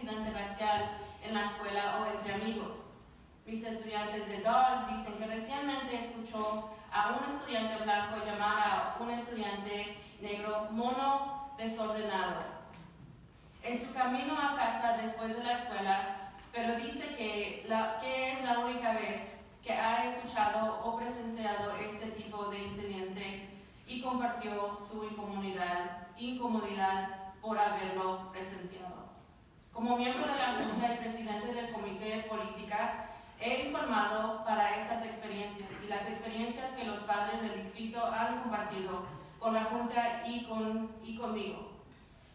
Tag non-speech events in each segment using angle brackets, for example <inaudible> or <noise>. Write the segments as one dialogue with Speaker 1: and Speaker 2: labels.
Speaker 1: incidente racial en la escuela o entre amigos. Mis estudiantes de Dawes dicen que recientemente escuchó a un estudiante blanco llamar a un estudiante negro mono desordenado. En su camino a casa después de la escuela, pero dice que, la, que es la única vez que ha escuchado o presenciado este tipo de incidente y compartió su incomodidad, incomodidad por haberlo presenciado. Como miembro de la Junta y presidente del Comité de Política, he informado para estas experiencias y las experiencias que los padres del distrito han compartido con la Junta y, con, y conmigo.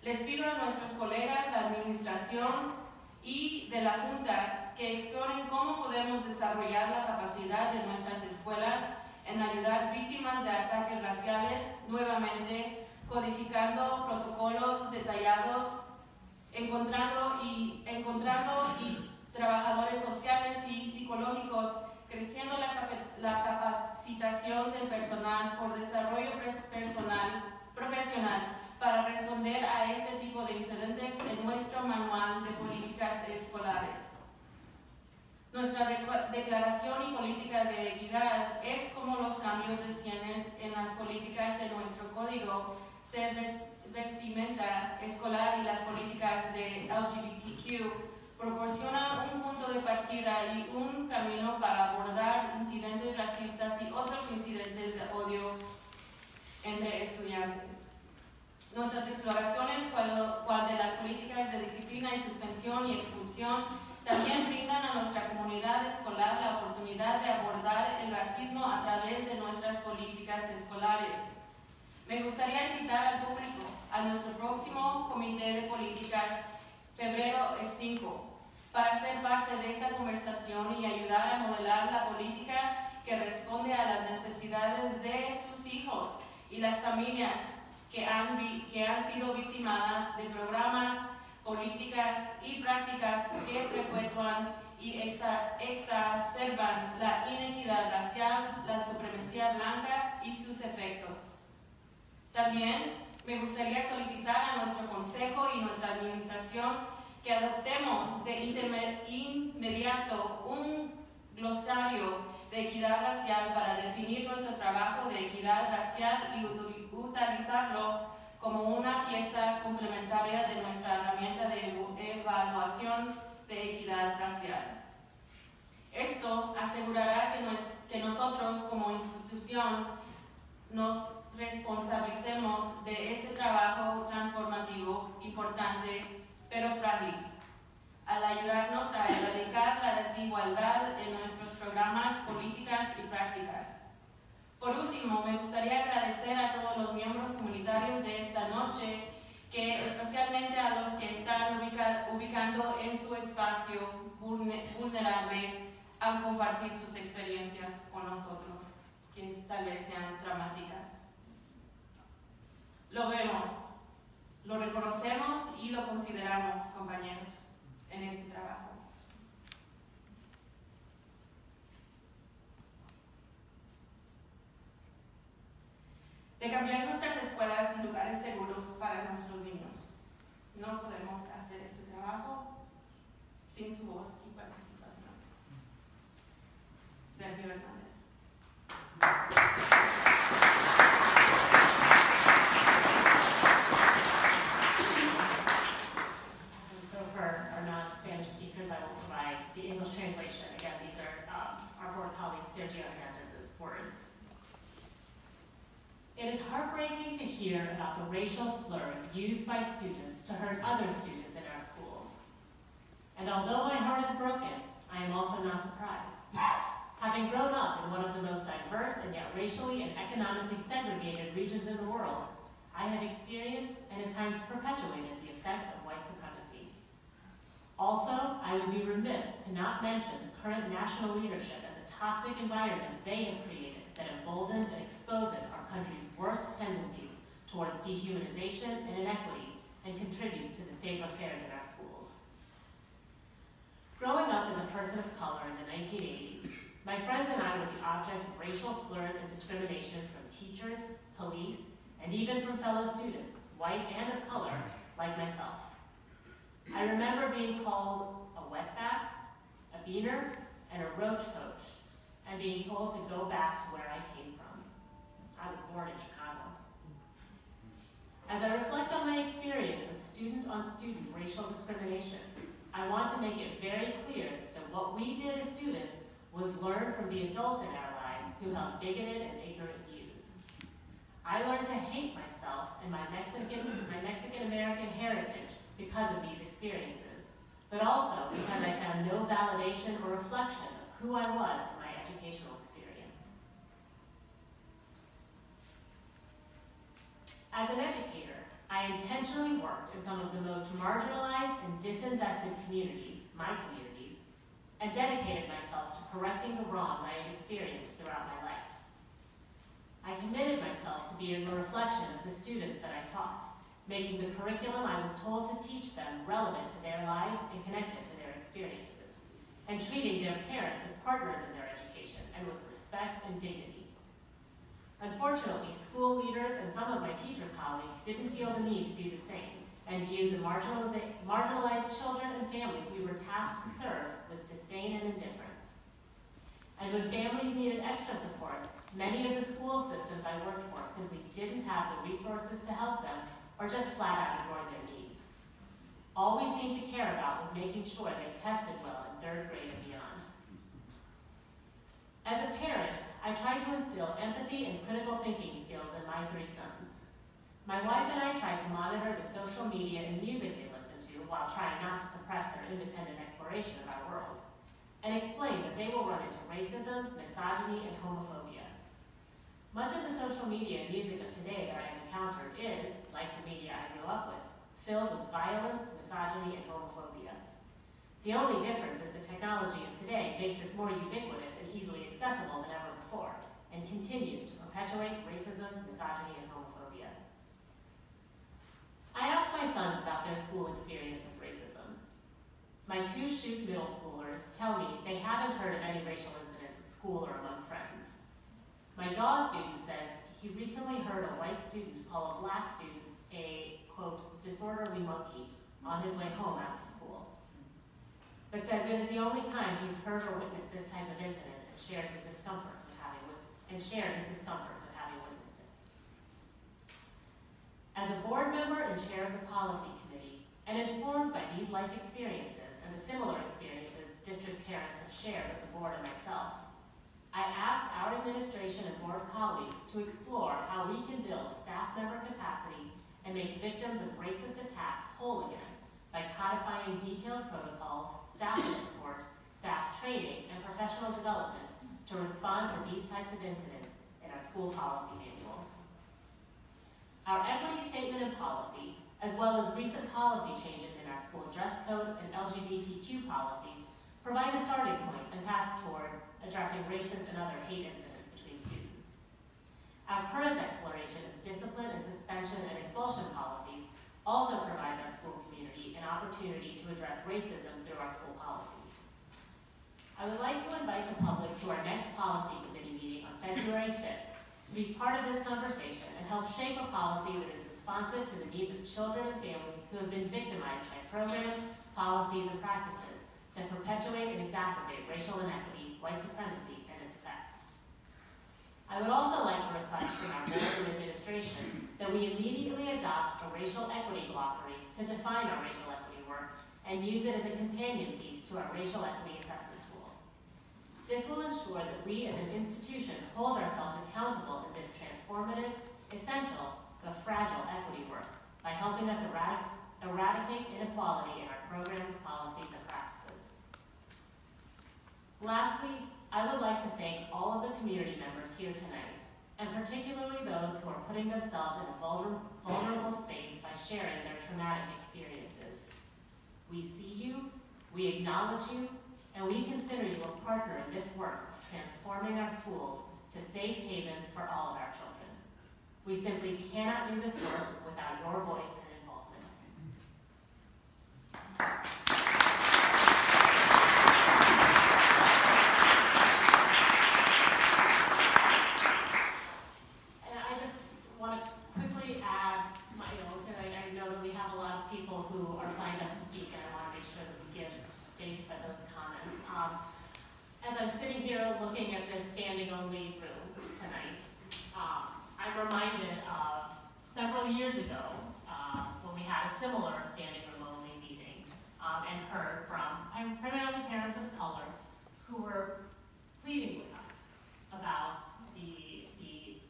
Speaker 1: Les pido a nuestros colegas, la administración, y de la Junta que exploren cómo podemos desarrollar la capacidad de nuestras escuelas en ayudar víctimas de ataques raciales, nuevamente codificando protocolos detallados, encontrando y, encontrando y trabajadores sociales y psicológicos, creciendo la, la capacitación del personal por desarrollo personal, profesional para responder a este tipo de incidentes en nuestro manual de políticas escolares. Nuestra declaración y política de equidad es como los cambios recientes en las políticas de nuestro código ser vestimenta escolar y las políticas de LGBTQ proporcionan un punto de partida y un camino para abordar incidentes racistas y otros incidentes de odio entre estudiantes. Nuestras exploraciones, cual, de las políticas de disciplina y suspensión y expulsión, también brindan a nuestra comunidad escolar la oportunidad de abordar el racismo a través de nuestras políticas escolares. Me gustaría invitar al público a nuestro próximo Comité de Políticas, febrero 5, para ser parte de esta conversación y ayudar a modelar la política que responde a las necesidades de sus hijos y las familias que han, sido víctimas de programas, políticas y prácticas que perpetúan y exacerban la inequidad racial, la supremacía blanca y sus efectos. También me gustaría solicitar a nuestro Consejo y nuestra Administración que adoptemos de inmediato un glosario de equidad racial para definir nuestro trabajo de equidad racial y utilizarlo como una pieza complementaria de nuestra herramienta de evaluación de equidad racial. Esto asegurará que, nosotros como institución nos responsabilicemos de este trabajo transformativo importante pero frágil, al ayudarnos a erradicar la desigualdad en nuestros programas, políticas y prácticas. Por último, me gustaría agradecer a todos los miembros comunitarios de esta noche, que especialmente a los que están ubicando en su espacio vulnerable a compartir sus experiencias con nosotros, que tal vez sean dramáticas. Lo vemos, lo reconocemos y lo consideramos, compañeros, en este trabajo. de cambiar nuestras escuelas en lugares seguros para nuestros niños. No podemos hacer ese trabajo sin su voz y participación. Sergio Hernández.
Speaker 2: Hear about the racial slurs used by students to hurt other students in our schools. And although my heart is broken, I am also not surprised. Having grown up in one of the most diverse and yet racially and economically segregated regions in the world, I have experienced and at times perpetuated the effects of white supremacy. Also, I would be remiss to not mention the current national leadership and the toxic environment they have created that emboldens and exposes our country's worst tendencies towards dehumanization and inequity and contributes to the state of affairs in our schools. Growing up as a person of color in the 1980s, my friends and I were the object of racial slurs and discrimination from teachers, police, and even from fellow students, white and of color, like myself. I remember being called a wetback, a beaner, and a roach coach, and being told to go back to where I came from. I was born in Chicago. As I reflect on my experience with student-on-student racial discrimination, I want to make it very clear that what we did as students was learn from the adults in our lives who held bigoted and ignorant views. I learned to hate myself and my Mexican, my Mexican American heritage because of these experiences, but also because I found no validation or reflection of who I was in my educational experience. As an educator, I intentionally worked in some of the most marginalized and disinvested communities, my communities, and dedicated myself to correcting the wrongs I had experienced throughout my life. I committed myself to being a reflection of the students that I taught, making the curriculum I was told to teach them relevant to their lives and connected to their experiences, and treating their parents as partners in their education and with respect and dignity. Unfortunately, school leaders and some of my teacher colleagues didn't feel the need to do the same and viewed the marginalized children and families we were tasked to serve with disdain and indifference. And when families needed extra supports, many of the school systems I worked for simply didn't have the resources to help them or just flat out ignored their needs. All we seemed to care about was making sure they tested well in third grade and beyond. As a parent, I try to instill empathy and critical thinking skills in my three sons. My wife and I try to monitor the social media and music they listen to while trying not to suppress their independent exploration of our world, and explain that they will run into racism, misogyny, and homophobia. Much of the social media and music of today that I have encountered is, like the media I grew up with, filled with violence, misogyny, and homophobia. The only difference is the technology of today makes this more ubiquitous and easily accessible than ever and continues to perpetuate racism, misogyny, and homophobia. I asked my sons about their school experience with racism. My two Chute middle schoolers tell me they haven't heard of any racial incidents at school or among friends. My Dawes student says he recently heard a white student call a black student a, quote, disorderly monkey on his way home after school, but says it is the only time he's heard or witnessed this type of incident and shared his discomfort and shared his discomfort with having witnessed it. As a board member and chair of the policy committee, and informed by these life experiences and the similar experiences district parents have shared with the board and myself, I asked our administration and board colleagues to explore how we can build staff member capacity and make victims of racist attacks whole again by codifying detailed protocols, staff support, staff training, and professional development to respond to these types of incidents in our school policy manual. Our equity statement and policy, as well as recent policy changes in our school dress code and LGBTQ policies, provide a starting point and path toward addressing racist and other hate incidents between students. Our current exploration of discipline and suspension and expulsion policies also provides our school community an opportunity to address racism through our school policies. I would like to invite the public to our next policy committee meeting on February 5th to be part of this conversation and help shape a policy that is responsive to the needs of children and families who have been victimized by programs, policies, and practices that perpetuate and exacerbate racial inequity, white supremacy, and its effects. I would also like to request from our board administration that we immediately adopt a racial equity glossary to define our racial equity work and use it as a companion piece to our racial equity this will ensure that we as an institution hold ourselves accountable in this transformative, essential, but fragile equity work by helping us eradic eradicate inequality in our programs, policies, and practices. Lastly, I would like to thank all of the community members here tonight, and particularly those who are putting themselves in a vulnerable space by sharing their traumatic experiences. We see you, we acknowledge you, and we consider you a partner in this work of transforming our schools to safe havens for all of our children. We simply cannot do this work without your voice and involvement. And I just want to quickly add my, you know, because I, I know that we have a lot of people who are signed up to speak, and sitting here looking at this standing only room tonight, um, I'm reminded of several years ago, uh, when we had a similar standing room only meeting, um, and heard from prim- primarily parents of color who were pleading with us about the, the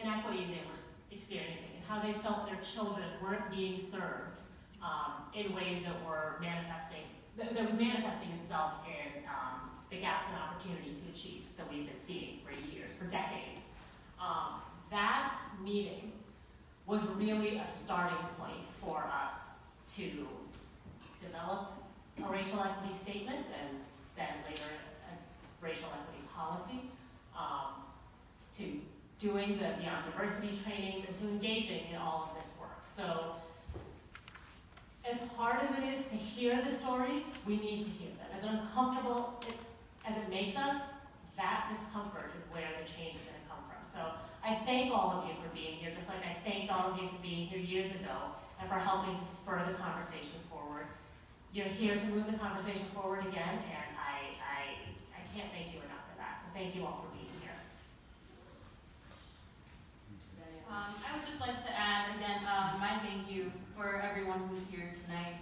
Speaker 2: inequities they were experiencing and how they felt their children weren't being served um, in ways that were manifesting, that, that was manifesting itself in um, the gaps in opportunity to achieve that we've been seeing for years, for decades. Um, that meeting was really a starting point for us to develop a racial equity statement and then later a racial equity policy, um, to doing the Beyond Diversity trainings and to engaging in all of this. So as hard as it is to hear the stories, we need to hear them. As uncomfortable it, as it makes us, that discomfort is where the change is going to come from. So I thank all of you for being here, just like I thanked all of you for being here years ago and for helping to spur the conversation forward. You're here to move the conversation forward again, and I, I, I can't thank you enough for that. So thank you all for being here.
Speaker 3: Um, I would just like to add again, um, my thank you for everyone who's here tonight.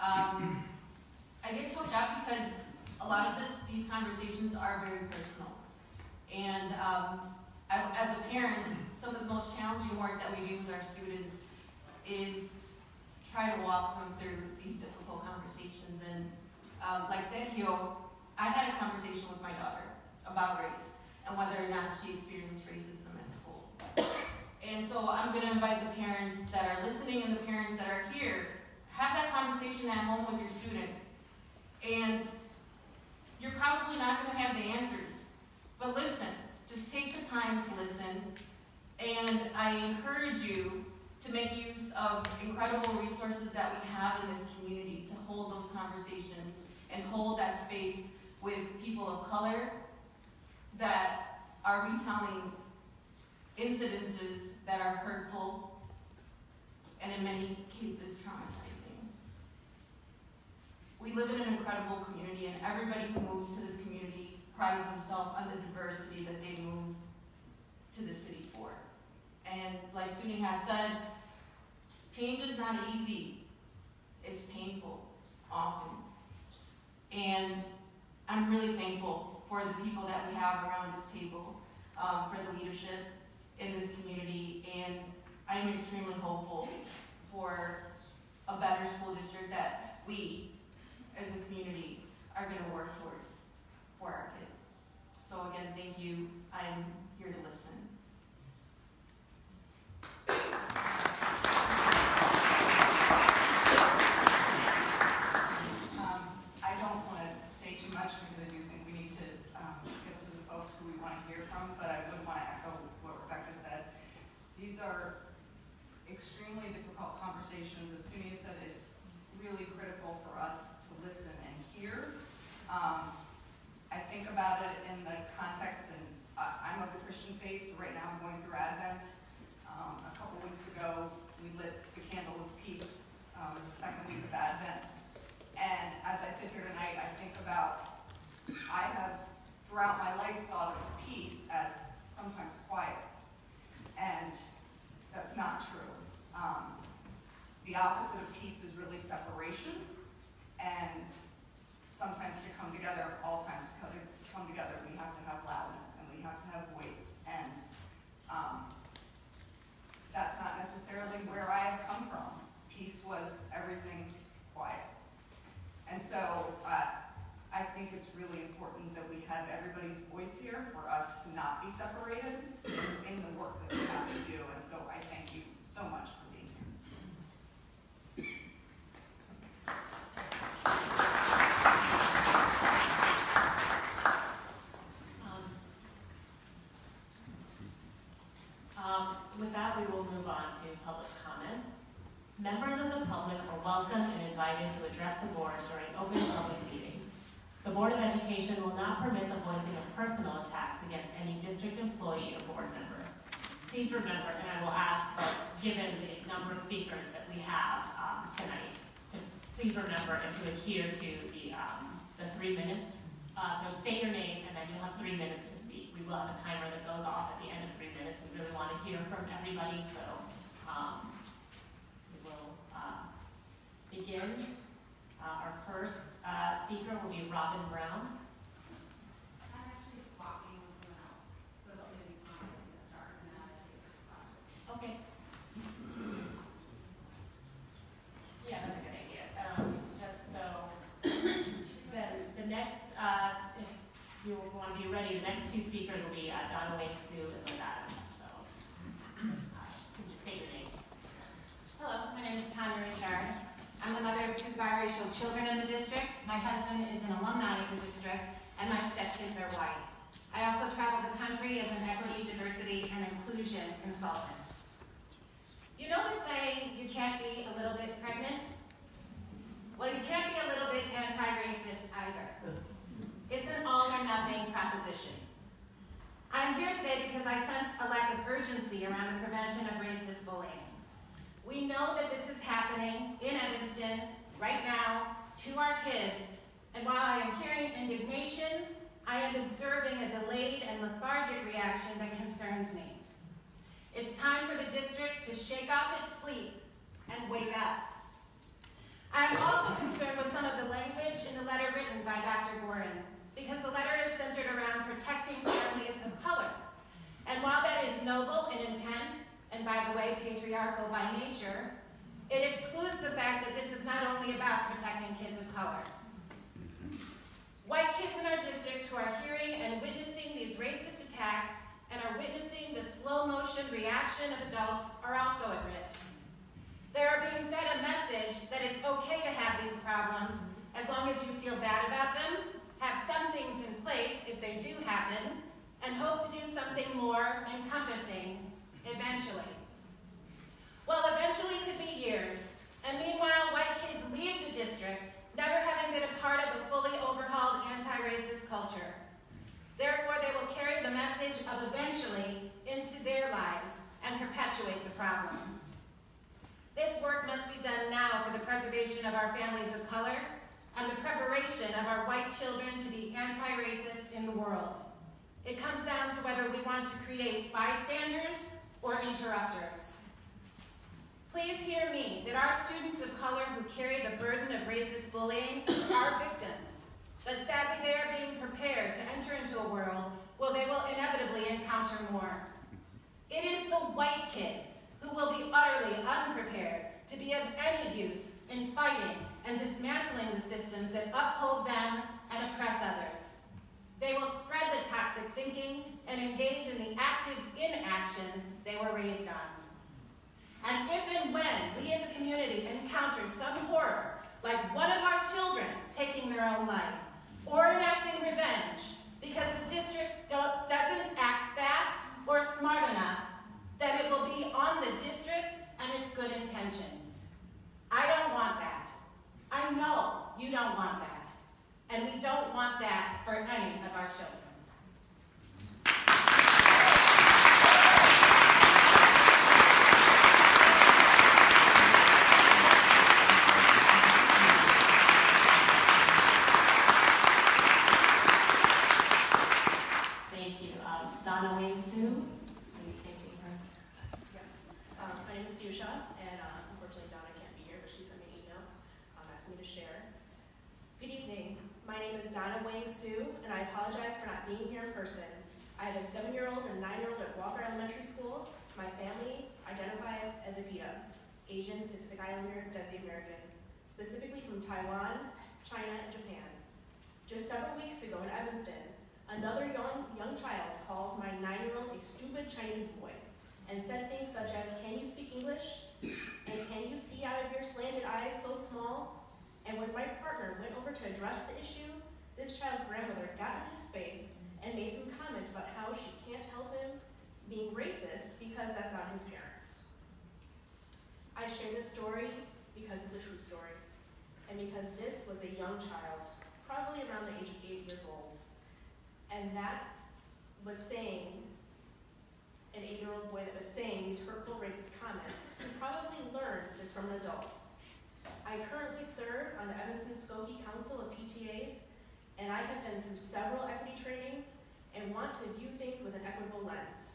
Speaker 3: Um, <clears throat> I get choked up because a lot of this, these conversations are very personal. And, um, I, as a parent, some of the most challenging work that we do with our students is try to walk them through these difficult conversations. And, um, like Sergio, I had a conversation with my daughter about race and whether or not she experienced racism at school. And so I'm going to invite the parents that are listening and the parents that are here, have that conversation at home with your students. And you're probably not going to have the answers, but listen. Just take the time to listen. And I encourage you to make use of incredible resources that we have in this community to hold those conversations and hold that space with people of color that are retelling incidences that are hurtful and in many cases traumatizing. We live in an incredible community and everybody who moves to this community prides themselves on the diversity that they move to the city for. And like Suni has said, change is not easy. It's painful, often. And I'm really thankful for the people that we have around this table, um, for the leadership in this community, and I am extremely hopeful for a better school district that we, as a community, are going to work towards for our kids. So again, thank you. I'm here to listen.
Speaker 4: Um, I don't want to say too much because I do think we need to um, get to the folks who we want to hear from, but I would want to echo what Rebecca said. These are extremely difficult conversations. As Suni had said, it's really critical for us to listen and hear. Um, I think about it in the context, and I- I'm of the Christian faith, so right now I'm going through Advent. Um, A couple weeks ago, we lit the candle of peace, um, the second week of Advent. And as I sit here tonight, I think about, I have throughout my life thought of peace as sometimes quiet. And that's not true. Um, the opposite of peace is really separation. And sometimes to come together, all times to come, to come together, we have to have loudness and we have to have voice. And um, that's not necessarily where I have come from. Peace was everything's quiet. And so uh, I think it's really important that we have everybody's voice here for us to not be separated in the work that we have to do. And so I thank you so much for being here.
Speaker 2: Um, um, With that, we will move on to public comments. Members of the public are welcome and invited to address the board during open public meetings. The Board of Education will not permit the voicing of personal attacks against any district employee or board member. Please remember, and I will ask, given the number of speakers that we have um, tonight, to please remember and to adhere to the, um, the three minutes. Uh, so say your name, and then you'll have three minutes to speak. We will have a timer that goes off at the end of three minutes. We really want to hear from everybody, so um, we will uh, begin. Uh, our first uh, speaker will be Robin Brown.
Speaker 5: I'm actually swapping with someone else, so it's gonna be Tom that's gonna start, and then I'll take her spot.
Speaker 2: Okay. Yeah, that's a good idea. Um, just so, then the next, uh, if you ready, the next two speakers will be uh, Donna Wake, Sue, and Liz Adams. So, uh, can you state your names?
Speaker 5: Hello, my name is Tanya Richard. I'm the mother of two biracial children in the district. My husband is an alumni of the district, and my stepkids are white. I also travel the country as an equity, diversity, and inclusion consultant. You know the saying, you can't be a little bit pregnant? Well, you can't be a little bit anti-racist either. It's an all or nothing proposition. I'm here today because I sense a lack of urgency around the prevention of racist bullying. We know that this is happening in Evanston right now to our kids, and while I am hearing indignation, I am observing a delayed and lethargic reaction that concerns me. It's time for the district to shake off its sleep and wake up. I am also concerned with some of the language in the letter written by Dr. Goren, because the letter is centered around protecting families of color. And while that is noble in intent, and by the way, patriarchal by nature, it excludes the fact that this is not only about protecting kids of color. Mm-hmm. White kids in our district who are hearing and witnessing these racist attacks and are witnessing the slow motion reaction of adults are also at risk. They are being fed a message that it's okay to have these problems as long as you feel bad about them, have some things in place if they do happen, and hope to do something more encompassing eventually. Well, eventually could be years, and meanwhile, white kids leave the district, never having been a part of a fully overhauled anti-racist culture. Therefore, they will carry the message of eventually into their lives and perpetuate the problem. This work must be done now for the preservation of our families of color and the preparation of our white children to be anti-racist in the world. It comes down to whether we want to create bystanders or interrupters. Please hear me that our students of color who carry the burden of racist bullying <coughs> are victims, but sadly they are being prepared to enter into a world where they will inevitably encounter more. It is the white kids who will be utterly unprepared to be of any use in fighting and dismantling the systems that uphold them and oppress others. They will spread the toxic thinking and engage in the active inaction they were raised on. And if and when we as a community encounter some horror, like one of our children taking their own life, or enacting revenge because the district doesn't act fast or smart enough, then it will be on the district and its good intentions. I don't want that. I know you don't want that. And we don't want that for any of our children.
Speaker 2: Thank you. Um, Donna Wayne Sue, will you take it from
Speaker 6: Yes. Um, my name is Fuchsia, and uh, unfortunately Donna can't be here, but she sent me an email um, asking me to share. Good evening. My name is Donna Wang Sue, and I apologize for not being here in person. I have a seven-year-old and nine-year-old at Walker Elementary School. My family identifies as a APIDA, Asian Pacific Islander Desi American, specifically from Taiwan, China, and Japan. Just several weeks ago in Evanston, another young, young child called my nine-year-old a stupid Chinese boy and said things such as, can you speak English? And can you see out of your slanted eyes so small? And when my partner went over to address the issue, this child's grandmother got in his face mm-hmm. and made some comment about how she can't help him being racist because that's on his parents. I share this story because it's a true story, and because this was a young child, probably around the age of eight years old, and that was saying an eight-year-old boy that was saying these hurtful racist comments, who probably learned this from an adult. I currently serve on the Evanston Skokie Council of PTAs, and I have been through several equity trainings and want to view things with an equitable lens.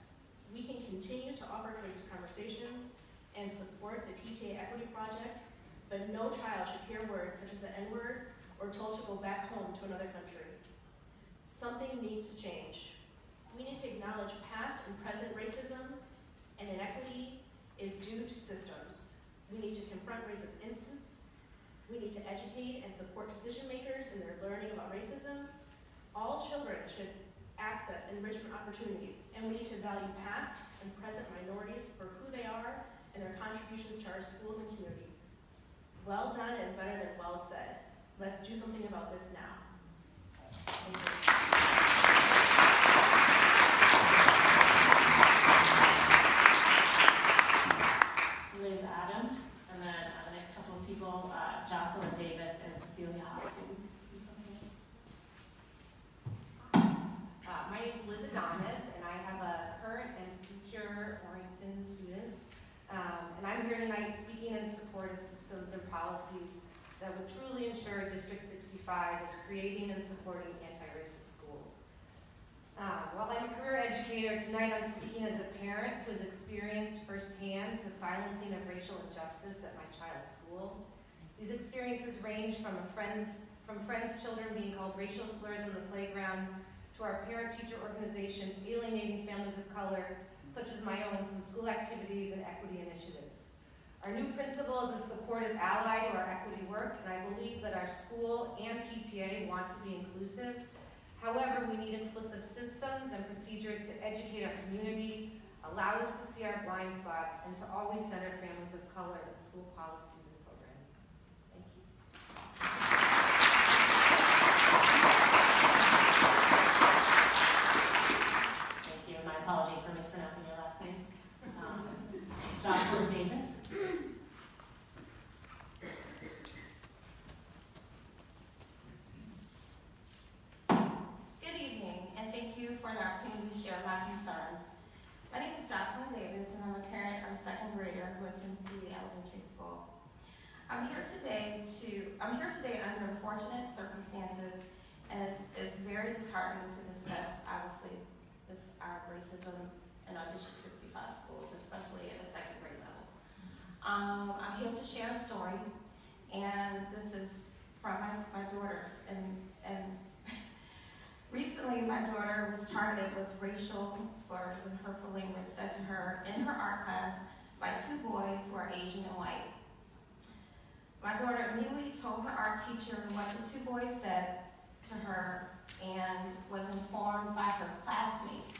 Speaker 6: We can continue to offer courageous conversations and support the PTA Equity Project, but no child should hear words such as the N-word or told to go back home to another country. Something needs to change. We need to acknowledge past and present racism and inequity is due to systems. We need to confront racist incidents. We need to educate and support decision makers in their learning about racism. All children should access enrichment opportunities, and we need to value past and present minorities for who they are and their contributions to our schools and community. Well done is better than well said. Let's do something about this now. Thank you.
Speaker 2: Liz Adams, and then uh, the next couple of people, uh, Jocelyn Davis and Cecilia Hoskins.
Speaker 7: Uh, my name is Liz Adonis, and I have a current and future Orrington students. Um, and I'm here tonight speaking in support of systems and policies that would truly ensure District 65 is creating and supporting anti-racist schools. Uh, while I'm a career educator, tonight I'm speaking as a parent who has experienced firsthand the silencing of racial injustice at my child's school. These experiences range from a friend's, from friends' children being called racial slurs on the playground to our parent-teacher organization alienating families of color, such as my own, from school activities and equity initiatives. Our new principal is a supportive ally to our equity work, and I believe that our school and PTA want to be inclusive. However, we need explicit systems and procedures to educate our community, allow us to see our blind spots, and to always center families of color in school policies and programming. Thank you.
Speaker 2: Thank you, and my apologies for mispronouncing your last name. Um, Jocelyn Davis.
Speaker 8: Good evening, and thank you for the opportunity to share my concerns. My name is Jocelyn Davis, and I'm a parent of a second grader who attends the elementary school. I'm here today to, I'm here today under unfortunate circumstances, and it's, it's very disheartening to discuss, obviously, this, our racism in our District sixty-five schools, especially at the second grade level. Um, I'm here to share a story, and this is from my, my daughters, and, and <laughs> Recently, my daughter was targeted with racial slurs and hurtful language said to her in her art class by two boys who are Asian and white. My daughter immediately told her art teacher what the two boys said to her and was informed by her classmate.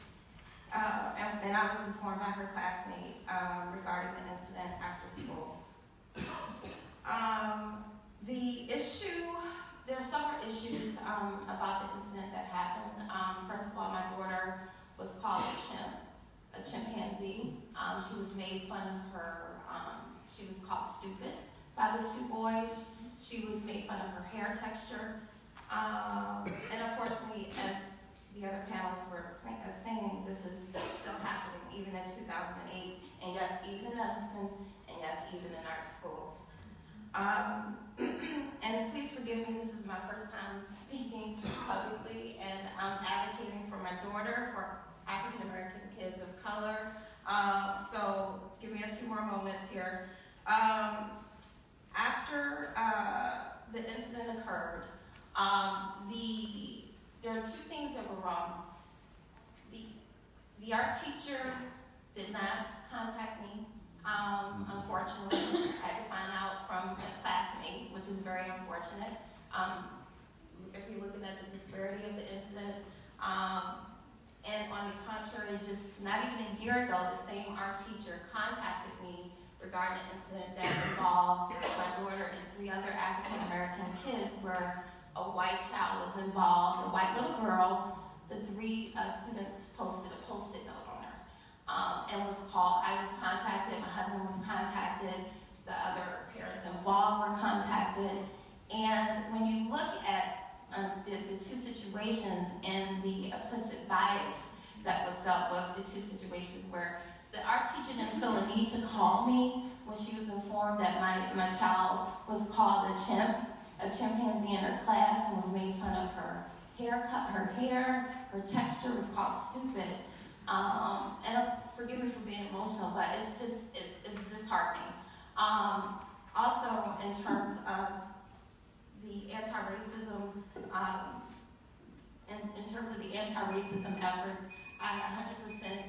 Speaker 8: Uh, and, and I was informed by her classmate um, regarding the incident after school. Um, the issue there are several issues um, about the incident that happened. Um, first of all, my daughter was called a chimp, a chimpanzee. Um, she was made fun of her. Um, she was called stupid by the two boys. She was made fun of her hair texture. Um, and unfortunately, as the other panelists were uh, saying, this is still happening even in 2008, and yes, even in Evanston, and yes, even in our schools. Um, <clears throat> and please forgive me, this is my first time speaking publicly, and I'm advocating for my daughter, for African American kids of color. Uh, so give me a few more moments here. Um, after uh, the incident occurred, um, the there are two things that were wrong. The the art teacher did not contact me um, unfortunately, I had to find out from a classmate, which is very unfortunate. Um, if you're looking at the disparity of the incident, um, and on the contrary, just not even a year ago, the same art teacher contacted me regarding an incident that involved my daughter and three other African American kids, where a white child was involved, a white little girl. The three uh, students posted a post-it note on her um, and was called. I was contacted, my husband was contacted, the other parents involved were contacted. And when you look at um, the, the two situations and the implicit bias that was dealt with, the two situations where the art teacher didn't feel a need to call me when she was informed that my, my child was called a chimp, a chimpanzee in her class and was making fun of her haircut, her hair, her texture was called stupid. Um, and forgive me for being emotional, but it's just, it's, it's disheartening. Um, also, in terms of the anti-racism, um, in, in terms of the anti-racism efforts, I 100%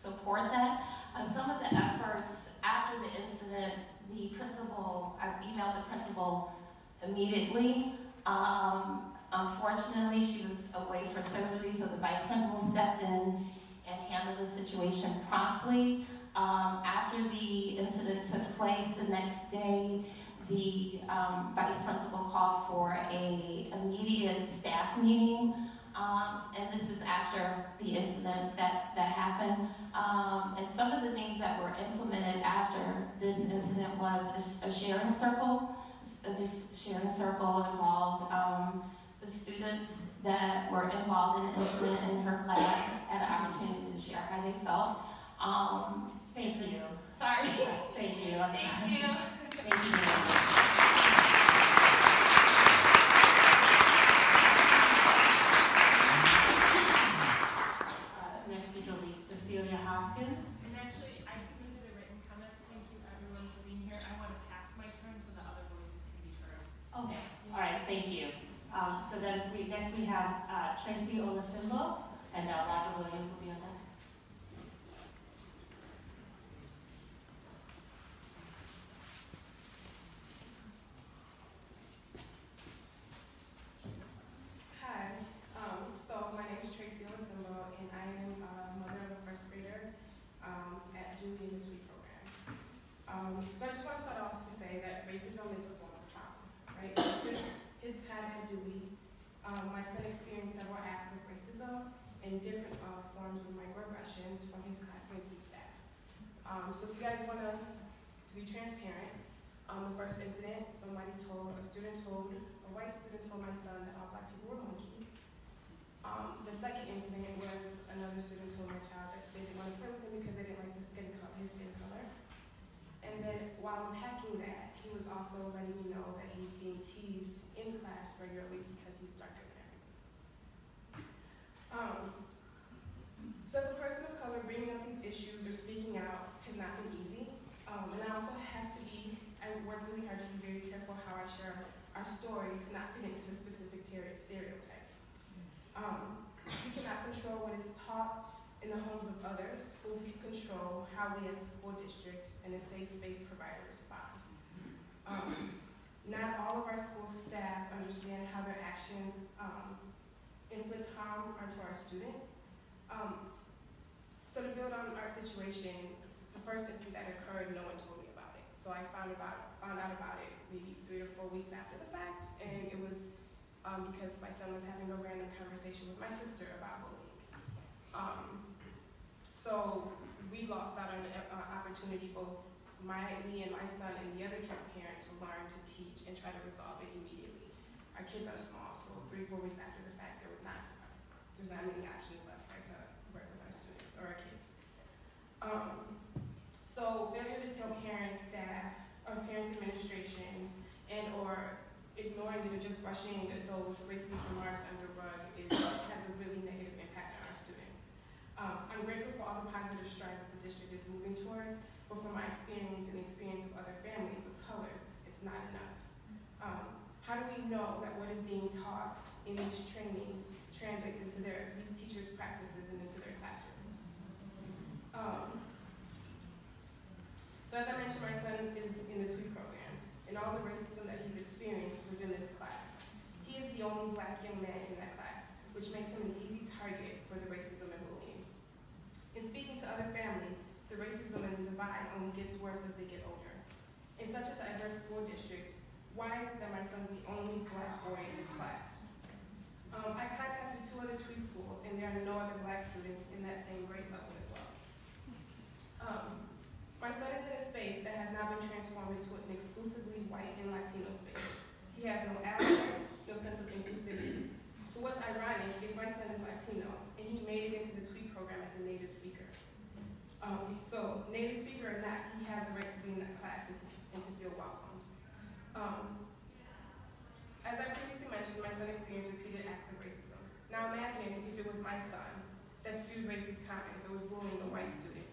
Speaker 8: support that. Uh, some of the efforts after the incident, the principal, I emailed the principal immediately. Um, unfortunately, she was away for surgery, so the vice principal stepped in and handled the situation promptly. Um, after the incident took place, the next day, the um, vice principal called for a immediate staff meeting, um, and this is after the incident that, that happened. Um, and some of the things that were implemented after this incident was a, a sharing circle. This sharing circle involved um, the students that were involved in the incident in her class had an opportunity to share how they felt. Um,
Speaker 2: Thank you.
Speaker 8: sorry.
Speaker 2: Thank you. <laughs>
Speaker 8: Thank you.
Speaker 2: Thank you. Uh, Next speaker will be Cecilia Hoskins.
Speaker 9: And actually, I submitted a written comment. Thank you everyone for being here. I want to pass my turn so that other voices can be heard.
Speaker 2: Okay, all right, thank you. Um, so then we, have, uh, Tracy Olasimbo, and, now Roger Williams will be on that.
Speaker 9: Hi, um, so my name is Tracy Olasimbo, and I am a mother of a first grader, um, at Dewey in the Tweet program. Um, so I just want to start off to say that racism is a form of trauma, right? Since his time at Dewey, um, my son experienced several acts of different, uh, forms of microaggressions from his classmates and staff. Um, so if you guys want to, to be transparent, um, the first incident, somebody told, a student told, a white student told my son that all black people were monkeys. Um, the second incident was another student told my child that they didn't want to play with him because they didn't like the skin color, his skin color. And then while unpacking that, he was also letting me know that he's being teased in class regularly because he's darker than everyone. Um, so as a person of color, bringing up these issues or speaking out has not been easy. Um, and I also have to be, I work really hard to be very careful how I share our story to not fit into the specific ter- stereotype. Um, we cannot control what is taught in the homes of others, but we can control how we as a school district and a safe space provider respond. Um, not all of our school staff understand how their actions um, inflict harm onto our students. Um, so to build on our situation, the first incident that occurred, no one told me about it. So I found about found out about it maybe three or four weeks after the fact, and it was um, because my son was having a random conversation with my sister about bullying. Um, so we lost out on an uh, opportunity, both my, me and my son and the other kid's parents to learn to teach and try to resolve it immediately. Our kids are small, so three, four weeks after the fact, there was not, there's not many options left, right, to work with our students or our kids. Um, so failure to tell parents, staff, or parents administration, and or ignoring it or just brushing those racist remarks under the rug is, has a really negative impact on our students. Um, I'm grateful for all the positive strides that the district is moving towards, but from my experience and the experience of other families of colors, it's not enough. Um, how do we know that what is being taught in these trainings translates into their, these teachers' practices and into their classrooms? Um, so as I mentioned, my son is in the TWE program, and all the racism that he's experienced was in this class. He is the only black young man in that class, which makes him an easy target for the racism and bullying. In speaking to other families, the divide only gets worse as they get older. In such a diverse school district, why is it that my son's the only black boy in his class? Um, I contacted two other TWE schools, and there are no other black students in that same grade level as well. Um, my son is in a space that has now been transformed into an exclusively white and Latino space. He has no allies, no sense of inclusivity. So what's ironic is my son is Latino, and he made it into the TWE program as a native speaker. Um, so native speaker or not, he has the right to be in that class and to, and to feel welcomed. Um, as I previously mentioned, my son experienced repeated acts of racism. Now imagine if it was my son that spewed racist comments or was bullying a white student.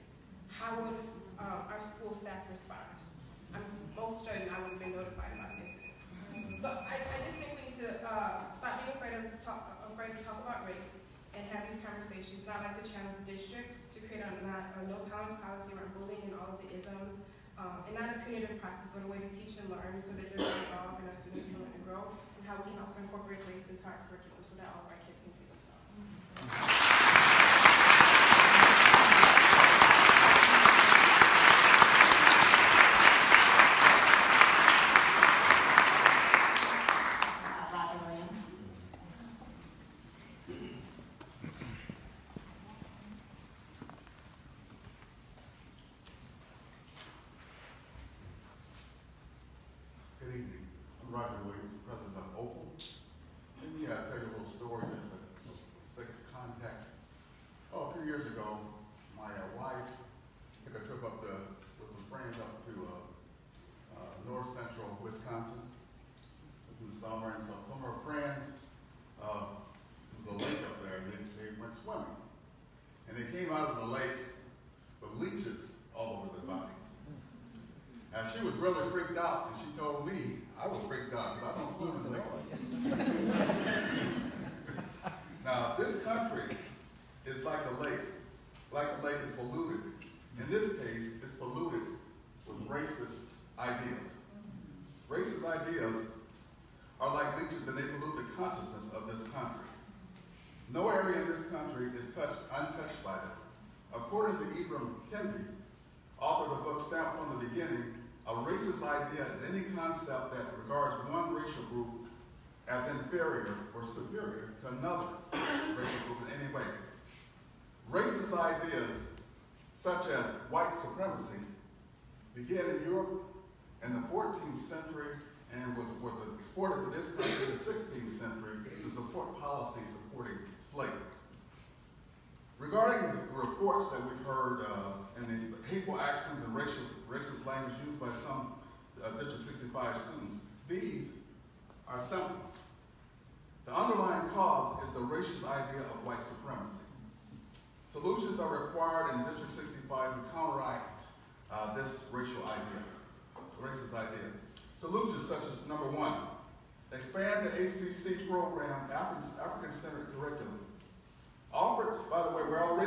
Speaker 9: How would uh, our school staff respond? I'm most certain I would have been notified about the incident. So I, I just think we need to uh, stop being afraid of talk, afraid to talk about race and have these conversations. I'd like to challenge the district to create a, no tolerance policy around bullying and all of the isms, um, and not a punitive process, but a way to teach and learn so that they're involved and our students can learn and grow, and how we can also incorporate race into our curriculum so that all of our kids can see themselves.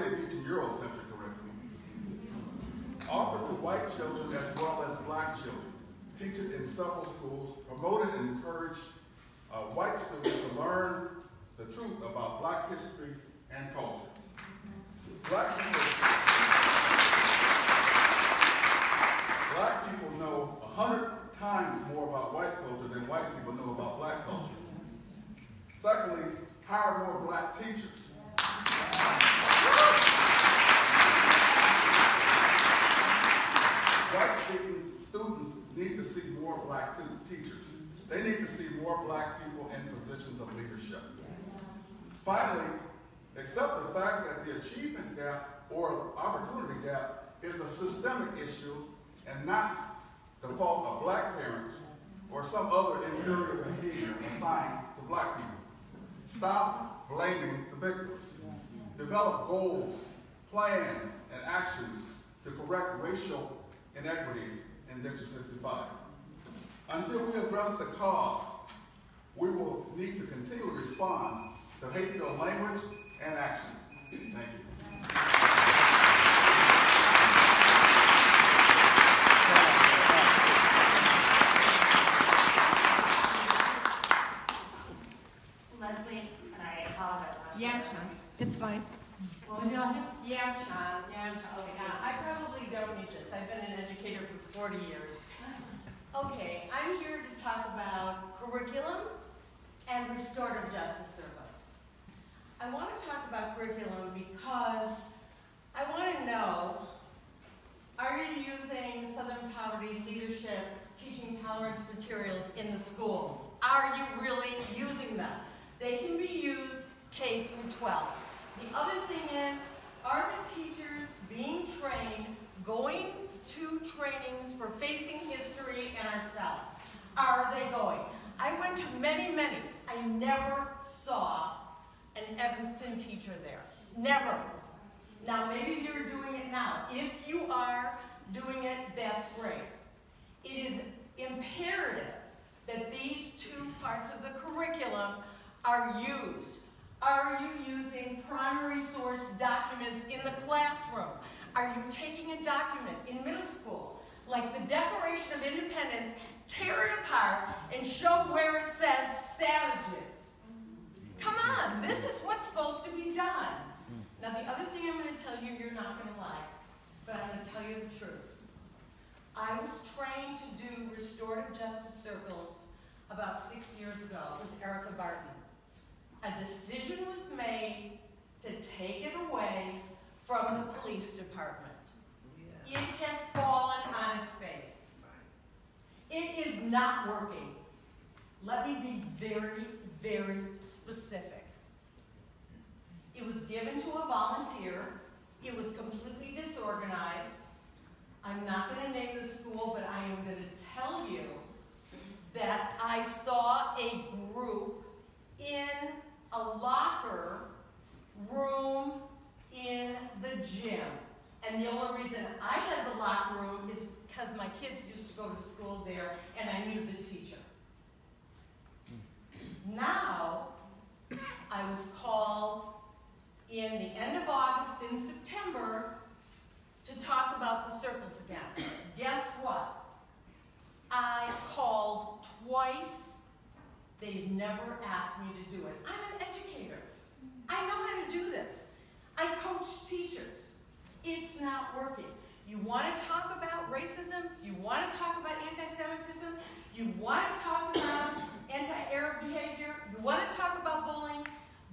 Speaker 10: Teaching Eurocentric curriculum. Offered to white children as well as black children. Teach in several schools. Promoted and encouraged uh, white students to learn the truth about black history and culture. Black people, black people know a hundred times more about white culture than white people know about black culture. Secondly, hire more black teachers. White speaking students need to see more black teachers. They need to see more black people in positions of leadership. Finally, accept the fact that the achievement gap or opportunity gap is a systemic issue and not the fault of black parents or some other inferior behavior assigned to black people. Stop blaming the victims. Develop goals, plans, and actions to correct racial inequities in District 65. Until we address the cause, we will need to continue to respond to hate-filled language and actions. Thank you.
Speaker 2: Leslie, and I apologize. I'm not
Speaker 11: Yeah,
Speaker 2: sure.
Speaker 11: Sean. It's fine.
Speaker 2: Your last?
Speaker 11: Yeah, Sean.
Speaker 2: Yeah, sure. Okay,
Speaker 11: Yeah, I probably don't need this. I've been an educator for 40 years. Okay, I'm here to talk about curriculum and restorative justice service. I want to talk about curriculum because I want to know, are you using Southern Poverty Leadership teaching tolerance materials in the schools? Are you really using them? They can be used K through 12. The other thing is, are the teachers being trained, going to trainings for facing history and ourselves? Are they going? I went to many, many I never saw an Evanston teacher there. Never. Now, maybe you're doing it now. If you are doing it, that's great. It is imperative that these two parts of the curriculum are used. Are you using primary source documents in the classroom? Are you taking a document in middle school, like the Declaration of Independence, tear it apart and show where it says savages? Come on, this is what's supposed to be done. Now, the other thing I'm going to tell you, you're not going to like, but I'm going to tell you the truth. I was trained to do restorative justice circles about six years ago with Erica Barton. A decision was made to take it away from the police department. It has fallen on its face. It is not working. Let me be very, very specific. It was given to a volunteer. It was completely disorganized. I'm not going to name the school, but I am going to tell you that I saw a group in a locker room in the gym. And the only reason I had the locker room is because my kids used to go to school there and I knew the teacher. Now, I was called in the end of August, in September, to talk about the circles again. Guess what? I called twice. They've never asked me to do it. I'm an educator. I know how to do this. I coach teachers. It's not working. You want to talk about racism? You want to talk about anti-Semitism? You want to talk about anti-Arab behavior? You want to talk about bullying?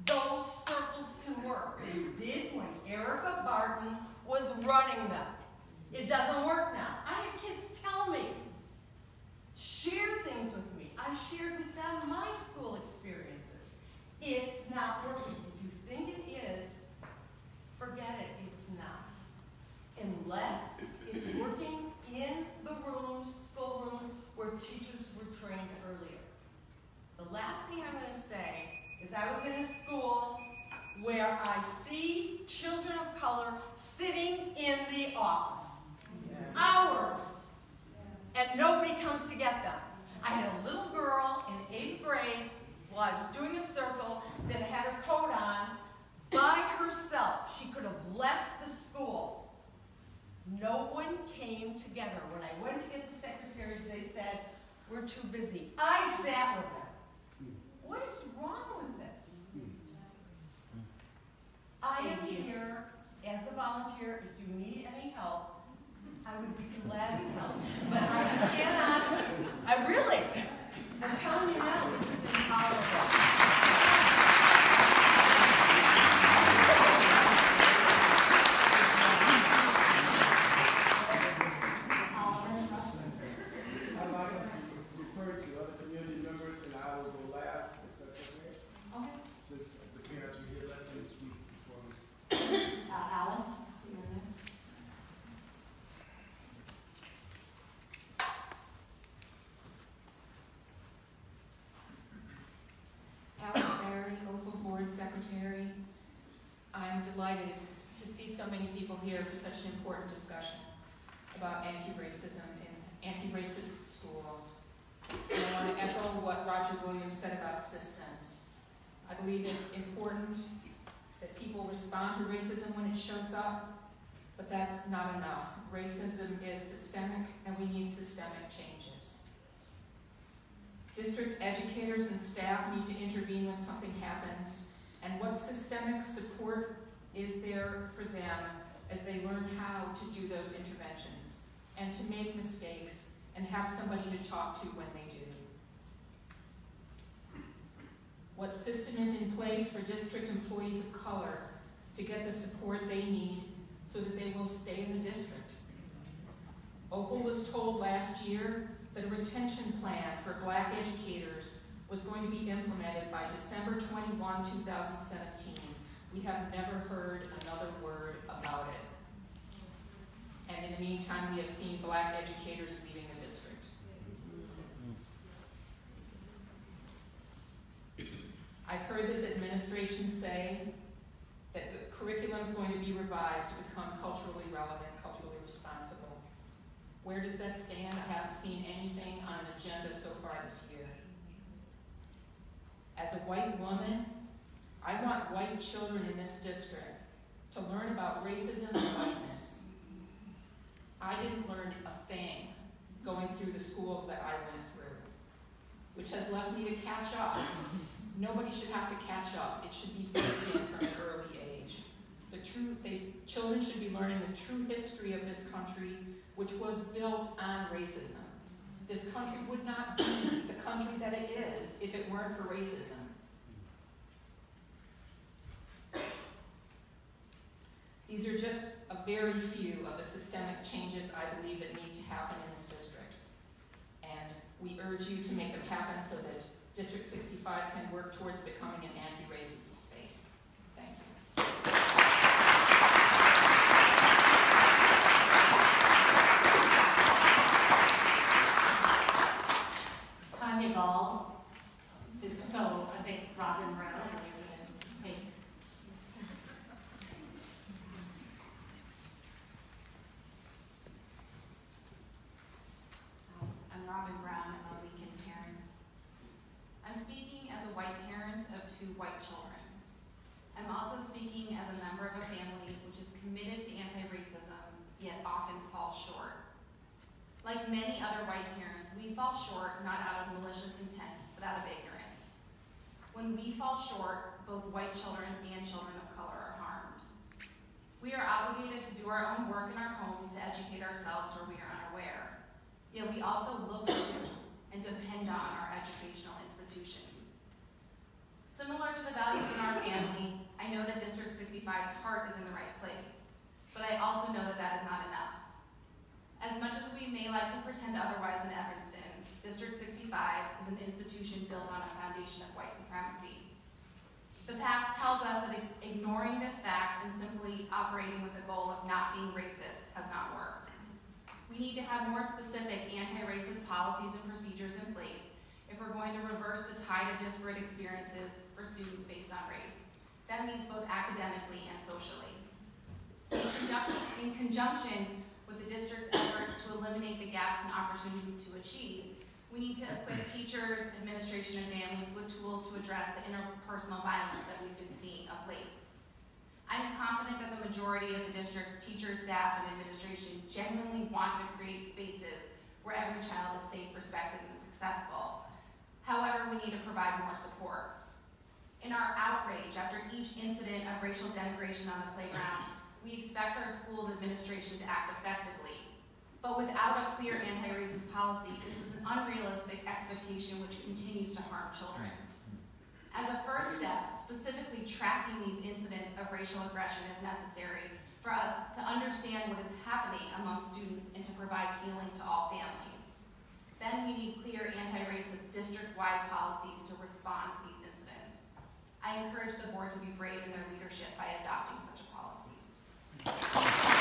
Speaker 11: Those circles can work. They did when Erica Barton was running them. It doesn't work now. I have kids tell me, share things with. I shared with them my school experiences. It's not working. If you think it is, forget it. It's not. Unless it's working in the rooms, school rooms, where teachers were trained earlier. The last thing I'm going to say is I was in a school where I see children of color sitting in the office. Hours. And nobody comes to get them. I had a little girl in eighth grade while I was doing a circle that had her coat on by herself. She could have left the school. No one came together. When I went to get the secretaries, they said, we're too busy. I sat with them. What is wrong with this? I am here as a volunteer. If you need any help, I would be glad to help. But I cannot, I really, I'm telling you now, this is intolerable.
Speaker 12: I'd like to refer to other community members, and I will go last, if that's okay.
Speaker 2: Okay.
Speaker 12: Since the parents are here, let them speak before me.
Speaker 2: Uh, Alice? you wanna-
Speaker 13: Alice Barry, Opal Board Secretary. I'm delighted to see so many people here for such an important discussion about anti-racism in anti-racist schools. And I want to echo what Roger Williams said about systems. I believe it's important that people respond to racism when it shows up, but that's not enough. Racism is systemic, and we need systemic changes. District educators and staff need to intervene when something happens, and what systemic support is there for them as they learn how to do those interventions and to make mistakes and have somebody to talk to when they do. What system is in place for district employees of color to get the support they need so that they will stay in the district? Opal was told last year that a retention plan for black educators was going to be implemented by December 21, 2017. We have never heard another word about it. And in the meantime, we have seen black educators leaving the district. I've heard this administration say that the curriculum is going to be revised to become culturally relevant, culturally responsible. Where does that stand? I haven't seen anything on an agenda so far this year. As a white woman, I want white children in this district to learn about racism and whiteness. I didn't learn a thing going through the schools that I went through, which has left me to catch up. Nobody should have to catch up. It should be built in from an early age. The true, they, children should be learning the true history of this country, which was built on racism. This country would not be the country that it is if it weren't for racism. These are just a very few of the systemic changes I believe that need to happen in this district. And we urge you to make them happen so that District 65 can work towards becoming an anti-racist space. Thank you.
Speaker 2: Tanya Gall, so I think Robin Brown, and you're going to take
Speaker 14: I'm Robin Brown, I'm a Lincoln parent. I'm speaking as a white parent of two white children. I'm also speaking as a member of a family which is committed to anti-racism, yet often falls short. Like many other white parents, we fall short not out of malicious intent, but out of ignorance. When we fall short, both white children and children of color are harmed. We are obligated to do our own work in our homes to educate ourselves where we are unaware. Yet we also look to and depend on our educational institutions. Similar to the values in our family, I know that District 65's heart is in the right place, but I also know that that is not enough. As much as we may like to pretend otherwise in Evanston, District 65 is an institution built on a foundation of white supremacy. The past tells us that ignoring this fact and simply operating with the goal of not being racist has not worked. We need to have more specific anti-racist policies and procedures in place if we're going to reverse the tide of disparate experiences for students based on race. That means both academically and socially. In conjunction, in conjunction with the district's efforts to eliminate the gaps in opportunity to achieve, we need to equip teachers, administration, and families with tools to address the interpersonal violence that we've been seeing of late. I'm confident that the majority of the district's teachers, staff, and administration genuinely want to create spaces where every child is safe, respected, and successful. However, we need to provide more support. In our outrage after each incident of racial denigration on the playground, we expect our school's administration to act effectively. But without a clear anti-racist policy, this is an unrealistic expectation which continues to harm children. Hmm. As a first step, specifically tracking these incidents of racial aggression is necessary for us to understand what is happening among students and to provide healing to all families. Then we need clear anti-racist district-wide policies to respond to these incidents. I encourage the board to be brave in their leadership by adopting such
Speaker 15: Thank you.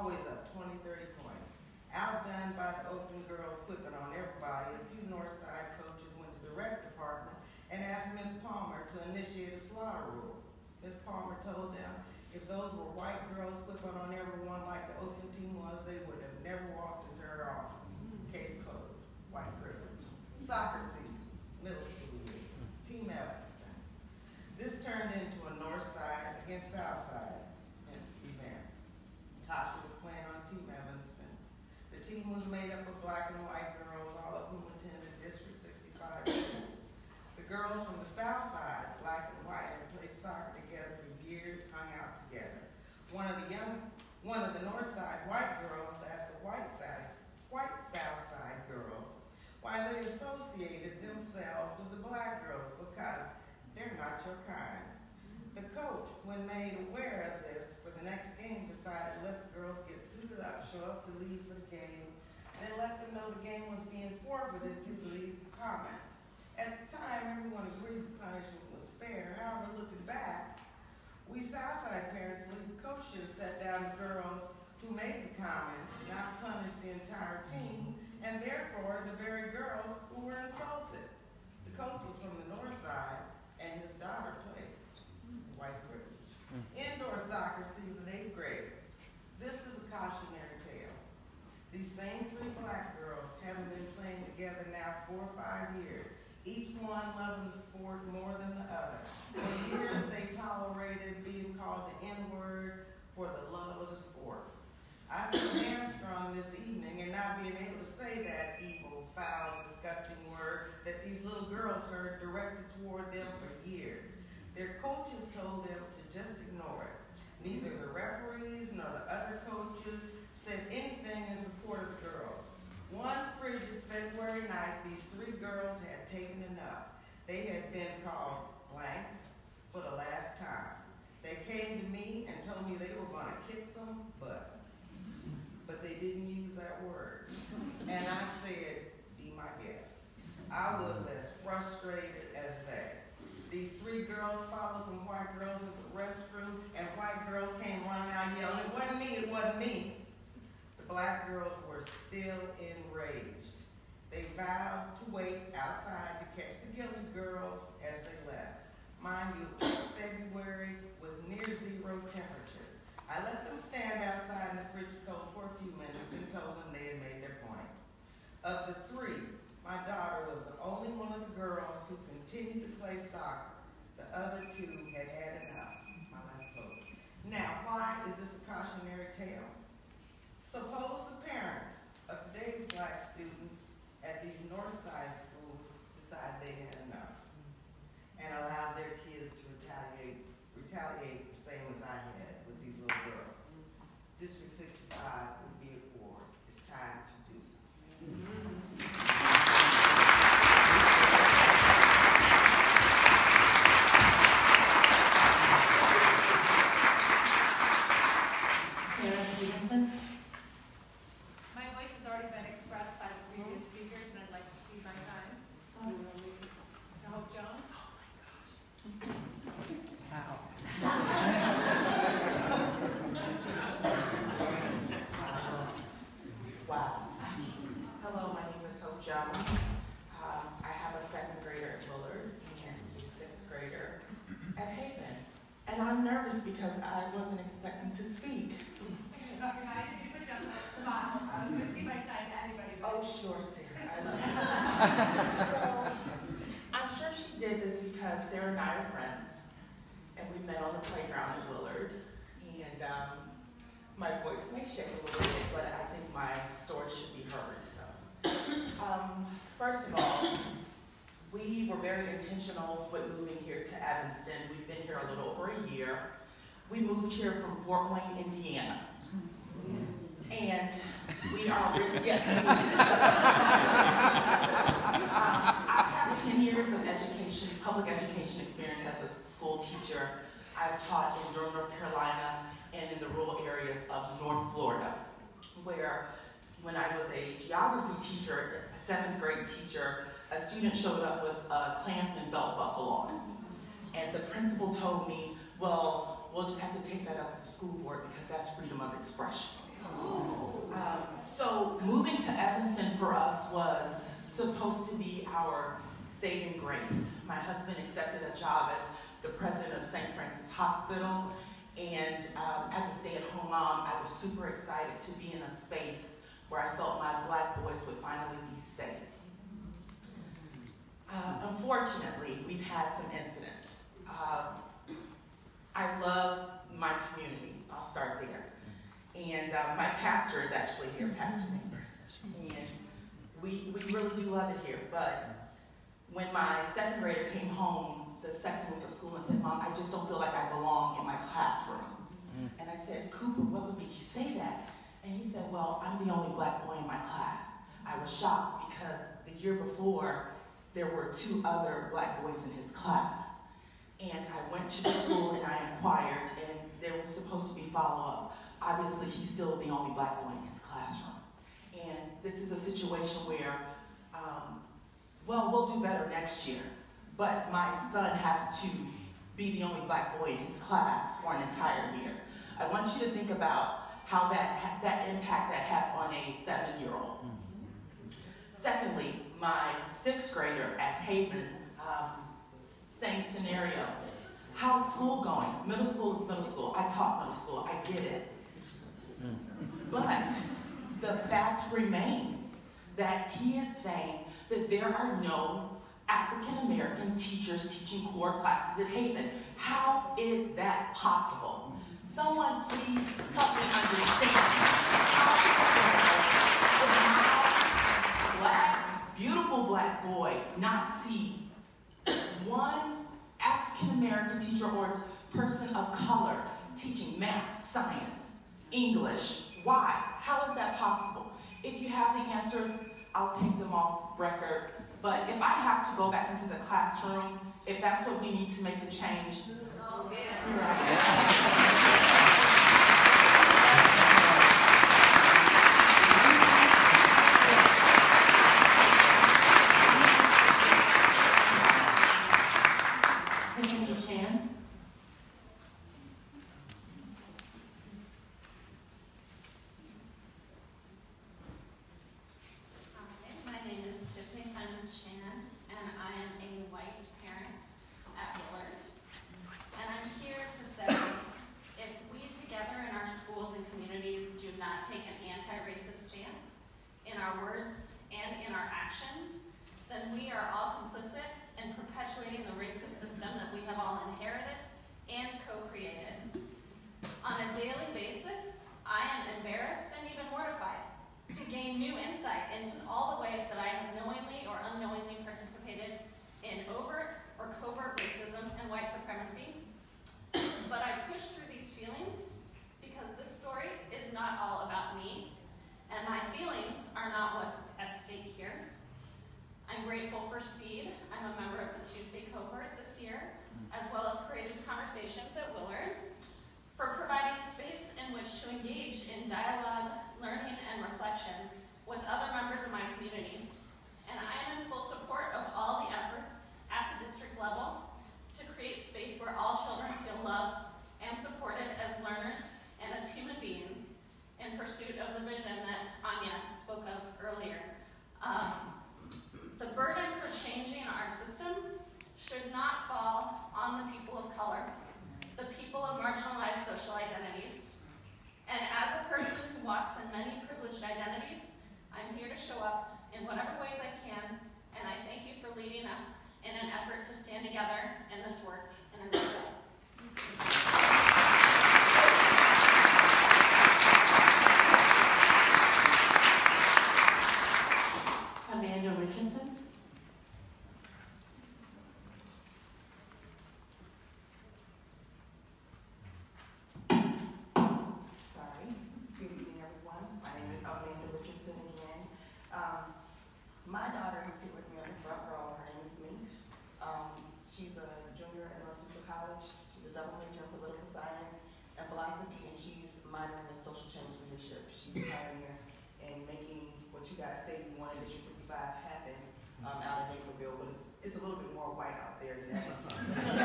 Speaker 15: Always up 20, 30 points. Outdone by the Oakton girls whipping on everybody, a few Northside coaches went to the rec department and asked Miss Palmer to initiate a slaw rule. Miss Palmer told them if those were white girls whipping on everyone like the Oakton team was, they would have never walked into her office. Case closed. White privilege. Soccer season, middle school years, Team Evanston. This turned into a north side against south side event. Tasha was playing on Team Evanston. The team was made up of black and white girls, all of whom attended District 65 schools. The girls from the south side, black and white, had played soccer together for years, hung out together. One of the young, one of the north side white girls asked the white side, white south side girls why they associated themselves with the black girls because they're not your kind. The coach, when made aware of this for the next game, decided to let the girls get suited up, show up to leave for the game, and let them know the game was being forfeited due to these comments. At the time, everyone agreed the punishment was fair. However, looking back, we Southside parents believe the coach should have set down the girls who made the comments, not punish the entire team, and therefore the very girls who were insulted. The coach was from the north side, and his daughter played white privilege. Hmm. Indoor soccer season, eighth grade. This is a cautionary same three black girls haven't been playing together now four or five years, each one loving the sport more than the other. For years, they tolerated being called the N-word for the love of the sport. I feel hamstrung this evening and not being able to say that evil, foul, disgusting word that these little girls heard directed toward them for years. Their coaches told them to just ignore it. Neither the referees nor the other coaches said anything in support girls. One frigid February night, these three girls had taken enough. They had been called blank for the last time. They came to me and told me they were going to kick some butt but they didn't use that word. And I said, be my guest. I was as frustrated as they. These three girls followed some white girls into the restroom, and white girls came running out yelling, it wasn't me, it wasn't me. Black girls were still enraged. They vowed to wait outside to catch the guilty girls as they left. Mind you, was February with near zero temperatures. I let them stand outside in the frigid cold for a few minutes and told them they had made their point. Of the three, my daughter was the only one of the girls who continued to play soccer. The other two had had enough. My last closing. Now, why is this a cautionary tale? Suppose the parents of today's black students at these north side schools decide they had enough and allow their kids to retaliate, retaliate the same as I had with these little girls. District
Speaker 3: 65
Speaker 16: Oh, sure, Sarah. So, I'm sure she did this because Sarah and I are friends, and we met on the playground at Willard. And um, my voice may shake a little bit, but I think my story should be heard. So, <coughs> um, first of all, we were very intentional with moving here to Evanston. We've been here a little over a year. We moved here from Fort Wayne, Indiana. And we are really, yes. um, <laughs> I've had 10 years of education, public education experience as a school teacher. I've taught in Durham, North Carolina, and in the rural areas of North Florida, where when I was a geography teacher, a seventh grade teacher, a student showed up with a Klansman belt buckle on. And the principal told me, well, we'll just have to take that up with the school board because that's freedom of expression. Um, so moving to Evanston for us was supposed to be our saving grace. My husband accepted a job as the president of St. Francis Hospital, and um, as a stay-at-home mom, I was super excited to be in a space where I felt my black boys would finally be safe. Uh, unfortunately, we've had some incidents. Uh, I love my community. I'll start there. And uh, my pastor is actually here, Pastor Neighbors. And we, we really do love it here. But when my second grader came home the second week of school and said, Mom, I just don't feel like I belong in my classroom. And I said, Cooper, what would make you say that? And he said, Well, I'm the only black boy in my class. I was shocked because the year before, there were two other black boys in his class. And I went to the school and I inquired, and there was supposed to be follow-up. Obviously, he's still the only black boy in his classroom. And this is a situation where, um, well, we'll do better next year. But my son has to be the only black boy in his class for an entire year. I want you to think about how that, that impact that has on a seven-year-old. Secondly, my sixth grader at Haven, um, same scenario. How's school going? Middle school is middle school. I taught middle school. I get it. Mm. But the fact remains that he is saying that there are no African American teachers teaching core classes at Haven. How is that possible? Someone please help me understand black, beautiful black boy not see one African American teacher or person of color teaching math, science, English. Why? How is that possible? If you have the answers, I'll take them off record. But if I have to go back into the classroom, if that's what we need to make the change, oh, yeah. My daughter, who's here with me on the front row, her name is Meek. Um, she's a junior at North College. She's a double major in political science and philosophy, and she's minoring in social change leadership. She's a pioneer in making what you guys say you wanted Issue 55 happen um, out of Naperville, but it's, it's a little bit more white out there than that. <laughs>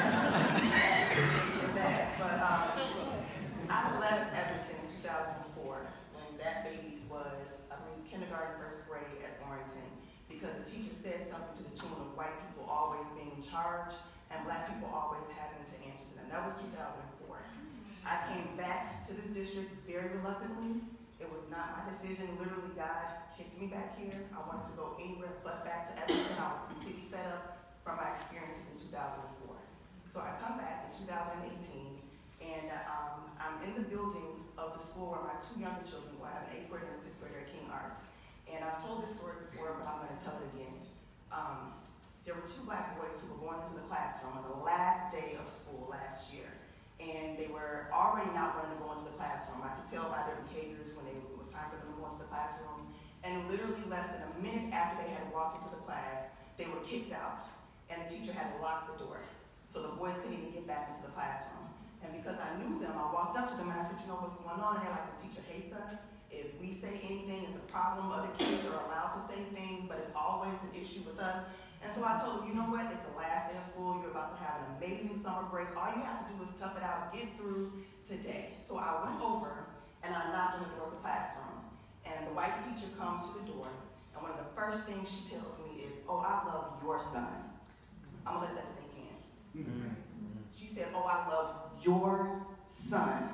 Speaker 16: teacher said something to the tune of white people always being in charge and black people always having to answer to them. That was 2004. I came back to this district very reluctantly. It was not my decision. Literally, God kicked me back here. I wanted to go anywhere but back to Evanston. I was completely fed up from my experiences in 2004. So I come back in 2018, and um, I'm in the building of the school where my two younger children, well, I have an eighth grader and a sixth grader at King Arts. And I've told this story before, but I'm going to tell it again. Um, there were two black boys who were going into the classroom on the last day of school last year. And they were already not wanting to go into the classroom. I could tell by their behaviors when they, it was time for them to go into the classroom. And literally less than a minute after they had walked into the class, they were kicked out. And the teacher had to lock the door. So the boys couldn't even get back into the classroom. And because I knew them, I walked up to them and I said, you know what's going on? And they're like, this teacher hates us. If we say anything, it's a problem. Other kids are allowed to say things, but it's always an issue with us. And so I told them, you know what? It's the last day of school. You're about to have an amazing summer break. All you have to do is tough it out, get through today. So I went over and I knocked on the door of the classroom. And the white teacher comes to the door. And one of the first things she tells me is, oh, I love your son. I'm going to let that sink in. Mm-hmm. She said, oh, I love your son.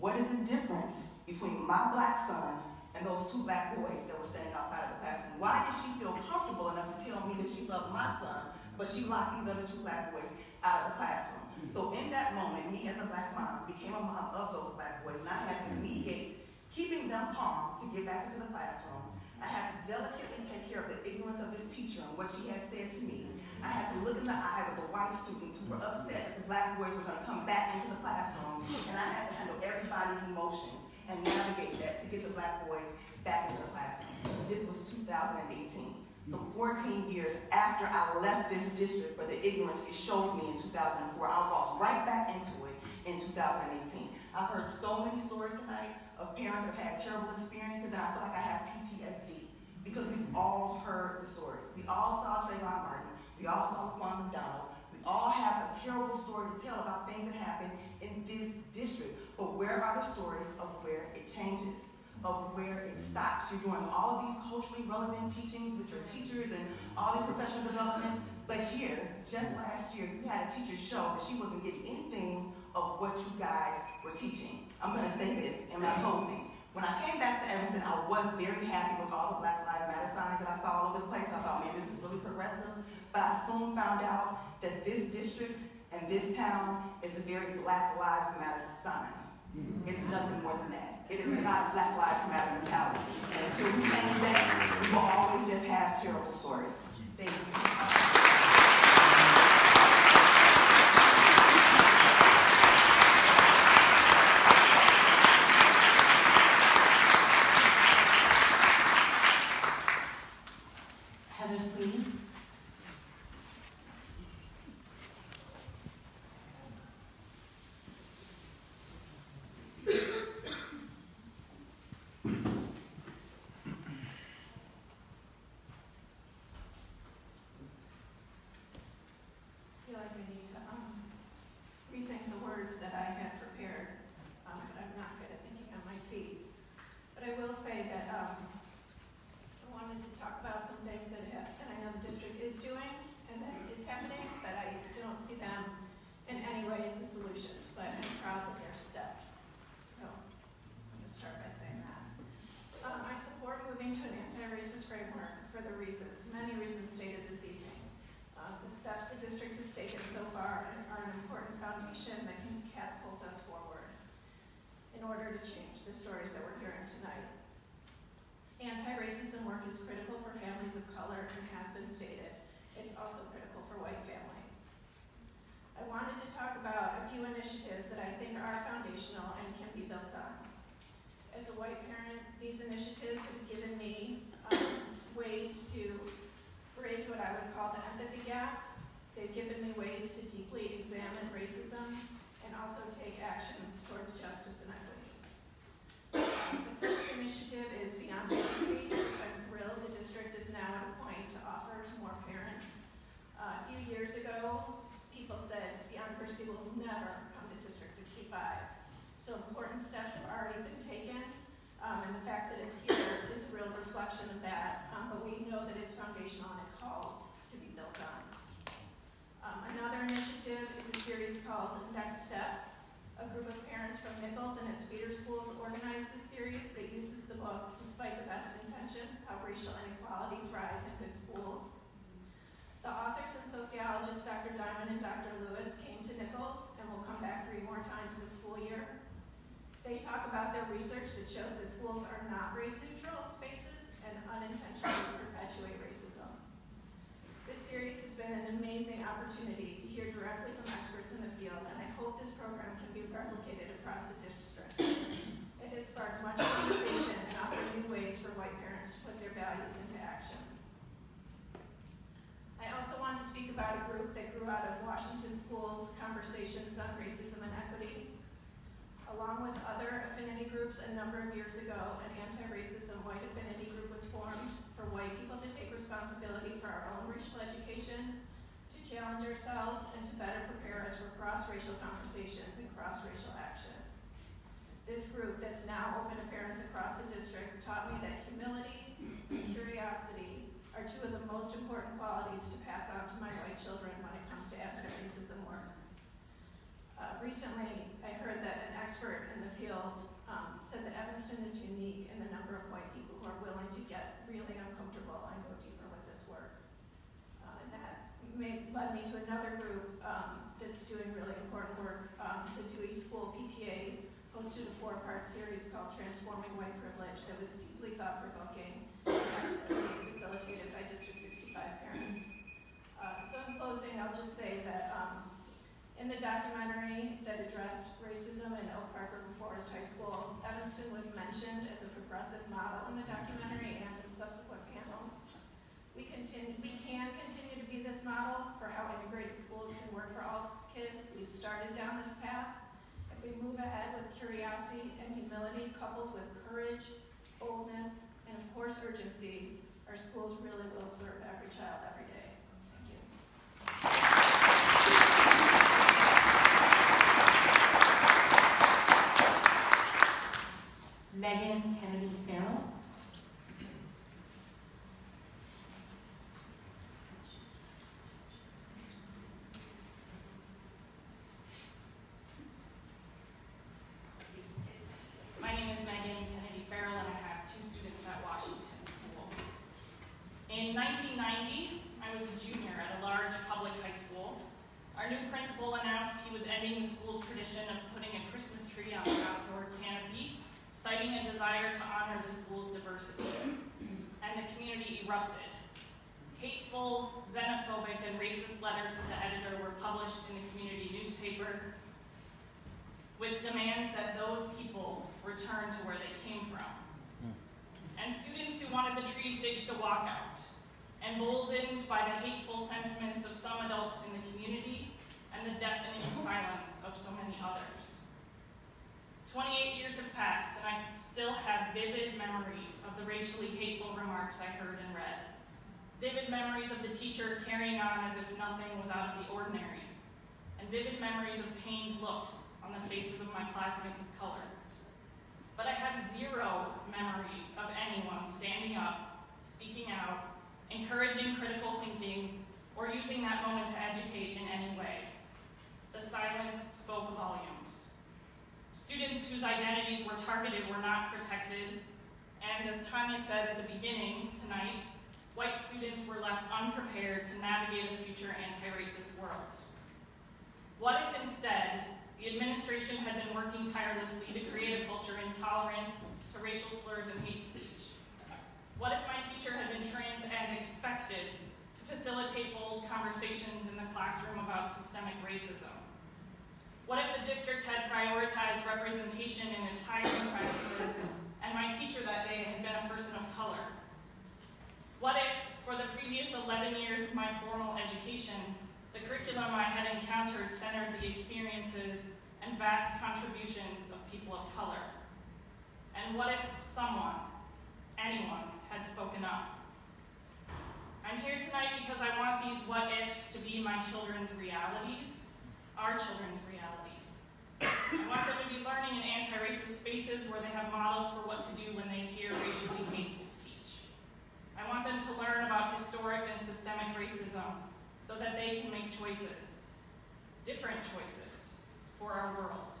Speaker 16: What is the difference between my black son and those two black boys that were standing outside of the classroom. Why did she feel comfortable enough to tell me that she loved my son, but she locked these other two black boys out of the classroom? So in that moment, me as a black mom became a mom of those black boys, and I had to mediate keeping them calm to get back into the classroom. I had to delicately take care of the ignorance of this teacher and what she had said to me. I had to look in the eyes of the white students who were upset that the black boys were going to come back into the classroom, and I had to handle everybody's emotions and navigate that to get the black boys back into the classroom. This was 2018. So 14 years after I left this district for the ignorance it showed me in 2004, I walked right back into it in 2018. I've heard so many stories tonight of parents have had terrible experiences, and I feel like I have PTSD because we've all heard the stories. We all saw Trayvon Martin. We all saw Laquan McDonald. We all have a terrible story to tell about things that happened in this district. But where are the stories of where it changes, of where it stops? You're doing all of these culturally relevant teachings with your teachers and all these professional developments. But here, just last year, you had a teacher show that she wasn't getting anything of what you guys were teaching. I'm going to say this in my closing. When I came back to Evanston, I was very happy with all the Black Lives Matter signs that I saw all over the place. I thought, man, this is really progressive. But I soon found out that this district and this town is a very Black Lives Matter sign. Mm-hmm. It's nothing more than that. It is not Black Lives Matter mentality. And until we change that, we will always just have terrible stories. Thank you.
Speaker 17: Reflection of that, um, but we know that it's foundational and it calls to be built on. Um, another initiative is a series called Next Steps. A group of parents from Nichols and its feeder schools organized this series that uses the book Despite the Best Intentions, How Racial Inequality Thrives in Good Schools. The authors and sociologists Dr. Diamond and Dr. Lewis came to Nichols and will come back three more times this school year. They talk about their research that shows that schools are not race-neutral spaces and unintentionally perpetuate racism. This series has been an amazing opportunity to hear directly from experts in the field, and I hope this program can be replicated across the district. It has sparked much conversation and offered new ways for white parents to put their values into action. I also want to speak about a group that grew out of Washington School's Conversations on Racism and Equity. Along with other affinity groups a number of years ago, an anti-racism white affinity group for white people to take responsibility for our own racial education, to challenge ourselves, and to better prepare us for cross-racial conversations and cross-racial action. This group that's now open to parents across the district taught me that humility and curiosity are two of the most important qualities to pass on to my white children when it comes to anti-racism work. Uh, recently, I heard that an expert in the field um, said that Evanston is unique in the number of are willing to get really uncomfortable and go deeper with this work. Uh, and that made, led me to another group um, that's doing really important work. Um, the Dewey School PTA hosted a four-part series called Transforming White Privilege that was deeply thought-provoking and facilitated by District 65 parents. Uh, so in closing, I'll just say that um, in the documentary that addressed racism in Oak Park River Forest High School, Evanston was mentioned as a progressive model in the documentary and in subsequent panels. We, continue, we can continue to be this model for how integrated schools can work for all kids. We've started down this path. If we move ahead with curiosity and humility coupled with courage, boldness, and of course urgency, our schools really will serve every child every day. Thank you.
Speaker 2: Megan Kennedy Farrell.
Speaker 18: My name is Megan Kennedy Farrell, and I have two students at Washington School. In 1990, I was a junior at a large public high school. Our new principal announced he was ending the school's tradition of putting a Christmas tree on the outdoor canopy, citing a desire to honor the school's diversity. And the community erupted. Hateful, xenophobic, and racist letters to the editor were published in the community newspaper with demands that those people return to where they came from. Hmm. And students who wanted the tree staged a walkout, emboldened by the hateful sentiments of some adults in the community and the deafening <laughs> silence of so many others. 28 years have passed, and I still have vivid memories of the racially hateful remarks I heard and read. Vivid memories of the teacher carrying on as if nothing was out of the ordinary, and vivid memories of pained looks on the faces of my classmates of color. But I have zero memories of anyone standing up, speaking out, encouraging critical thinking, or using that moment to educate in any way. The silence spoke volumes. Students whose identities were targeted were not protected, and as Tanya said at the beginning tonight, white students were left unprepared to navigate a future anti-racist world. What if instead, the administration had been working tirelessly to create a culture intolerant to racial slurs and hate speech? What if my teacher had been trained and expected to facilitate bold conversations in the classroom about systemic racism? What if the district had prioritized representation in its hiring practices and my teacher that day had been a person of color? What if, for the previous 11 years of my formal education, the curriculum I had encountered centered the experiences and vast contributions of people of color. And what if someone, anyone, had spoken up? I'm here tonight because I want these what ifs to be my children's realities, our children's realities. I want them to be learning in anti-racist spaces where they have models for what to do when they hear racially hateful speech. I want them to learn about historic and systemic racism choices, different choices, for our world.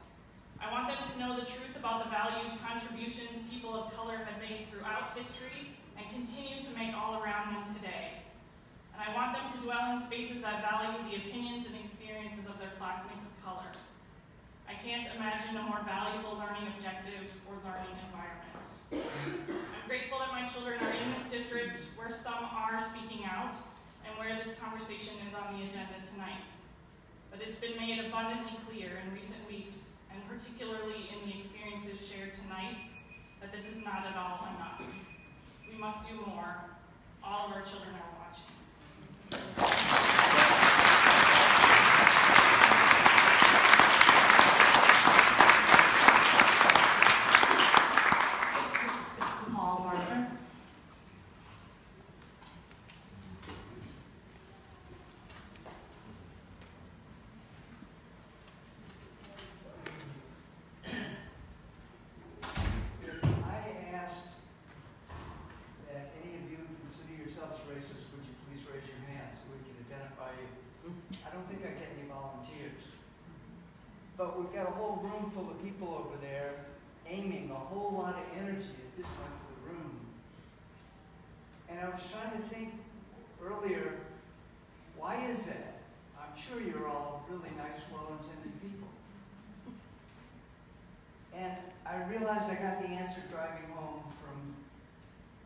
Speaker 18: I want them to know the truth about the valued contributions people of color have made throughout history and continue to make all around them today. And I want them to dwell in spaces that value the opinions and experiences of their classmates of color. I can't imagine a more valuable learning objective or learning environment. I'm grateful that my children are in this district where some are speaking out and where this conversation is on the agenda tonight. But it's been made abundantly clear in recent weeks and particularly in the experiences shared tonight, that this is not at all enough. We must do more. All of our children are watching.
Speaker 19: Paul Barker.
Speaker 20: If I asked that any of you consider yourselves racist, would you please raise your hand so we can identify you? I don't think I get any volunteers. But we've got a people over there aiming a whole lot of energy at this one for the room. And I was trying to think earlier, why is that? I'm sure you're all really nice, well-intended people. And I realized I got the answer driving home from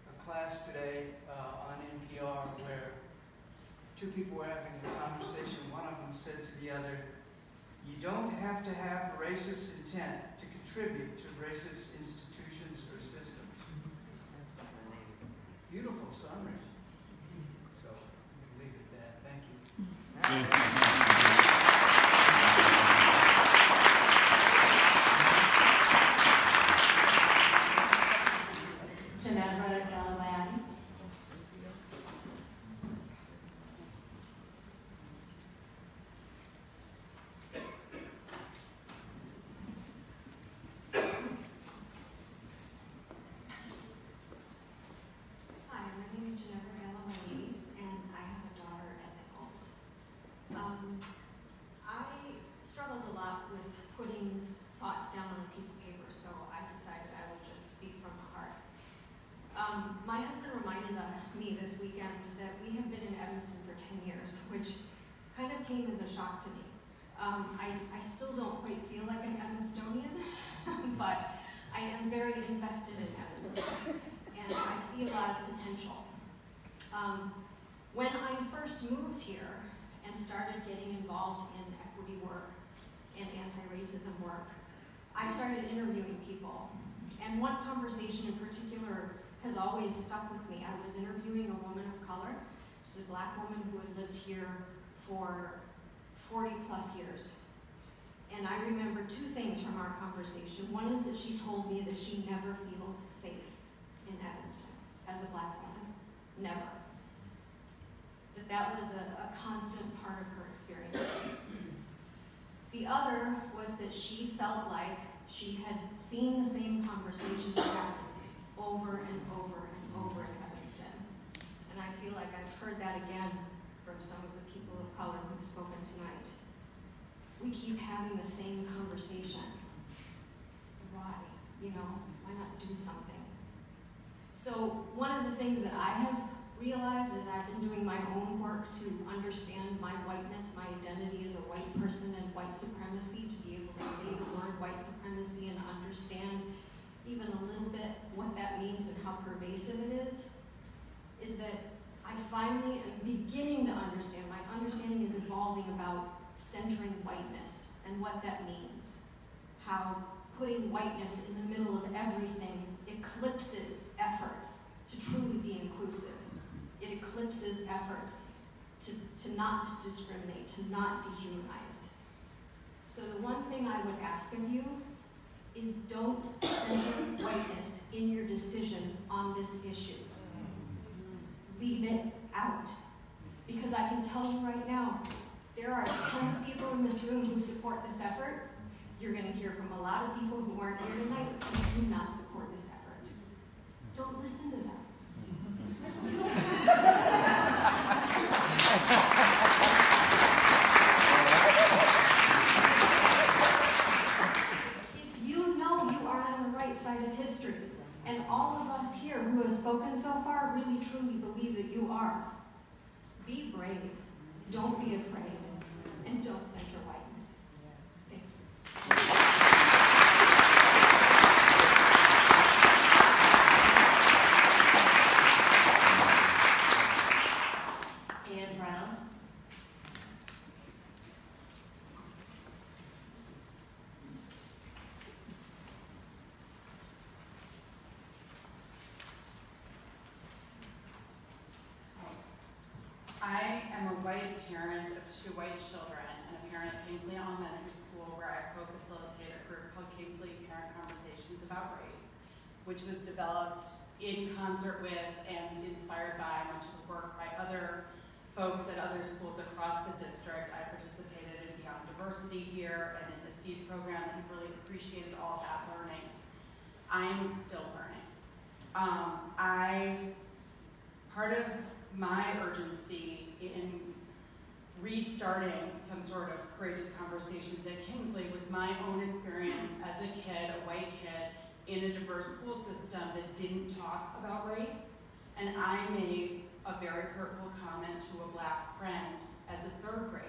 Speaker 20: a class today uh, on NPR where two people were having a conversation. One of them said to the other, you don't have to have racist intent to contribute to racist institutions or systems. Beautiful summary. So, we'll leave it at that. Thank you.
Speaker 19: Ginevra Gilliland.
Speaker 7: Hi, my name is Jennifer Galloway-Lees, and I have a daughter at Nichols. Um, I struggled a lot with putting thoughts down on a piece of paper, so I decided I would just speak from the heart. Um, my husband reminded uh, me this weekend that we have been in Evanston for 10 years, which kind of came as a shock to me. Um, I, I still don't quite feel like an Evanstonian, <laughs> but I am very invested in Evanston and I see a lot of potential. Um, when I first moved here and started getting involved in equity work and anti-racism work, I started interviewing people. And one conversation in particular has always stuck with me. I was interviewing a woman of color. She's a black woman who had lived here for 40 plus years. And I remember two things from our conversation. One is that she told me that she never feels safe in Evanston as a black woman. Never. That that was a, a constant part of her experience. The other was that she felt like she had seen the same conversations happen over and over and over in Evanston. And I feel like I've heard that again from some of people of color who've spoken tonight. We keep having the same conversation. Why? You know, why not do something? So one of the things that I have realized is I've been doing my own work to understand my whiteness, my identity as a white person and white supremacy, to be able to say the word white supremacy and understand even a little bit what that means and how pervasive it is, is that I finally am beginning to understand, my understanding is evolving about centering whiteness and what that means. How putting whiteness in the middle of everything eclipses efforts to truly be inclusive. It eclipses efforts to, to not discriminate, to not dehumanize. So the one thing I would ask of you is don't center whiteness in your decision on this issue. Leave it out. Because I can tell you right now, there are tons of people in this room who support this effort. You're going to hear from a lot of people who aren't here tonight who do not support this effort. Don't listen to them. you know you are on the right side of history. And all of us here who have spoken so far really truly believe that you are be brave. Don't be afraid. And don't censor whiteness. Thank you.
Speaker 2: Ann Brown.
Speaker 13: I am a white parent of two white children and a parent at Kingsley Elementary School where I co-facilitate a group called Kingsley Parent Conversations About Race, which was developed in concert with and inspired by much of the work by other folks at other schools across the district. I participated in Beyond Diversity here and in the SEED program and really appreciated all that learning. I'm still learning. Um, I, part of my urgency in restarting some sort of courageous conversations at Kingsley was my own experience as a kid, a white kid, in a diverse school system that didn't talk about race. And I made a very hurtful comment to a black friend as a third grader.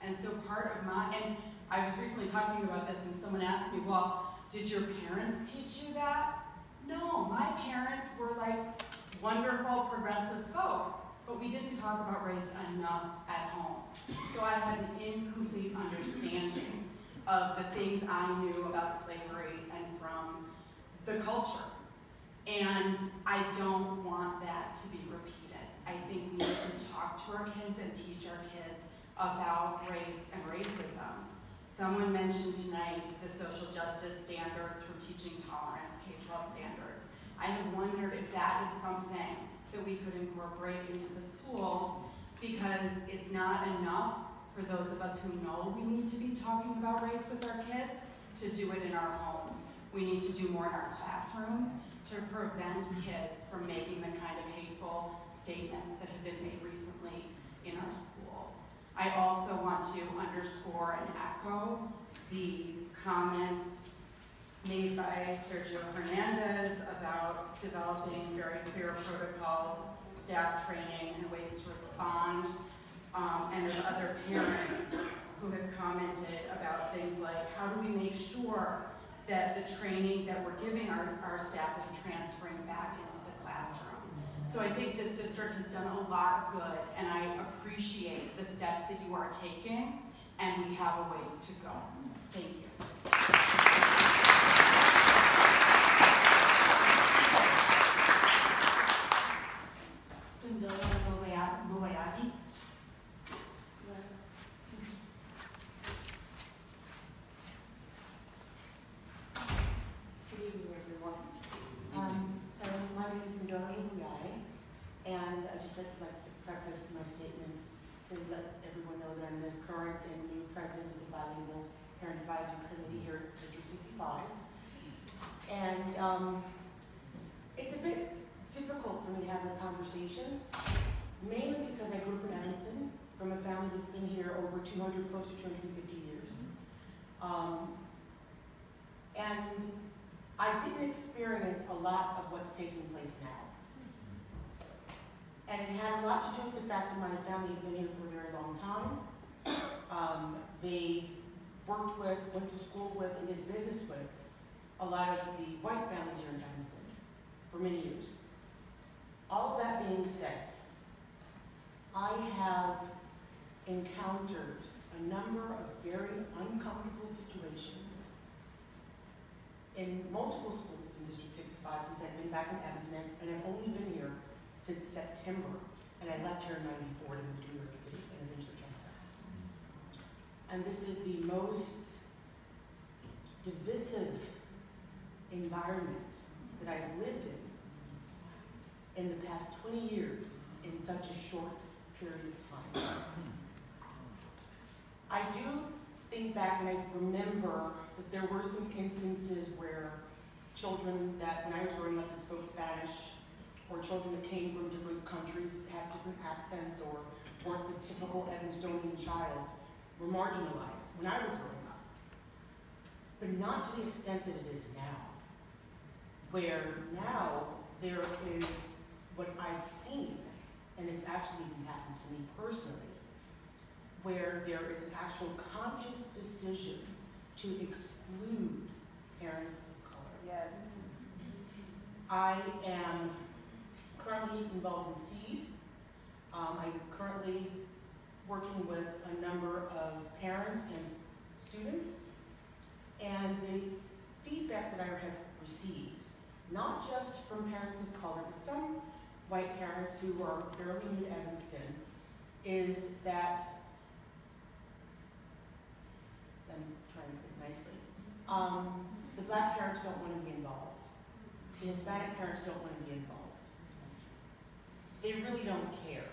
Speaker 13: And so part of my, and I was recently talking about this and someone asked me, well, did your parents teach you that? No, my parents were like wonderful progressive folks, but we didn't talk about race enough at home. So I had an incomplete understanding of the things I knew about slavery and from the culture. And I don't want that to be repeated. I think we need to talk to our kids and teach our kids about race and racism. Someone mentioned tonight the social justice standards for teaching tolerance, K-12 standards. I have wondered if that is something that we could incorporate into the schools because it's not enough for those of us who know we need to be talking about race with our kids to do it in our homes. We need to do more in our classrooms to prevent kids from making the kind of hateful statements that have been made recently in our schools. I also want to underscore and echo the comments made by Sergio Hernandez about developing very clear protocols, staff training, and ways to respond, um, and of other parents who have commented about things like how do we make sure that the training that we're giving our, our staff is transferring back into the classroom. So I think this district has done a lot of good, and I appreciate the steps that you are taking, and we have a ways to go. Thank you.
Speaker 21: Mubayaki.
Speaker 22: Good evening, everyone. Um, so my name is Ndona Muyai, and I'd just like, like to preface my statements to let everyone know that I'm the current and new president of the Bilingual Parent Advisory Committee here at District 65. And um, it's a bit difficult for me to have this conversation, mainly because I grew up in Evanston from a family that's been here over 200, close to 250 years. Um, and I didn't experience a lot of what's taking place now. And it had a lot to do with the fact that my family had been here for a very long time. Um, they worked with, went to school with, and did business with a lot of the white families here in Evanston for many years. All of that being said, I have encountered a number of very uncomfortable situations in multiple schools in District 65 since I've been back in Evanston, and I've only been here since September, and I left here in 94 to move to New York City and eventually came back. And this is the most divisive environment that I've lived in in the past 20 years in such a short period of time. I do think back and I remember that there were some instances where children that, when I was growing up, that spoke Spanish, or children that came from different countries had different accents, or weren't the typical Evanstonian child, were marginalized when I was growing up. But not to the extent that it is now, where now there is what I've seen, and it's actually happened to me personally, where there is an actual conscious decision to exclude parents of color.
Speaker 15: Yes.
Speaker 22: I am currently involved in SEED. Um, I'm currently working with a number of parents and students. And the feedback that I have received, not just from parents of color, but some white parents who are fairly new to Evanston, is that, I'm trying to put it nicely, um, the black parents don't want to be involved. The Hispanic parents don't want to be involved. They really don't care.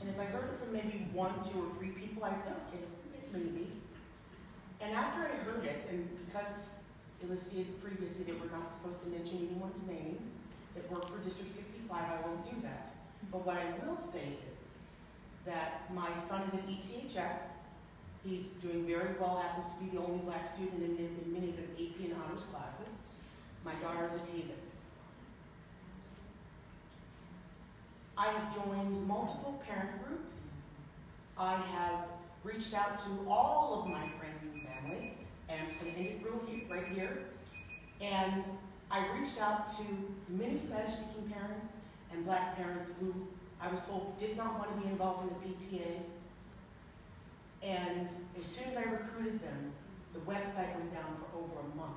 Speaker 22: And if I heard it from maybe one, two, or three people, I'd say, okay, maybe. And after I heard it, and because it was stated previously that we're not supposed to mention anyone's name that worked for District 65, I won't do that. But what I will say is that my son is at ETHS. He's doing very well, happens to be the only black student in, in many of his AP and honors classes. My daughter is a Haven. I have joined multiple parent groups. I have reached out to all of my friends and family, and I'm just to end it real right here. And I reached out to many Spanish-speaking parents and black parents who I was told did not want to be involved in the PTA. And as soon as I recruited them, the website went down for over a month.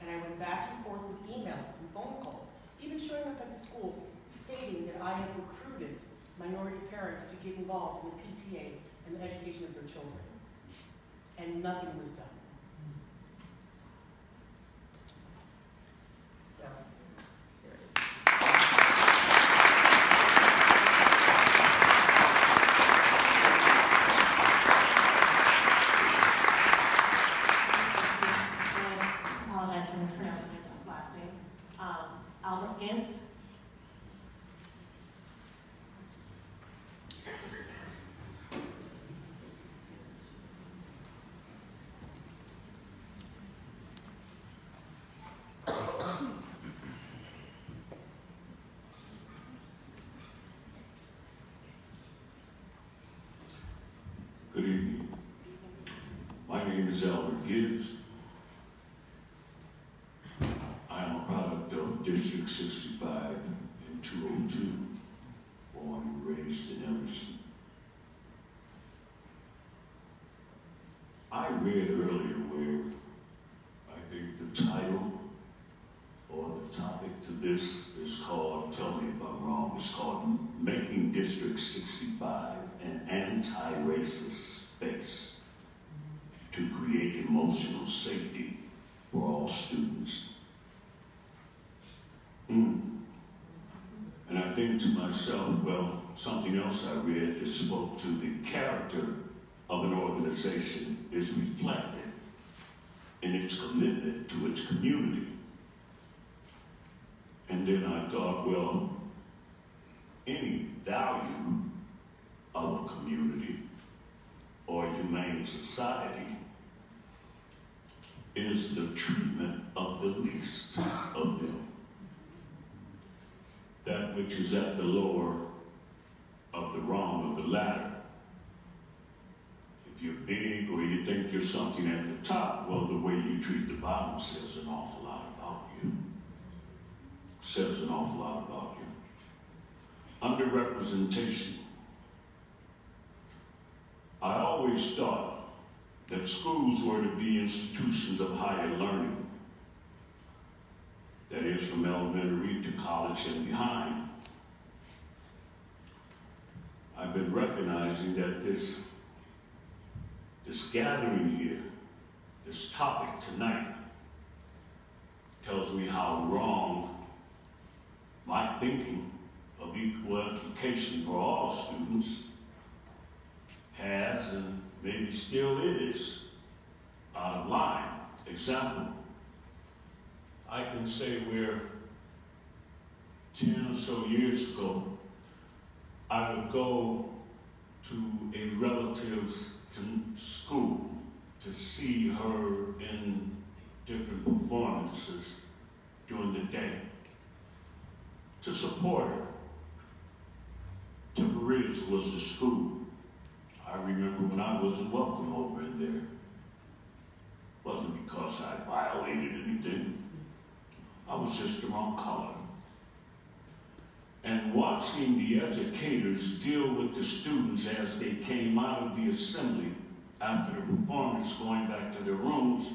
Speaker 22: And I went back and forth with emails and phone calls, even showing up at the school, stating that I had recruited minority parents to get involved in the PTA and the education of their children. And nothing was done there it is.
Speaker 2: I apologize for mispronouncing my last name. Um, Albert Gintz.
Speaker 23: Good evening. My name is Albert Gibbs. I am a product of District 65 and 202, born and raised in Emerson. I read earlier where I think the title or the topic to this is called, tell me if I'm wrong, it's called Making District 65 an Anti-Racist Space Emotional Safety for All Students. Hmm. And I think to myself, well, something else I read that spoke to the character of an organization is reflected in its commitment to its community. And then I thought, well, any value of a community or humane society is the treatment of the least of them. That which is at the lower of the rung of the ladder. If you're big or you think you're something at the top, well, the way you treat the bottom says an awful lot about you. Says an awful lot about you. Underrepresentation. I always thought that schools were to be institutions of higher learning. That is, from elementary to college and behind. I've been recognizing that this, this gathering here, this topic tonight, tells me how wrong my thinking of equal education for all students has and maybe still is out of line. Example, I can say where 10 or so years ago, I would go to a relative's school to see her in different performances during the day, to support her, Ridge was the school. I remember when I wasn't welcome over in there. It wasn't because I violated anything. I was just the wrong color. And watching the educators deal with the students as they came out of the assembly after the performance going back to their rooms,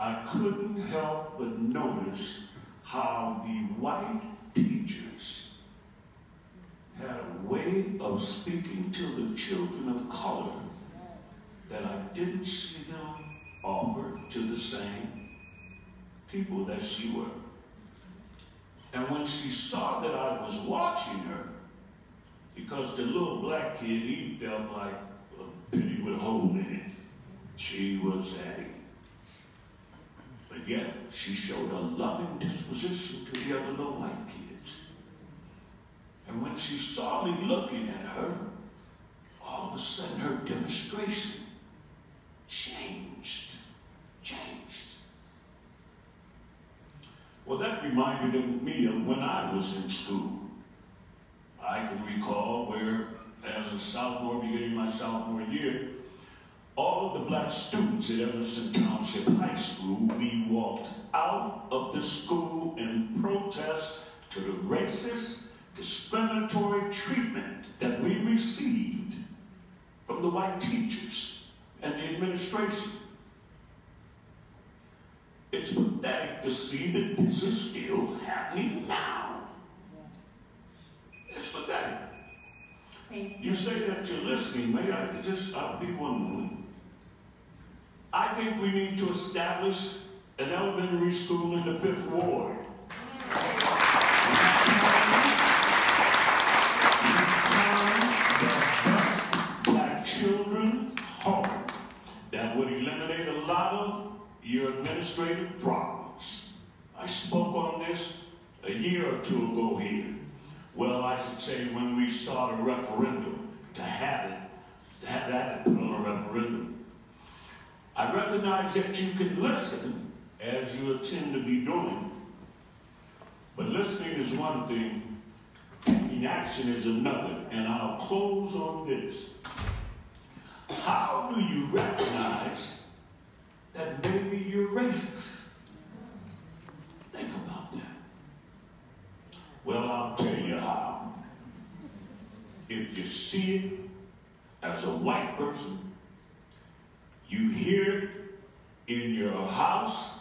Speaker 23: I couldn't help but notice how the white teachers had a way of speaking to the children of color that I didn't see them offer to the same people that she were. And when she saw that I was watching her, because the little black kid, he felt like a penny with a hole in it. She was at it. But yet, she showed a loving disposition to the other little white kids. And when she saw me looking at her, all of a sudden her demonstration changed. Changed. Well, that reminded me of when I was in school. I can recall where, as a sophomore, beginning my sophomore year, all of the black students at Evanston Township High School, we walked out of the school in protest to the racist, discriminatory treatment that we received from the white teachers and the administration. It's pathetic to see that this is still happening now. It's pathetic. You say that you're listening. May I just I'll be one moment? I think we need to establish an elementary school in the Fifth Ward. Your administrative problems. I spoke on this a year or two ago here. Well, I should say when we sought a referendum to have it, to have that put on a referendum. I recognize that you can listen as you intend to be doing, but listening is one thing, taking action is another, and I'll close on this. How do you recognize that maybe you're racist? Think about that. Well, I'll tell you how. If you see it as a white person, you hear it in your house,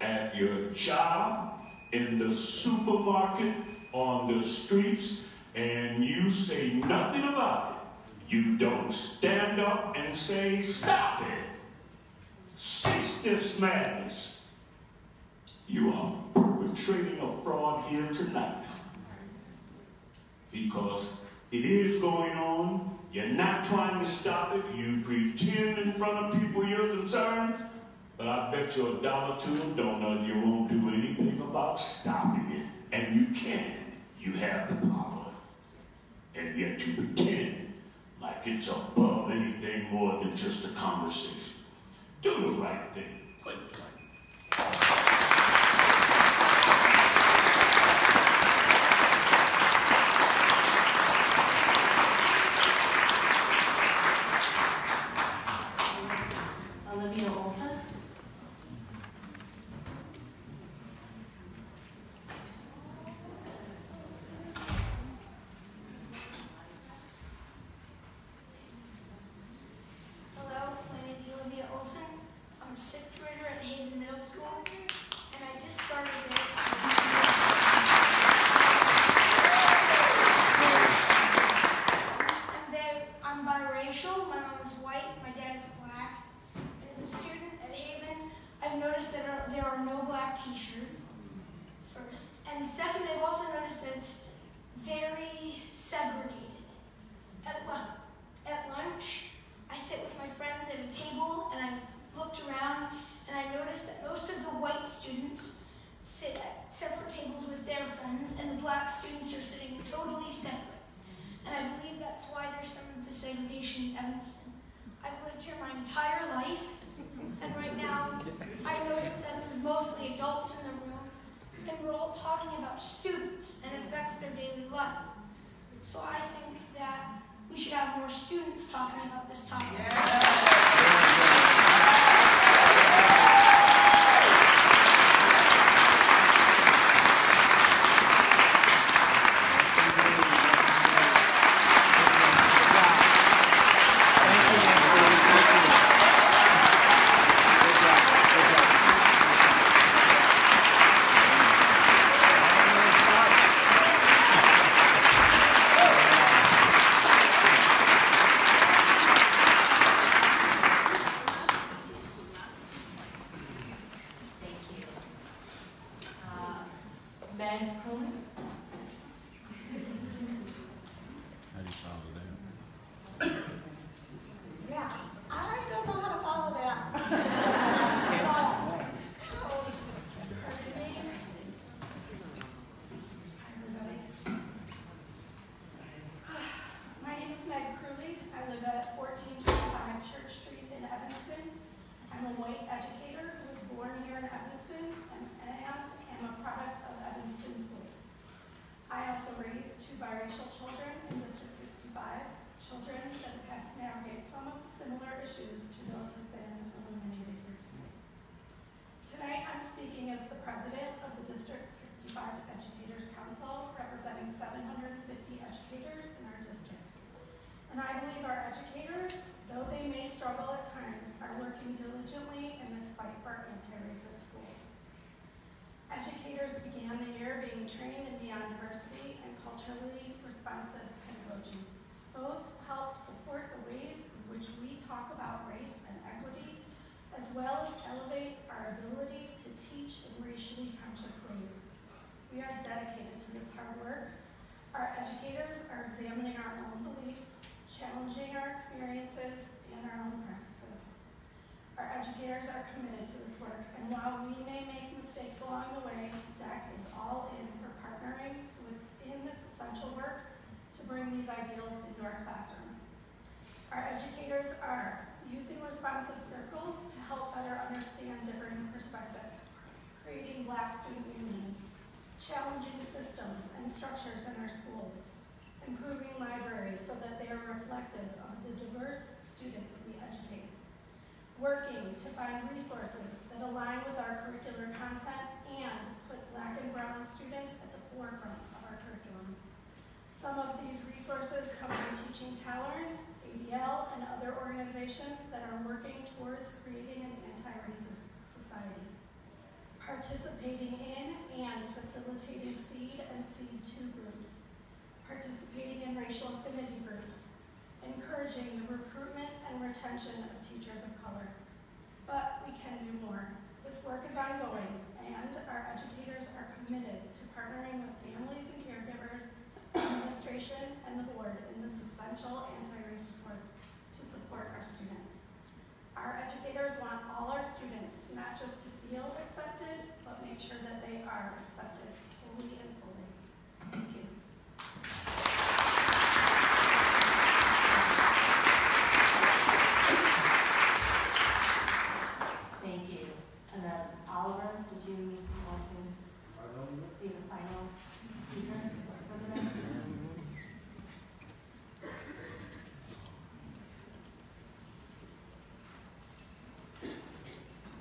Speaker 23: at your job, in the supermarket, on the streets, and you say nothing about it. You don't stand up and say, stop it. Cease this madness. You are perpetrating a fraud here tonight. Because it is going on. You're not trying to stop it. You pretend in front of people you're concerned. But I bet you a dollar to a donut you won't do anything about stopping it. And you can. You have the power. And yet you pretend like it's above anything more than just a conversation. Do the right thing. Quit playing.
Speaker 24: Culturally responsive pedagogy. Both help support the ways in which we talk about race and equity, as well as elevate our ability to teach in racially conscious ways. We are dedicated to this hard work. Our educators are examining our own beliefs, challenging our experiences and our own practices. Our educators are committed to this work, and while we may make mistakes along the way, DEC is all in for partnering within this essential work to bring these ideals into our classroom. Our educators are using responsive circles to help better understand differing perspectives, creating black student unions, challenging systems and structures in our schools, improving libraries so that they are reflective of the diverse students we educate, working to find resources that align with our curricular content and put black and brown students at the forefront. Some of these resources come from Teaching Tolerance, ADL, and other organizations that are working towards creating an anti-racist society. Participating in and facilitating SEED and SEED2 groups. Participating in racial affinity groups. Encouraging the recruitment and retention of teachers of color. But we can do more. This work is ongoing, and our educators are committed to partnering with families and caregivers, administration, and the board in this essential anti-racist work to support our students. Our educators want all our students not just to feel accepted, but make sure that they are accepted fully and fully. Thank you.
Speaker 2: Thank you. And then Oliver, did you want to be the final speaker for the night?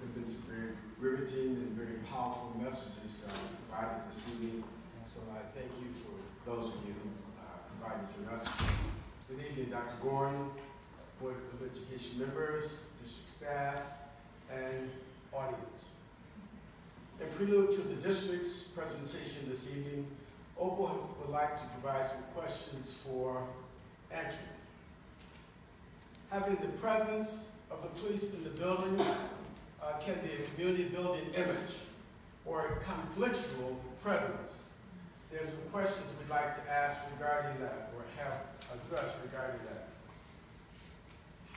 Speaker 12: There've been some very riveting and very powerful messages uh, provided this evening. So I thank you for those of you who uh, provided your messages. Good evening, Dr. Goren, Board of Education members, district staff, and audience. In prelude to the district's presentation this evening, Opal would like to provide some questions for Andrew. Having the presence of the police in the building uh, can be a community building image or a conflictual presence. There's some questions we'd like to ask regarding that or have addressed regarding that.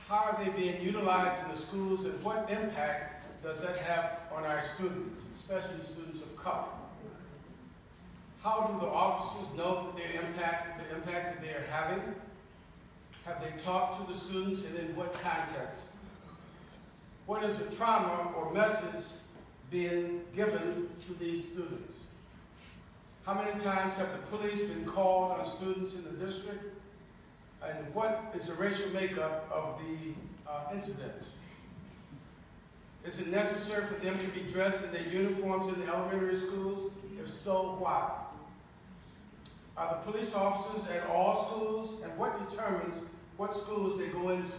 Speaker 12: How are they being utilized in the schools and what impact does that have on our students, especially students of color? How do the officers know that their impact, the impact that they are having? Have they talked to the students and in what context? What is the trauma or message being given to these students? How many times have the police been called on students in the district? And what is the racial makeup of the uh, incidents? Is it necessary for them to be dressed in their uniforms in the elementary schools? If so, why? Are the police officers at all schools, and what determines what schools they go into?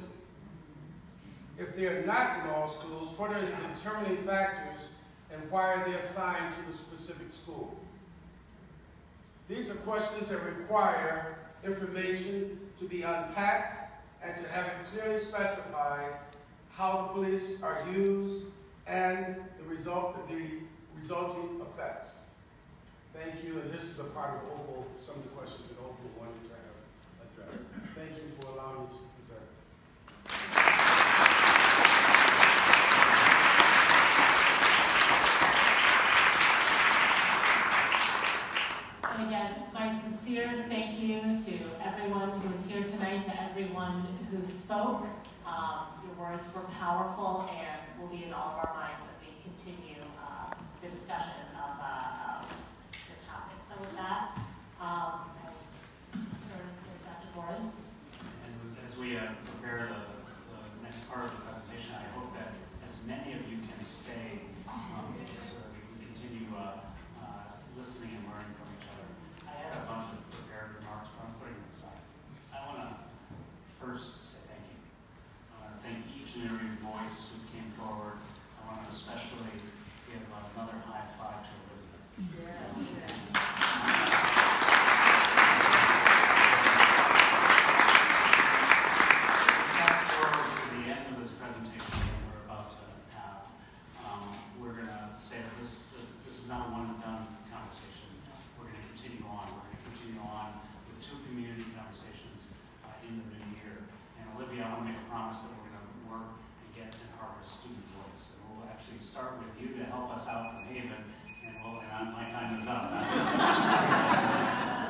Speaker 12: If they are not in all schools, what are the determining factors and why are they assigned to a specific school? These are questions that require information to be unpacked and to have it clearly specified how the police are used and the result the resulting effects. Thank you, and this is the part of OPAL, some of the questions that OPAL wanted to have addressed. Thank you for allowing me to present.
Speaker 2: And again, my sincere thank you to everyone who is here tonight, to everyone who spoke. Um, your words were powerful and will be in all of our minds as we continue uh, the discussion of, uh, of this topic. So with that, um, I turn to Dr. Goren.
Speaker 25: And as we uh, prepare the, the next part of the presentation, I hope that as many of you can stay um, so that we can continue uh, uh, listening and learning from each other. I had a bunch of prepared remarks, but I'm putting them aside. I want to first say thank you. I want to thank each and every voice who came forward. I want to especially give another high five to Olivia. Fast forward to the end of this presentation that we're about to have. Um, we're going to say that this, this is not a one and done conversation. We're going to continue on. We're going to continue on with two community conversations uh, in the new year. And Olivia, I want to make a promise that we're going to work and get and harvest student voice. And we'll actually start with you to help us out in Haven. And we'll, and I'm- my time is up.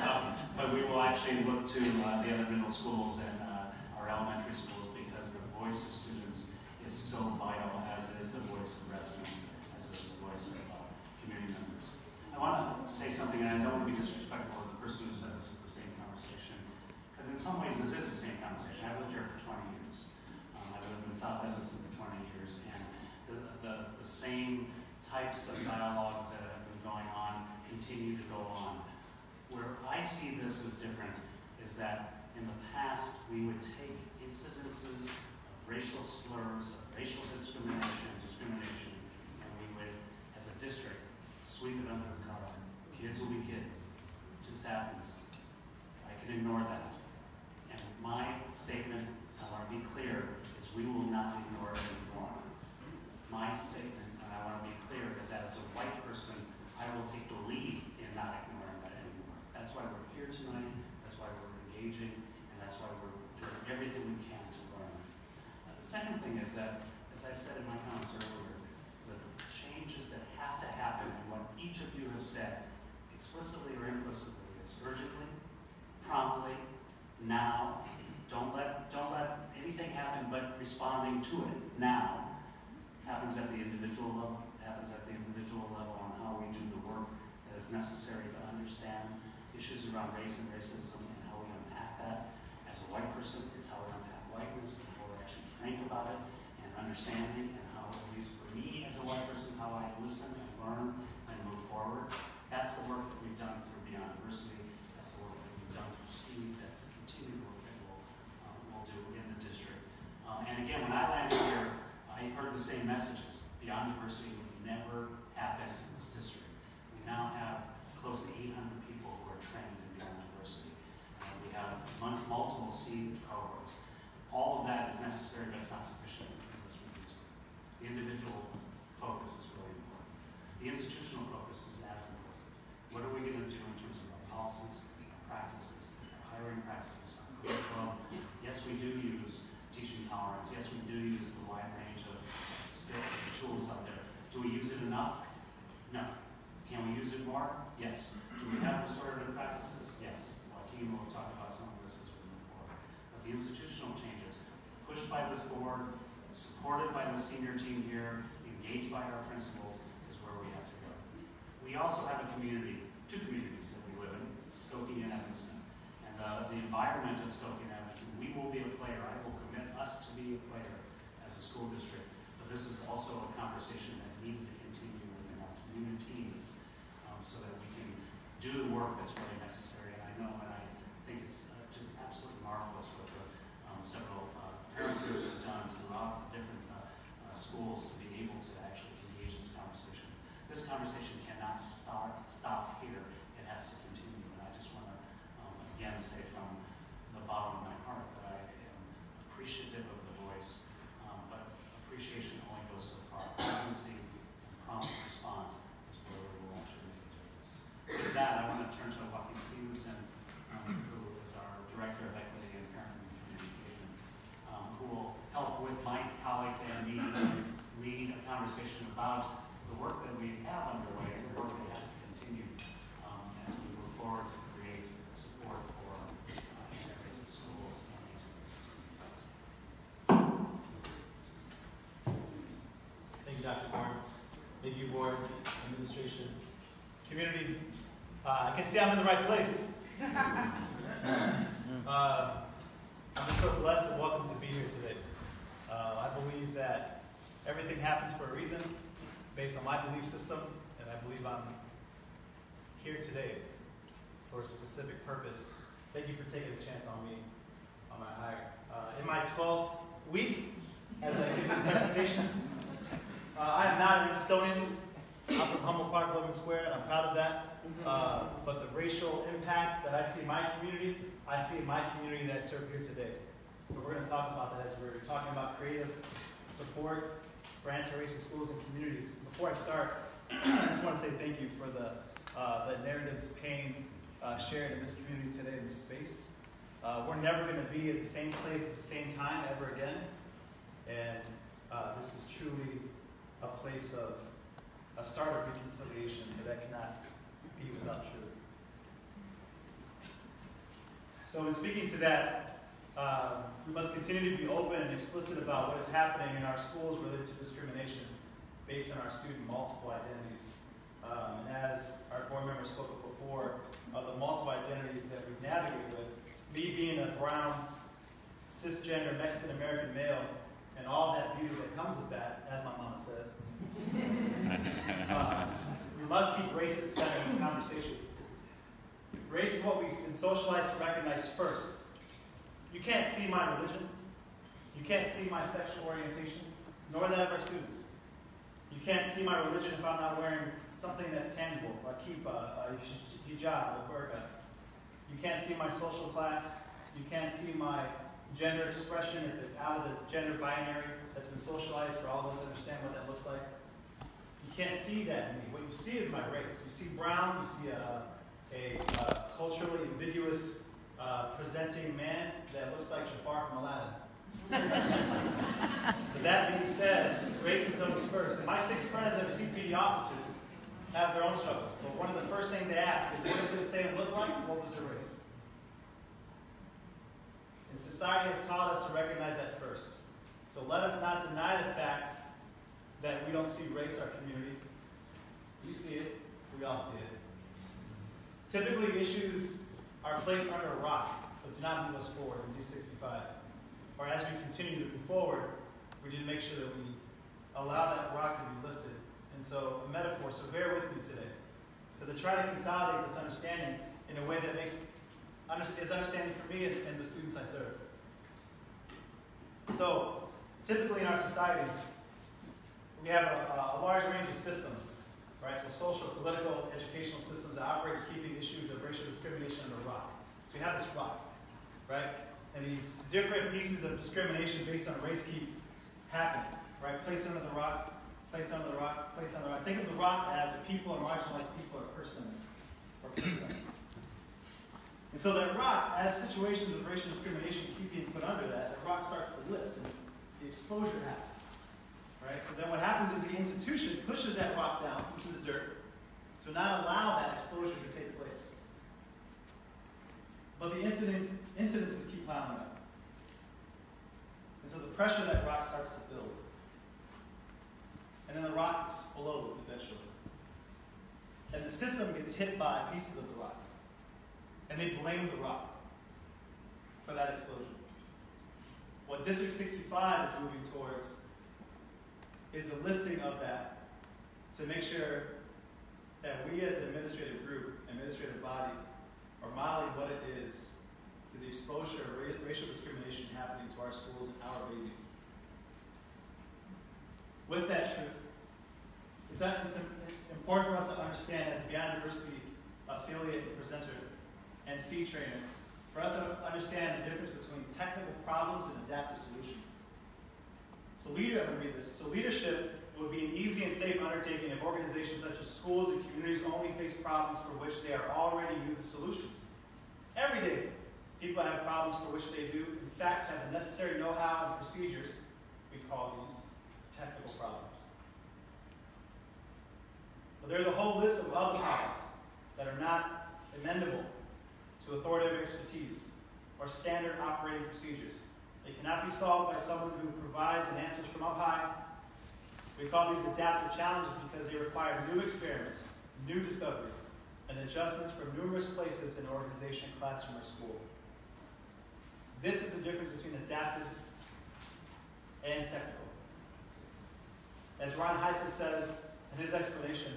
Speaker 25: Um, But we will actually look to uh, the other middle schools and uh, our elementary schools because the voice of students is so vital, as is the voice of residents, as is the voice of uh, community members. I want to say something, and I don't want to be disrespectful to the person who said this is the same conversation, because in some ways this is the same conversation. I've lived here for 20 years. Um, I've lived in South Evanston for 20 years, and the, same types of dialogues that have been going on continue to go on. Where I see this as different is that in the past, we would take incidences of racial slurs, of racial discrimination, discrimination, and we would, as a district, sweep it under the carpet. Kids will be kids. It just happens. I can ignore that. And my statement, I want to be clear, is we will not ignore it anymore. My statement, and I want to be clear, is that as a white person, I will take the lead in not ignoring that anymore. That's why we're here tonight, that's why we're engaging, and that's why we're doing everything we can to learn. Uh, the second thing is that, as I said in my comments earlier, the changes that have to happen, and what each of you have said, explicitly or implicitly, is urgently, promptly, now. Don't let, don't let anything happen but responding to it now. Happens at the individual level, happens at the individual level on how we do the work that is necessary to understand issues around race and racism and how we unpack that. As a white person, it's how we unpack whiteness and how we're actually frank about it and understanding and how, at least for me as a white person, how I listen and learn and move forward. That's the work that we've done through Beyond Diversity. That's the work that we've done through SEED. That's the continued work that we'll, um, we'll do in the district. Um, and again, when I landed here, I heard the same messages. Beyond Diversity would never happen in this district. We now have close to 800 people who are trained in Beyond Diversity. Uh, we have multiple seed cohorts. All of that is necessary, but it's not sufficient unless we use. The individual focus is really important. The institutional focus is as important. What are we going to do in terms of our policies, our practices, our hiring practices, our curriculum? Yes, we do use teaching tolerance. Yes, we do use the wide range of skills tools out there. Do we use it enough? No. Can we use it more? Yes. Do we have restorative practices? Yes. Joaquin will talk about some of this as we move forward. But the institutional changes, pushed by this board, supported by the senior team here, engaged by our principals, is where we have to go. We also have a community, two communities that we live in, Skokie and Evanston. And uh, the environment of Skokie Madison, we will be a player. I will commit us to be a player as a school district. This is also a conversation that needs to continue within our communities um, so that we can do the work that's really necessary. And I know, and I think it's uh, just absolutely marvelous what the um, several uh, parent groups have done throughout the different uh, uh, schools to be able to actually engage this conversation. This conversation cannot start, stop here. It has to continue. And I just want to, um, again, say from the bottom of my heart that I am appreciative of the voice, um, but appreciation only goes so far. Urgency and prompt response is where we will actually make a difference. With that, I want to turn to Joaquin Stevenson, um, who is our Director of Equity and Parent and Community Engagement, um, who will help with my colleagues and me lead a conversation about the work that we have underway and the work that has to continue um, as we move forward to create support for uh, anti-racist schools and anti-racist communities.
Speaker 26: Thank you, Dr. Goren. Thank you, board, administration, community. Uh, I can see I'm in the right place. <laughs> uh, I'm just so blessed and welcome to be here today. Uh, I believe that everything happens for a reason, based on my belief system, and I believe I'm here today for a specific purpose. Thank you for taking a chance on me, on my hire. Uh, in my 12th week, as I give this presentation, uh, I am not an Evanstonian. I'm from Humboldt Park, Logan Square, and I'm proud of that. Uh, but the racial impacts that I see in my community, I see in my community that I serve here today. So we're going to talk about that as we're talking about creative support for anti-racist schools and communities. Before I start, <clears throat> I just want to say thank you for the, uh, the narratives pain uh, shared in this community today in this space. Uh, we're never going to be at the same place at the same time ever again. And uh, this is truly a place of a start of reconciliation, that cannot be without truth. So, in speaking to that, um, we must continue to be open and explicit about what is happening in our schools related to discrimination based on our student multiple identities. Um, and as our board member spoke of before, of the multiple identities that we navigate with, me being a brown, cisgender, Mexican American male, and all that beauty that comes with that, as my mama says, <laughs> uh, must keep race at the center of this conversation. Race is what we've been socialized to recognize first. You can't see my religion. You can't see my sexual orientation, nor that of our students. You can't see my religion if I'm not wearing something that's tangible, a kippah, a hijab, a burqa. You can't see my social class. You can't see my gender expression if it's out of the gender binary that's been socialized for all of us to understand what that looks like. You can't see that in me. What you see is my race. You see brown, you see a, a, a culturally ambiguous uh, presenting man that looks like Jafar from Aladdin. <laughs> but that being said, race is comes first. And my six friends that receive PD officers have their own struggles. But one of the first things they ask is, what did they say it looked like? What was their race? And society has taught us to recognize that first. So let us not deny the fact that we don't see race our community. You see it, we all see it. Typically, issues are placed under a rock, but do not move us forward in D65. Or as we continue to move forward, we need to make sure that we allow that rock to be lifted. And so, a metaphor, so bear with me today. Because I try to consolidate this understanding in a way that makes is understanding for me and, and the students I serve. So, typically in our society, we have a, a, large range of systems, right? So social, political, educational systems that operate keeping issues of racial discrimination under rock. So we have this rock, right? And these different pieces of discrimination based on race keep happening, right? Placed under the rock, placed under the rock, placed under the rock. Think of the rock as a people or marginalized people or persons, or person. And so that rock, as situations of racial discrimination keep being put under that, the rock starts to lift and the exposure happens. Right? So then what happens is the institution pushes that rock down into the dirt to not allow that exposure to take place. But the incidents, incidences keep piling up. And so the pressure that rock starts to build. And then the rock explodes eventually. And the system gets hit by pieces of the rock. And they blame the rock. For that explosion. What District 65 is moving towards is the lifting of that to make sure that we as an administrative group, administrative body, are modeling what it is to the exposure of ra- racial discrimination happening to our schools and our babies. With that truth, it's, it's im- important for us to understand as a Beyond Diversity affiliate and presenter and C trainer, for us to understand the difference between technical problems and adaptive solutions. So leader, I'm going to read this. So leadership would be an easy and safe undertaking if organizations such as schools and communities only face problems for which they are already knew the solutions. Every day, people have problems for which they do, in fact, have the necessary know-how and procedures. We call these technical problems. But there's a whole list of other problems that are not amendable to authoritative expertise or standard operating procedures. They cannot be solved by someone who provides an answers from up high. We call these adaptive challenges because they require new experiments, new discoveries, and adjustments from numerous places in an organization, classroom, or school. This is the difference between adaptive and technical. As Ron Heifetz says in his explanation,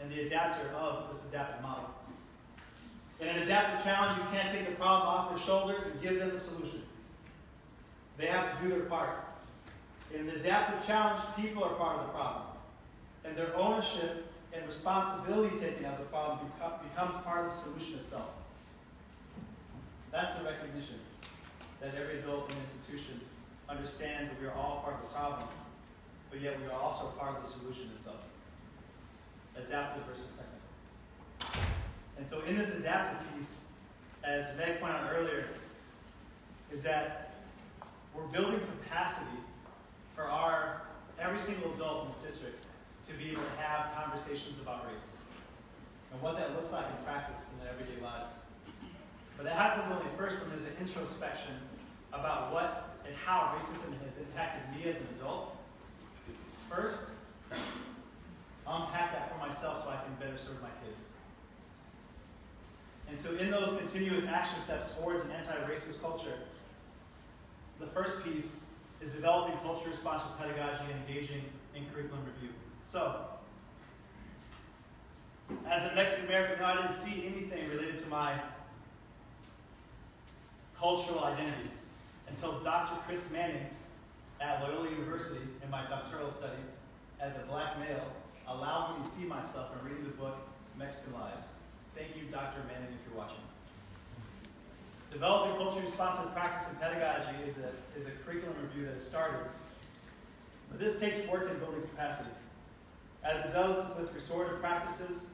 Speaker 26: and the adapter of this adaptive model. In an adaptive challenge, you can't take the problem off their shoulders and give them the solution. They have to do their part. In an adaptive challenge, people are part of the problem. And their ownership and responsibility taking of the problem beco- becomes part of the solution itself. That's the recognition that every adult in the institution understands that we are all part of the problem, but yet we are also part of the solution itself. Adaptive versus technical. And so in this adaptive piece, as Meg pointed out earlier, is that we're building capacity for our every single adult in this district to be able to have conversations about race and what that looks like in practice in their everyday lives. But that happens only first when there's an introspection about what and how racism has impacted me as an adult. First, unpack that for myself so I can better serve my kids. And so, in those continuous action steps towards an anti racist culture, the first piece is developing culture responsive pedagogy and engaging in curriculum review. So, as a Mexican American, I didn't see anything related to my cultural identity until Dr. Chris Manning at Loyola University in my doctoral studies as a black male allowed me to see myself in reading the book Mexican Lives. Thank you, Dr. Manning, if you're watching. Developing culture responsive practice and pedagogy is a, is a curriculum review that has started. But this takes work in building capacity. As it does with restorative practices,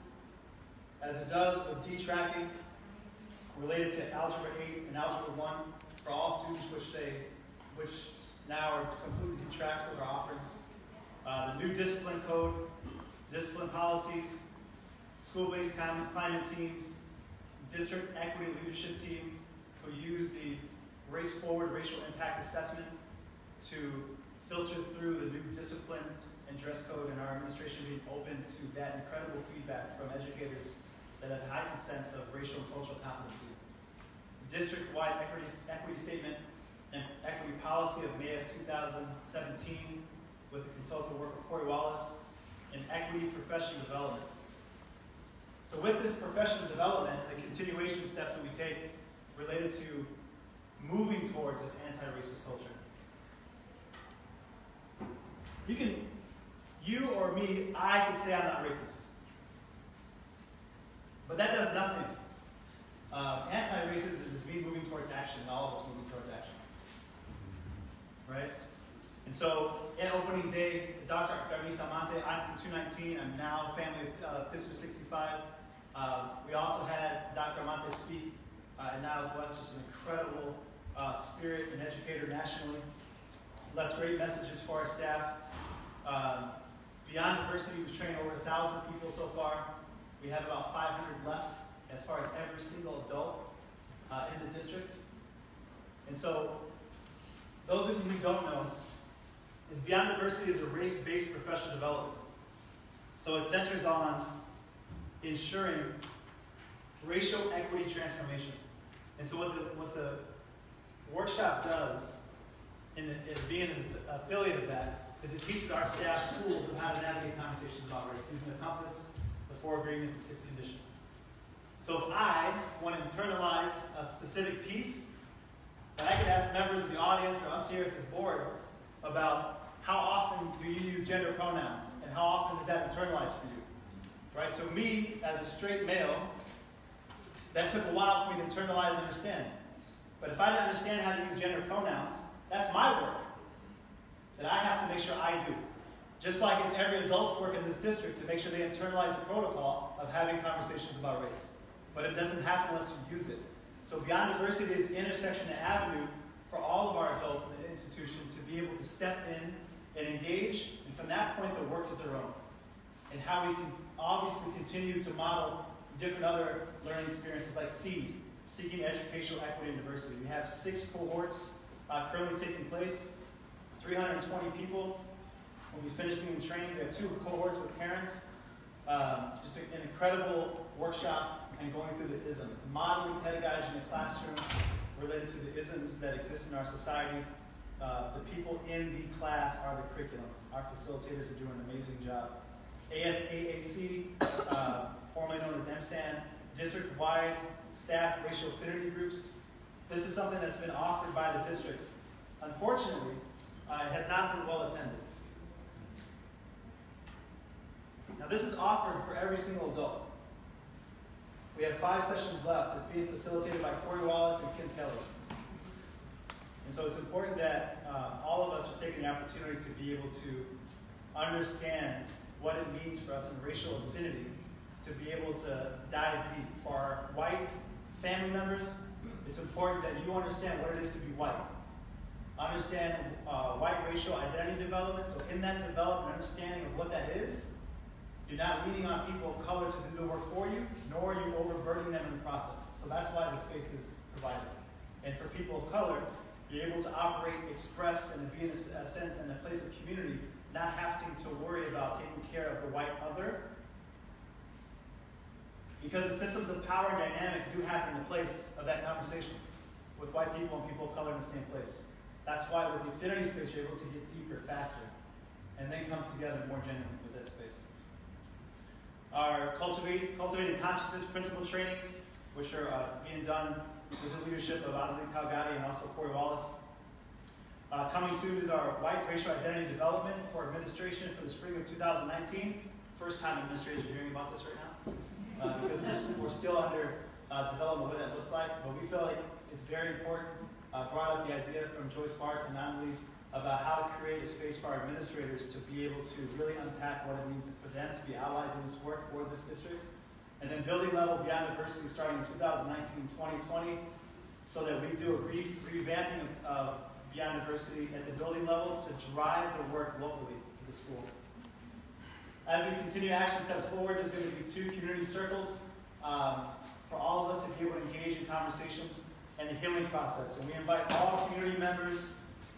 Speaker 26: as it does with detracking, related to Algebra 8 and Algebra 1 for all students which they, which now are completely detract with our offerings. Uh, the new discipline code, discipline policies, school-based climate teams, district equity leadership team use the race-forward racial impact assessment to filter through the new discipline and dress code and our administration being open to that incredible feedback from educators that have a heightened sense of racial and cultural competency. District-wide equity, equity statement and equity policy of May of 2017 with the consultant work of Corey Wallace and equity professional development. So with this professional development, the continuation steps that we take related to moving towards this anti-racist culture. You can, you or me, I can say I'm not racist. But that does nothing. Uh, anti-racism is me moving towards action, and all of us moving towards action. Right? And so, at opening day, Dr. Garnis Amante, I'm from 219, I'm now family of uh, District 65. Uh, we also had Dr. Amante speak uh, at Niles West, just an incredible uh, spirit and educator nationally. Left great messages for our staff. Um, Beyond Diversity, we've trained over 1,000 people so far. We have about 500 left as far as every single adult uh, in the district. And so, those of you who don't know, is Beyond Diversity is a race-based professional development. So it centers on ensuring racial equity transformation. And so what the, what the workshop does, in, in being an affiliate of that, is it teaches our staff tools of how to navigate conversations about race using the compass, the four agreements, and six conditions. So if I want to internalize a specific piece, then I can ask members of the audience or us here at this board about how often do you use gender pronouns and how often is that internalized for you? Right? So me, as a straight male, that took a while for me to internalize and understand. But if I didn't understand how to use gender pronouns, that's my work that I have to make sure I do. Just like it's every adult's work in this district to make sure they internalize the protocol of having conversations about race. But it doesn't happen unless you use it. So Beyond Diversity is the intersection, the avenue for all of our adults in the institution to be able to step in and engage, and from that point, the work is their own. And how we can obviously continue to model different other learning experiences like SEED, Seeking Educational Equity and Diversity. We have six cohorts uh, currently taking place, 320 people When we finished being trained. We have two cohorts with parents. Um, just an incredible workshop and going through the isms, modeling pedagogy in the classroom related to the isms that exist in our society. Uh, the people in the class are the curriculum. Our facilitators are doing an amazing job. ASAAC, uh, formerly known as MSAN, district-wide staff racial affinity groups. This is something that's been offered by the district. Unfortunately, uh, it has not been well attended. Now, this is offered for every single adult. We have five sessions left. It's being facilitated by Corey Wallace and Kim Kelly. And so it's important that uh, all of us are taking the opportunity to be able to understand what it means for us in racial affinity to be able to dive deep. For our white family members, it's important that you understand what it is to be white. Understand uh, white racial identity development. So in that development, understanding of what that is, you're not leaning on people of color to do the work for you, nor are you overburdening them in the process. So that's why the space is provided. And for people of color, you're able to operate, express, and be in a, a sense in a place of community, not having to worry about taking care of the white other. Because the systems of power and dynamics do happen in the place of that conversation with white people and people of color in the same place. That's why with the affinity space, you're able to get deeper, faster, and then come together more genuinely with that space. Our cultivating consciousness principle trainings, which are uh, being done with the leadership of Adeline Calgatti and also Corey Wallace. Uh, coming soon is our white racial identity development for administration for the spring of 2019. First time administrators are hearing about this right now. Uh, because we're, we're, still under uh, development what that looks like, but we feel like it's very important. Uh, brought up the idea from Joyce Bart and Natalie about how to create a space for our administrators to be able to really unpack what it means for them to be allies in this work for this district. And then building level beyond diversity starting in 2019-2020 so that we do a re revamping of beyond diversity at the building level to drive the work locally for the school. As we continue action steps forward, there's going to be two community circles um, for all of us to be able to engage in conversations and the healing process. And we invite all community members,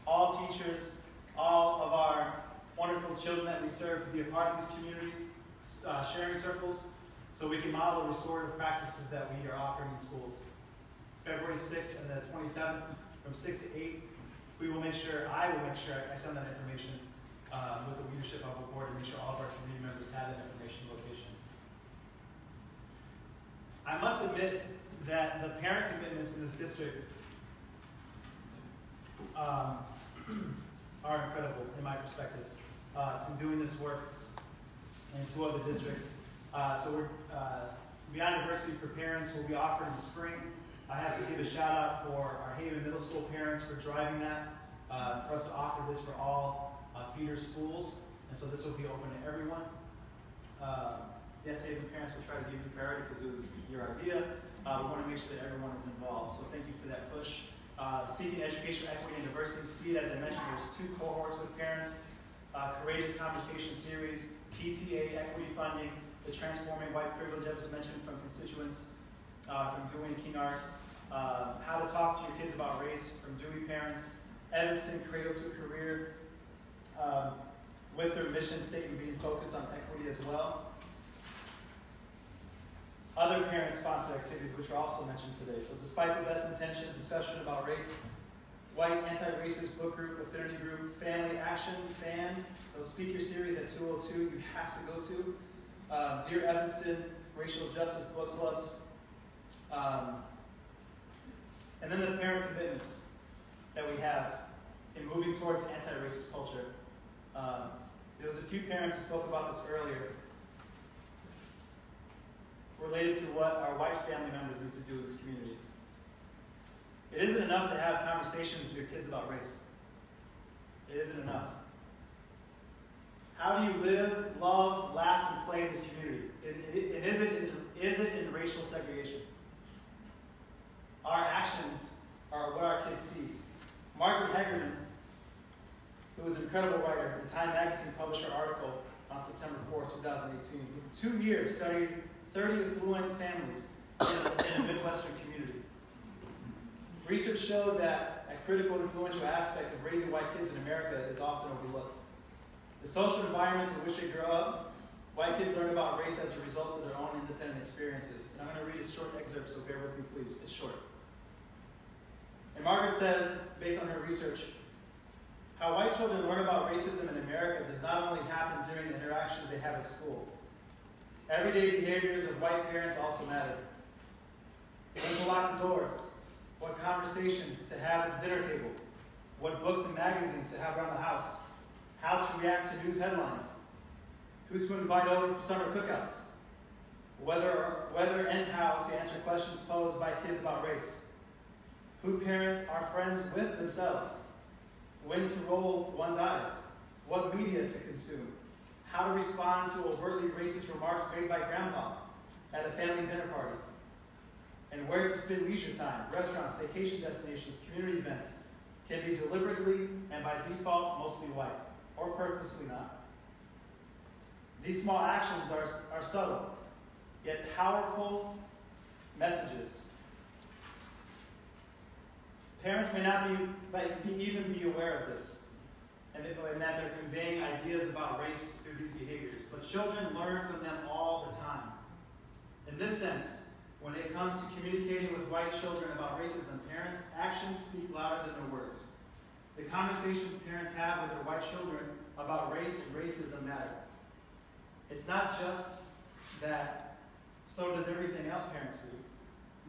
Speaker 26: all teachers, all of our wonderful children that we serve to be a part of these community uh, sharing circles so we can model restorative practices that we are offering in schools. February 6th and the 27th from 6 to 8, we will make sure, I will make sure I send that information uh, with the leadership of the board to make sure all of our community have that information location. I must admit that the parent commitments in this district um, <clears throat> are incredible in my perspective uh, in doing this work in two other districts. Uh, so we're, uh, Beyond Diversity for Parents will be offered in spring. I have to give a shout out for our Haven Middle School parents for driving that, uh, for us to offer this for all uh, feeder schools. And so this will be open to everyone. Uh, yes, Haven parents will try to give you priority because it was your idea. Uh, we want to make sure that everyone is involved. So thank you for that push. Uh, Seeking Education, Equity, and Diversity. See it as I mentioned, there's two cohorts with parents. Uh, Courageous Conversation Series, PTA equity funding, the Transforming White Privilege I was mentioned from constituents uh, from Dewey and King Arts, uh, How to Talk to Your Kids About Race from Dewey Parents, Edison Cradle to Career, um, with their mission statement being focused on equity as well. Other parent-sponsored activities, which were also mentioned today. So despite the best intentions, discussion about race White Anti-Racist Book Group, Affinity Group, Family Action, FAN, those speaker series at 202 you have to go to. Uh, Dear Evanston, Racial Justice Book Clubs. Um, and then the parent commitments that we have in moving towards anti-racist culture. Um, there was a few parents who spoke about this earlier, related to what our white family members need to do in this community. It isn't enough to have conversations with your kids about race. It isn't enough. How do you live, love, laugh, and play in this community? It, it, it isn't, is, is it in racial segregation? Our actions are what our kids see. Margaret Hagerman, who was an incredible writer, in Time Magazine published her article on September 4, 2018. For two years, studied 30 affluent families in, in a Midwestern community. Research showed that a critical and influential aspect of raising white kids in America is often overlooked. The social environments in which they grow up, white kids learn about race as a result of their own independent experiences. And I'm going to read a short excerpt, so bear with me, please. It's short. And Margaret says, based on her research, how white children learn about racism in America does not only happen during the interactions they have at school. Everyday behaviors of white parents also matter. When to lock the doors, what conversations to have at the dinner table, what books and magazines to have around the house, how to react to news headlines, who to invite over for summer cookouts, whether, whether and how to answer questions posed by kids about race, who parents are friends with themselves, when to roll one's eyes, what media to consume, how to respond to overtly racist remarks made by grandpa at a family dinner party, and where to spend leisure time, restaurants, vacation destinations, community events, can be deliberately and by default mostly white, or purposefully not. These small actions are, are subtle, yet powerful messages. Parents may not be, be even be aware of this, and, and that they're conveying ideas about race through these behaviors. But children learn from them all the time. In this sense, when it comes to communicating with white children about racism, parents' actions speak louder than their words. The conversations parents have with their white children about race and racism matter. It's not just that so does everything else parents do.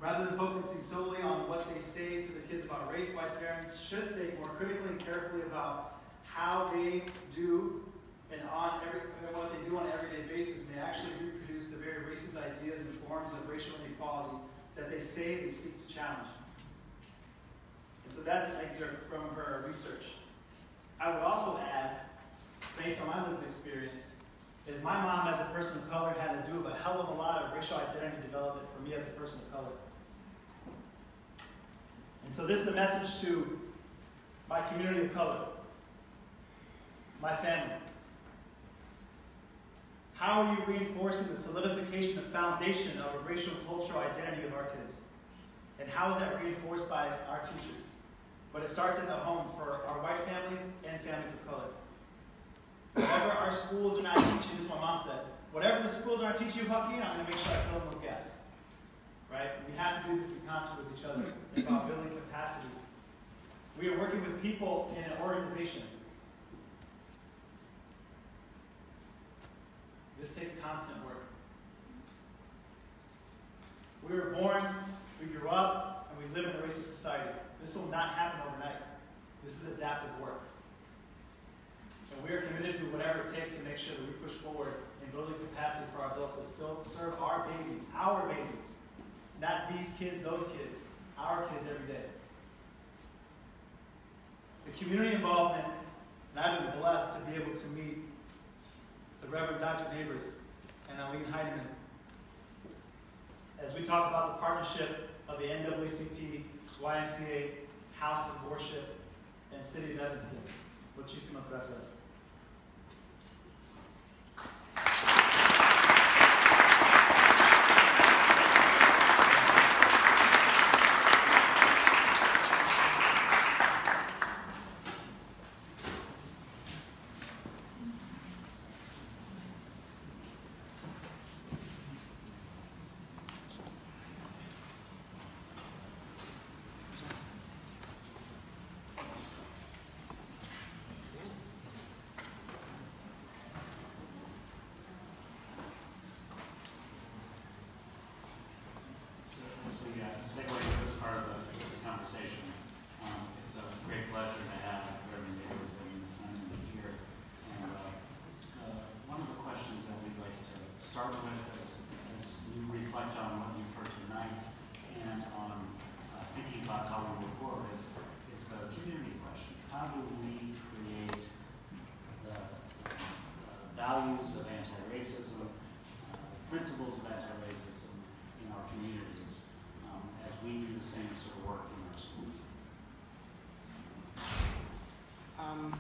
Speaker 26: Rather than focusing solely on what they say to the kids about race, white parents should think more critically and carefully about how they do and on every, what they do on an everyday basis may actually reproduce the very racist ideas and forms of racial inequality that they say they seek to challenge. And so that's an excerpt from her research. I would also add, based on my lived experience, is my mom as a person of color had to do a hell of a lot of racial identity development for me as a person of color. And so this is the message to my community of color, my family. How are you reinforcing the solidification of foundation of a racial cultural identity of our kids? And how is that reinforced by our teachers? But it starts in the home for our white families and families of color. Whatever our schools are not teaching, this is what mom said. Whatever the schools aren't teaching you, Joaquin, I'm going to make sure I fill in those gaps. Right? We have to do this in concert with each other about building capacity. We are working with people in an organization This takes constant work. We were born, we grew up, and we live in a racist society. This will not happen overnight. This is adaptive work. And we are committed to whatever it takes to make sure that we push forward in building capacity for our adults to serve our babies, our babies. Not these kids, those kids, our kids every day. The community involvement, and I've been blessed to be able to meet the Reverend Dr. Nabors and Aline Heidemann as we talk about the partnership of the NAACP, YMCA, House of Worship, and City of Evanston. Muchísimas gracias.
Speaker 25: Segue to this part of the conversation, um, it's a great pleasure to have Reverend. Huntington here. And uh, uh, one of the questions that we'd like to start with as, as you reflect on what you've heard tonight and on uh, thinking about how we move forward is, is the community question. How do we create the uh, values of anti-racism, uh, principles of anti-racism in our communities um, as we do the same sort of work in our schools?
Speaker 27: Um,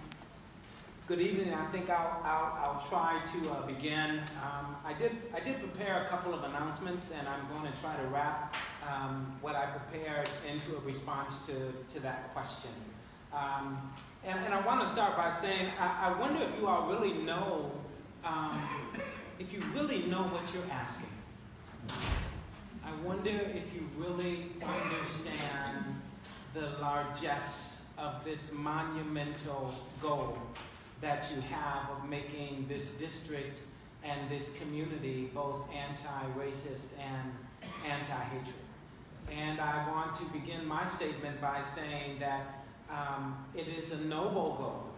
Speaker 27: Good evening. I think I'll, I'll, I'll try to uh, begin. Um, I, did, I did prepare a couple of announcements, and I'm going to try to wrap um, what I prepared into a response to, to that question. Um, and, and I want to start by saying I, I wonder if you all really know, um, if you really know what you're asking. I wonder if you really understand the largesse of this monumental goal that you have of making this district and this community both anti-racist and anti-hatred. And I want to begin my statement by saying that um, it is a noble goal,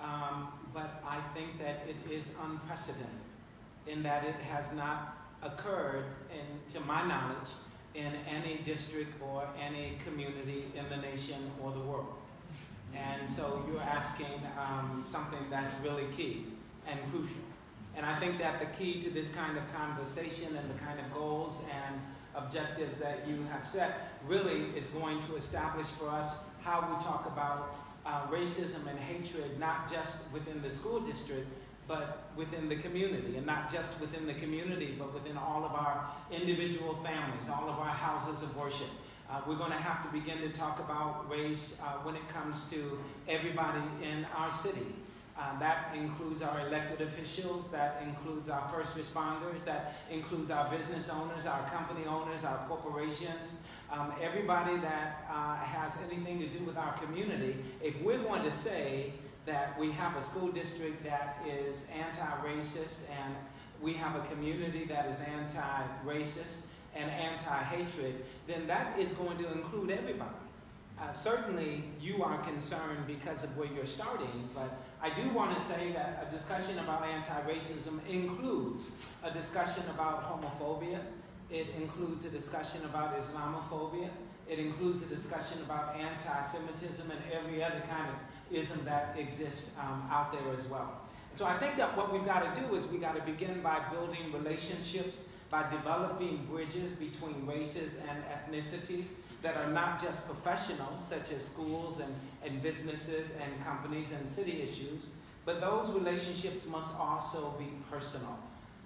Speaker 27: um, but I think that it is unprecedented in that it has not occurred, in, to my knowledge, in any district or any community in the nation or the world. And so you're asking um, something that's really key and crucial. And I think that the key to this kind of conversation and the kind of goals and objectives that you have set really is going to establish for us how we talk about uh, racism and hatred, not just within the school district, but within the community. And not just within the community, but within all of our individual families, all of our houses of worship. Uh, we're going to have to begin to talk about race uh, when it comes to everybody in our city. Uh, that includes our elected officials, that includes our first responders, that includes our business owners, our company owners, our corporations, um, everybody that uh, has anything to do with our community. If we're going to say that we have a school district that is anti-racist and we have a community that is anti-racist, and anti-hatred, then that is going to include everybody. Uh, certainly, you are concerned because of where you're starting, but I do want to say that a discussion about anti-racism includes a discussion about homophobia. It includes a discussion about Islamophobia. It includes a discussion about anti-Semitism and every other kind of ism that exists um, out there as well. So I think that what we've got to do is we've got to begin by building relationships by developing bridges between races and ethnicities that are not just professional, such as schools and, and businesses and companies and city issues, but those relationships must also be personal.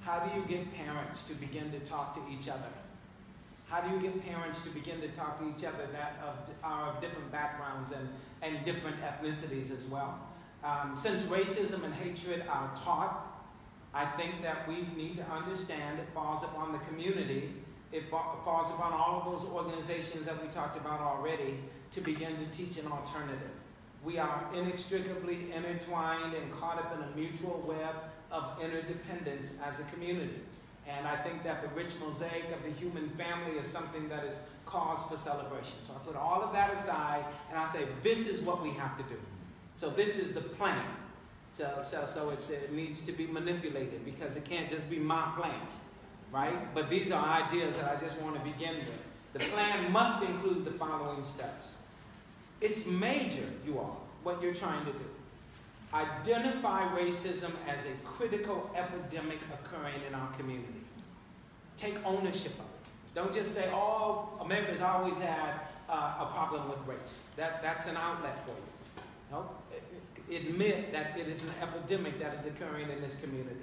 Speaker 27: How do you get parents to begin to talk to each other? How do you get parents to begin to talk to each other that are of different backgrounds and, and different ethnicities as well? Um, since racism and hatred are taught I think that we need to understand it falls upon the community, it falls upon all of those organizations that we talked about already to begin to teach an alternative. We are inextricably intertwined and caught up in a mutual web of interdependence as a community. And I think that the rich mosaic of the human family is something that is cause for celebration. So I put all of that aside and I say, this is what we have to do. So this is the plan. So, so, so it needs to be manipulated because it can't just be my plan, right? But these are ideas that I just want to begin with. The plan must include the following steps. It's major, you all, what you're trying to do. Identify racism as a critical epidemic occurring in our community. Take ownership of it. Don't just say, oh, America's always had uh, a problem with race. That, that's an outlet for you. No, admit that it is an epidemic that is occurring in this community.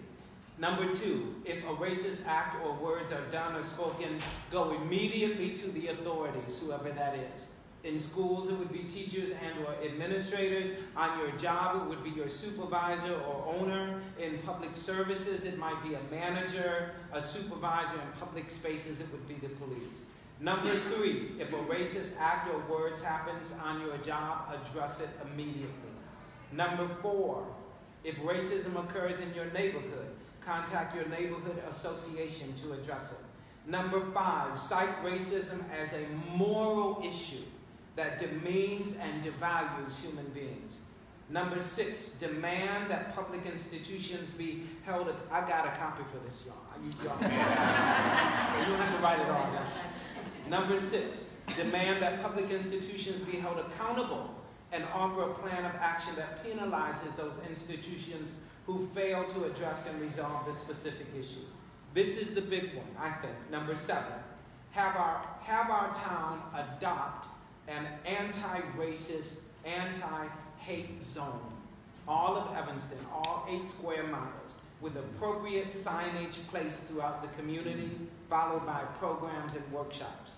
Speaker 27: Number two, if a racist act or words are done or spoken, go immediately to the authorities, whoever that is. In schools, it would be teachers and or administrators. On your job, it would be your supervisor or owner. In public services, it might be a manager, a supervisor. In public spaces, it would be the police. Number three, if a racist act or words happens on your job, address it immediately. Number four, if racism occurs in your neighborhood, contact your neighborhood association to address it. Number five, cite racism as a moral issue that demeans and devalues human beings. Number six, demand that public institutions be held. I got a copy for this, y'all. You, y'all <laughs> you don't have to write it all down. Number six, demand that public institutions be held accountable and offer a plan of action that penalizes those institutions who fail to address and resolve this specific issue. This is the big one, I think. Number seven, have our, have our town adopt an anti-racist, anti-hate zone. All of Evanston, all eight square miles, with appropriate signage placed throughout the community, followed by programs and workshops.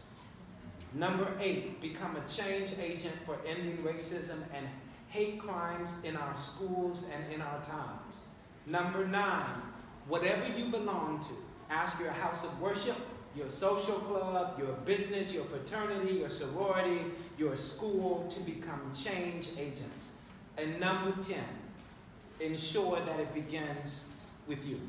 Speaker 27: Number eight, become a change agent for ending racism and hate crimes in our schools and in our towns. Number nine, whatever you belong to, ask your house of worship, your social club, your business, your fraternity, your sorority, your school to become change agents. And number 10, ensure that it begins with you.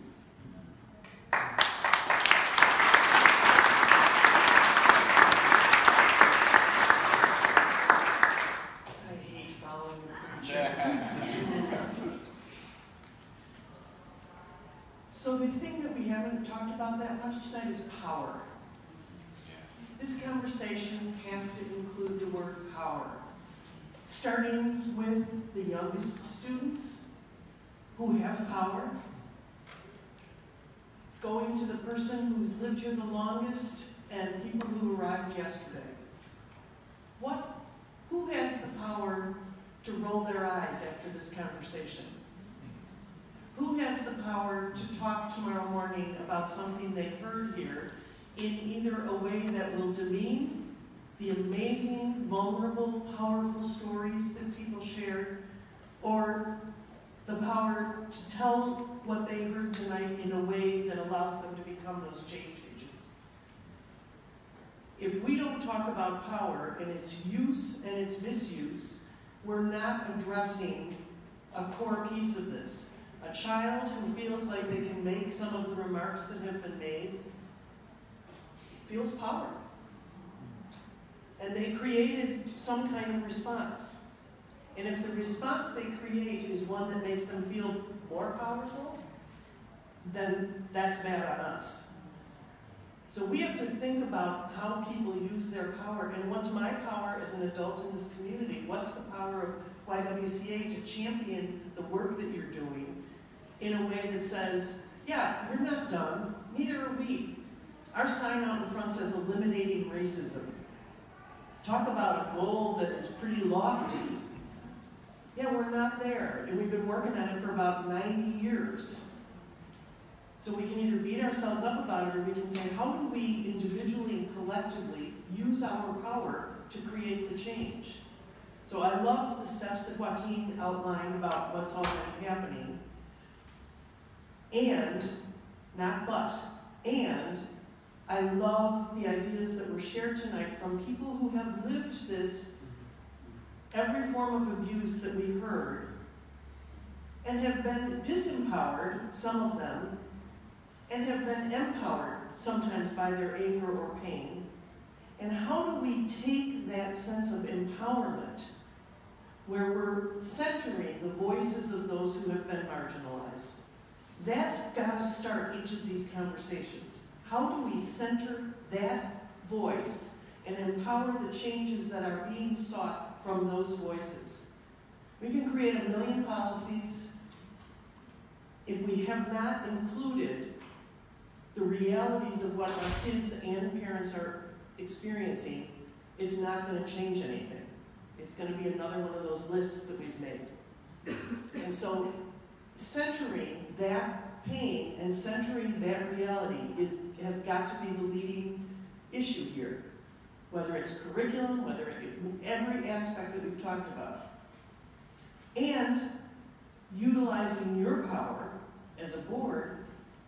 Speaker 28: So the thing that we haven't talked about that much tonight is power. This conversation has to include the word power. Starting with the youngest students who have power, going to the person who's lived here the longest and people who arrived yesterday. What, who has the power to roll their eyes after this conversation? Who has the power to talk tomorrow morning about something they heard here in either a way that will demean the amazing, vulnerable, powerful stories that people shared, or the power to tell what they heard tonight in a way that allows them to become those change agents? If we don't talk about power and its use and its misuse, we're not addressing a core piece of this. A child who feels like they can make some of the remarks that have been made feels power. And they created some kind of response. And if the response they create is one that makes them feel more powerful, then that's bad on us. So we have to think about how people use their power and what's my power as an adult in this community? What's the power of YWCA to champion the work that you're doing in a way that says, yeah, you're not done, neither are we. Our sign out in front says eliminating racism. Talk about a goal that is pretty lofty. Yeah, we're not there, and we've been working on it for about 90 years. So we can either beat ourselves up about it or we can say, how do we individually and collectively use our power to create the change? So I loved the steps that Joaquin outlined about what's already happening. And, not but, and I love the ideas that were shared tonight from people who have lived this, every form of abuse that we heard, and have been disempowered, some of them, and have been empowered, sometimes by their anger or pain. And how do we take that sense of empowerment, where we're centering the voices of those who have been marginalized? That's got to start each of these conversations. How do we center that voice and empower the changes that are being sought from those voices? We can create a million policies if we have not included the realities of what our kids and parents are experiencing, it's not going to change anything. It's going to be another one of those lists that we've made. And so centering that pain and centering that reality is, has got to be the leading issue here. Whether it's curriculum, whether it, every aspect that we've talked about. And utilizing your power as a board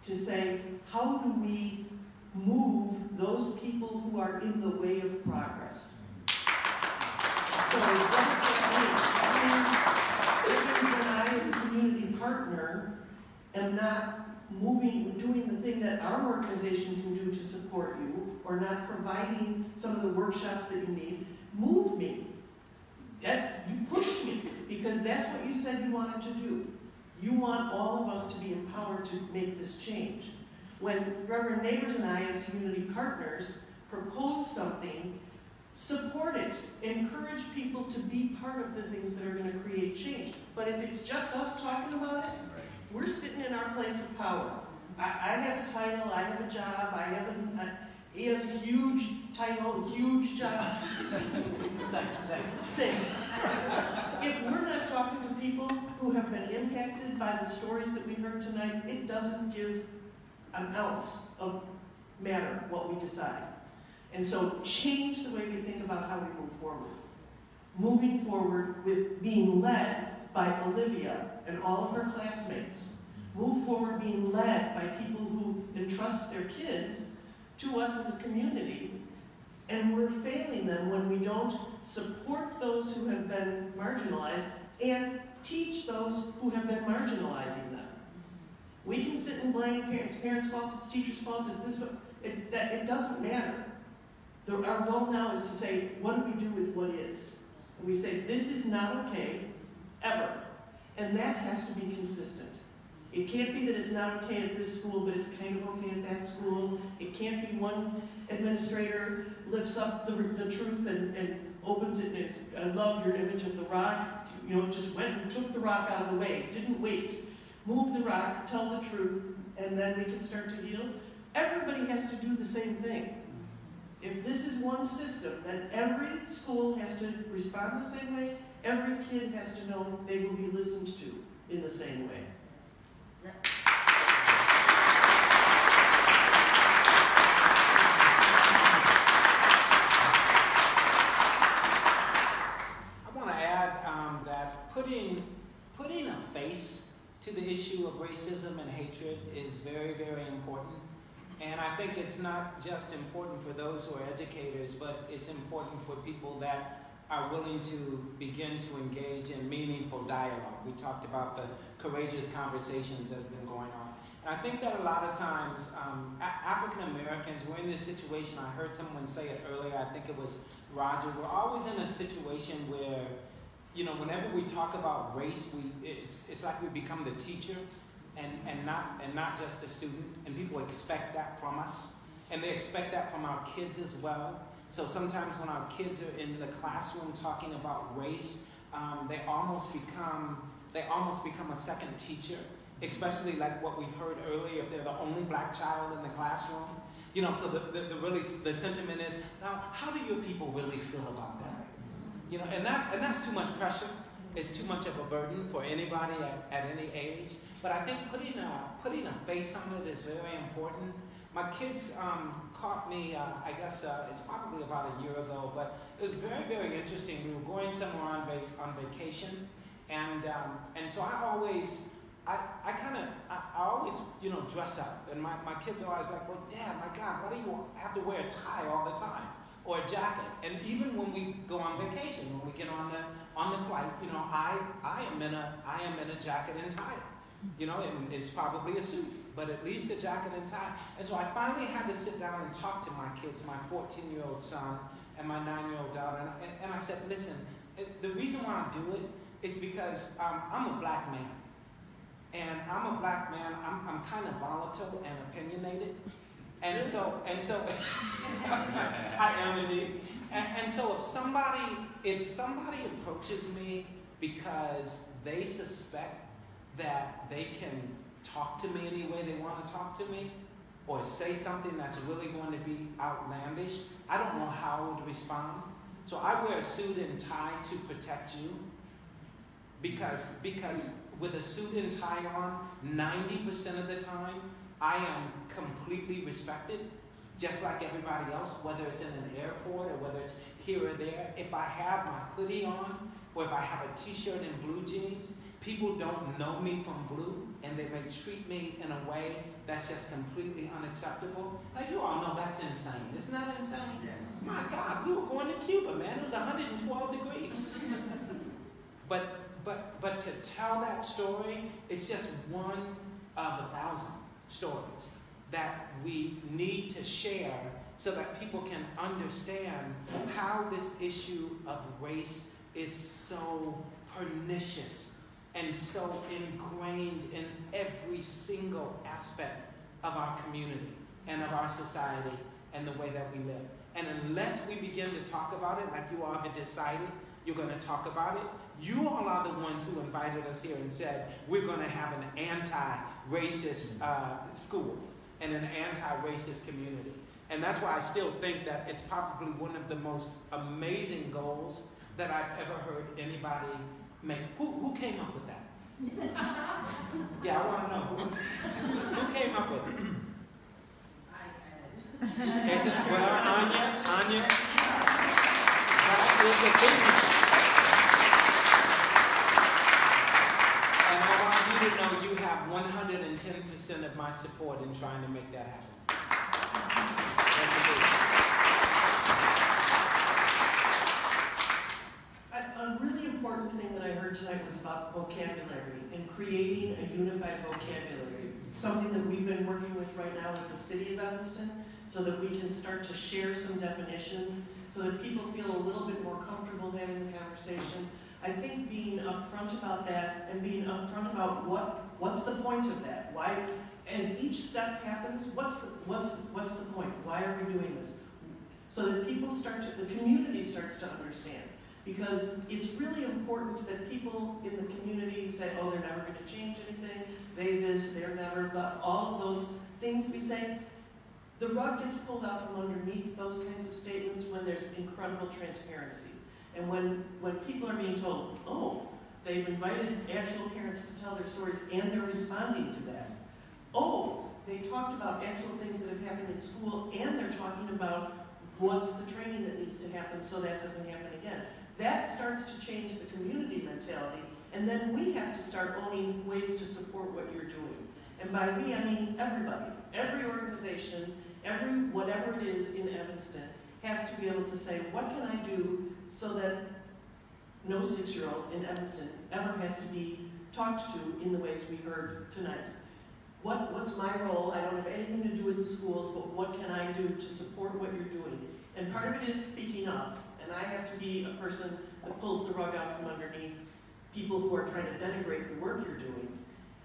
Speaker 28: to say, how do we move those people who are in the way of progress? So what does that mean? That means, that means that I, as a community partner, am not moving, doing the thing that our organization can do to support you, or not providing some of the workshops that you need, move me. That, you push me, because that's what you said you wanted to do. You want all of us to be empowered to make this change. When Reverend Nabors and I, as community partners, propose something, support it. Encourage people to be part of the things that are going to create change. But if it's just us talking about it, we're sitting in our place of power. I, I have a title, I have a job, I have a, a he has a huge title, huge job. Same. If we're not talking to people who have been impacted by the stories that we heard tonight, it doesn't give an ounce of matter what we decide. And so change the way we think about how we move forward. Moving forward with being led by Olivia and all of her classmates. Move forward being led by people who entrust their kids to us as a community. And we're failing them when we don't support those who have been marginalized and teach those who have been marginalizing them. We can sit and blame parents, parents' fault, it's teachers' fault, it's this, it, that, it doesn't matter. The, our role now is to say, what do we do with what is? And we say, this is not okay, ever. And that has to be consistent. It can't be that it's not okay at this school, but it's kind of okay at that school. It can't be one administrator lifts up the, the truth and, and opens it and I love your image of the rock. You know, just went and took the rock out of the way, didn't wait. Move the rock, tell the truth, and then we can start to heal. Everybody has to do the same thing. If this is one system, then every school has to respond the same way. Every kid has to know they will be listened to in the same way.
Speaker 27: I want to add um, that putting, putting a face to the issue of racism and hatred is very, very important. And I think it's not just important for those who are educators, but it's important for people that are willing to begin to engage in meaningful dialogue. We talked about the courageous conversations that have been going on. And I think that a lot of times, um, African Americans, we're in this situation, I heard someone say it earlier, I think it was Roger, we're always in a situation where, you know, whenever we talk about race, we, it's, it's like we become the teacher and, and, not, and not just the student. And people expect that from us. And they expect that from our kids as well. So sometimes when our kids are in the classroom talking about race, um, they almost become they almost become a second teacher, especially like what we've heard earlier, if they're the only black child in the classroom. You know, so the, the, the really the sentiment is, now how do your people really feel about that? You know, and that and that's too much pressure. It's too much of a burden for anybody at, at any age. But I think putting a putting a face on it is very important. My kids um, caught me, uh, I guess uh, it's probably about a year ago, but it was very, very interesting. We were going somewhere on, va- on vacation, and, um, and so I always, I, I kind of, I, I, always, you know, dress up. And my, my kids are always like, well, Dad, my God, why do you have to wear a tie all the time? Or a jacket? And even when we go on vacation, when we get on the, on the flight, you know, I, I, am in a, I am in a jacket and tie. You know, and it's probably a suit but at least a jacket and tie. And so I finally had to sit down and talk to my kids, my 14 year old son and my nine year old daughter. And, and, and, I said, listen, the reason why I do it is because um, I'm a black man. And I'm a black man, I'm, I'm kind of volatile and opinionated. And so, and so, <laughs> I am indeed. And, and so if somebody, if somebody approaches me because they suspect that they can talk to me any way they want to talk to me or say something that's really going to be outlandish, I don't know how would respond. So I wear a suit and tie to protect you because, because with a suit and tie on, 90% of the time, I am completely respected, just like everybody else, whether it's in an airport or whether it's here or there. If I have my hoodie on, or if I have a t-shirt and blue jeans, people don't know me from blue and they may treat me in a way that's just completely unacceptable. Now, you all know that's insane. Isn't that insane? My God, we were going to Cuba, man. It was 112 degrees. but, but, but to tell that story, it's just one of a thousand. stories that we need to share so that people can understand how this issue of race is so pernicious and so ingrained in every single aspect of our community and of our society and the way that we live. And unless we begin to talk about it, like you all have decided you're going to talk about it, you all are the ones who invited us here and said we're going to have an anti-racist uh, school and an anti-racist community. And that's why I still think that it's probably one of the most amazing goals that I've ever heard anybody make. Who, who came up with that? yeah, I want to know. Who, who came up with it? It's a, well, Anya, Anya, that is the thing. And I want you to know you have 110% of my support in trying to make that happen.
Speaker 28: A, a really important thing that I heard tonight was about vocabulary and creating a unified vocabulary. Something that we've been working with right now with the city of Evanston so that we can start to share some definitions so that people feel a little bit more comfortable having the conversation. I think being upfront about that and being upfront about what what's the point of that? Why, as each step happens, what's the, what's what's the point? Why are we doing this? So that people start to, the community starts to understand. Because it's really important that people in the community say, oh, they're never going to change anything, they this, they're never, but all of those things we say, the rug gets pulled out from underneath those kinds of statements when there's incredible transparency. And when, when people are being told, oh, they've invited actual parents to tell their stories and they're responding to that. Oh, they talked about actual things that have happened in school and they're talking about what's the training that needs to happen so that doesn't happen again. That starts to change the community mentality and then we have to start owning ways to support what you're doing. And by we, I mean everybody, every organization, every whatever it is in Evanston has to be able to say, what can I do so that no six-year-old in Evanston ever has to be talked to in the ways we heard tonight. What, what's my role? I don't have anything to do with the schools, but what can I do to support what you're doing? And part of it is speaking up, and I have to be a person that pulls the rug out from underneath people who are trying to denigrate the work you're doing.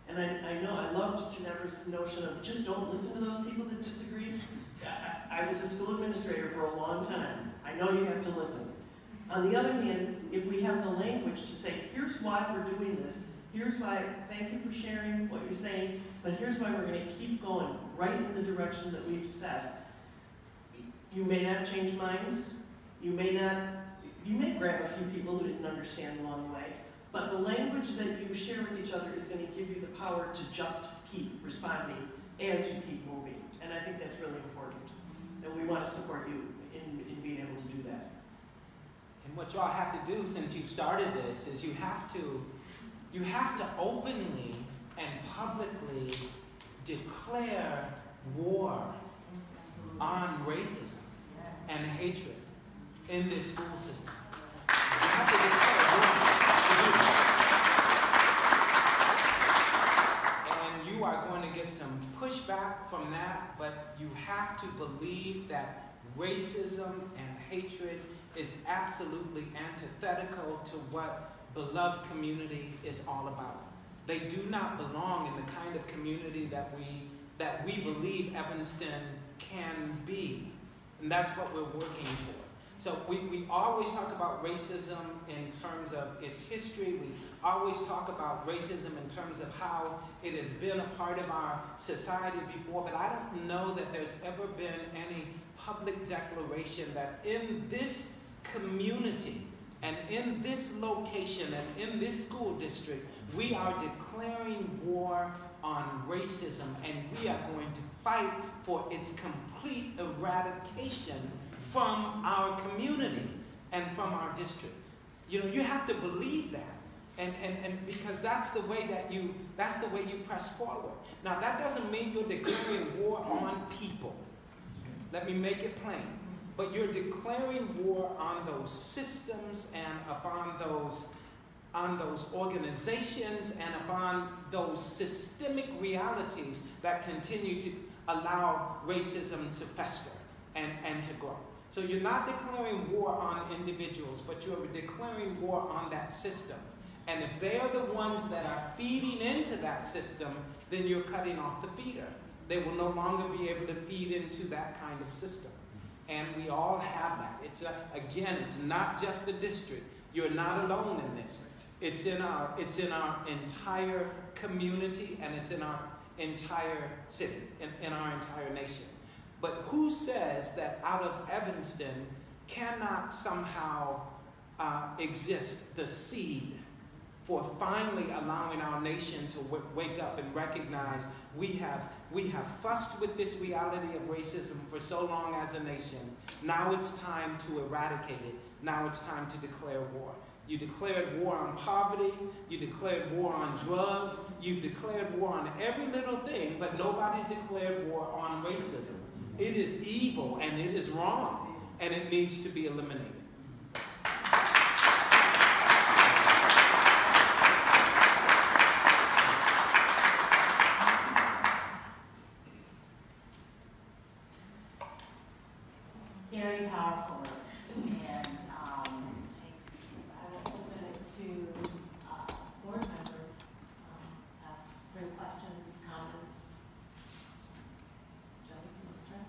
Speaker 28: And I, I know I loved Ginevra's notion of just don't listen to those people that disagree. I, I was a school administrator for a long time. I know you have to listen. On the other hand, if we have the language to say, here's why we're doing this, here's why, thank you for sharing what you're saying, but here's why we're going to keep going right in the direction that we've set. You may not change minds. You may not, you may grab a few people who didn't understand along the way, but the language that you share with each other is going to give you the power to just keep responding as you keep moving. And I think that's really important. And we want to support you in, in being able to do that.
Speaker 27: And what y'all have to do since you've started this is you have to you have to openly and publicly declare war on racism and hatred in this school system. And you are going to get some pushback from that, but you have to believe that racism and hatred is absolutely antithetical to what beloved community is all about. They do not belong in the kind of community that we that we believe Evanston can be. And that's what we're working for. So we, we always talk about racism in terms of its history. We always talk about racism in terms of how it has been a part of our society before, but I don't know that there's ever been any public declaration that in this community and in this location and in this school district, we are declaring war on racism and we are going to fight for its complete eradication from our community and from our district. You know, you have to believe that. And, and, and because that's the way that you that's the way you press forward. Now that doesn't mean you're declaring war on people. Let me make it plain. But you're declaring war on those systems and upon those on those organizations and upon those systemic realities that continue to allow racism to fester and, and to grow. So you're not declaring war on individuals, but you're declaring war on that system. And if they're the ones that are feeding into that system, then you're cutting off the feeder. They will no longer be able to feed into that kind of system. And we all have that. It's a, again, it's not just the district. You're not alone in this. It's in our it's in our entire community and it's in our entire city, in, in our entire nation. But who says that out of Evanston cannot somehow uh, exist the seed for finally allowing our nation to wake up and recognize we have we have fussed with this reality of racism for so long as a nation. Now it's time to eradicate it. Now it's time to declare war. You declared war on poverty. You declared war on drugs. You declared war on every little thing, but nobody's declared war on racism. It is evil and it is wrong, and it needs to be eliminated.
Speaker 2: Very powerful words, and um, I will open it to uh, board members. Um, have bring questions, comments. Joe, you want to start?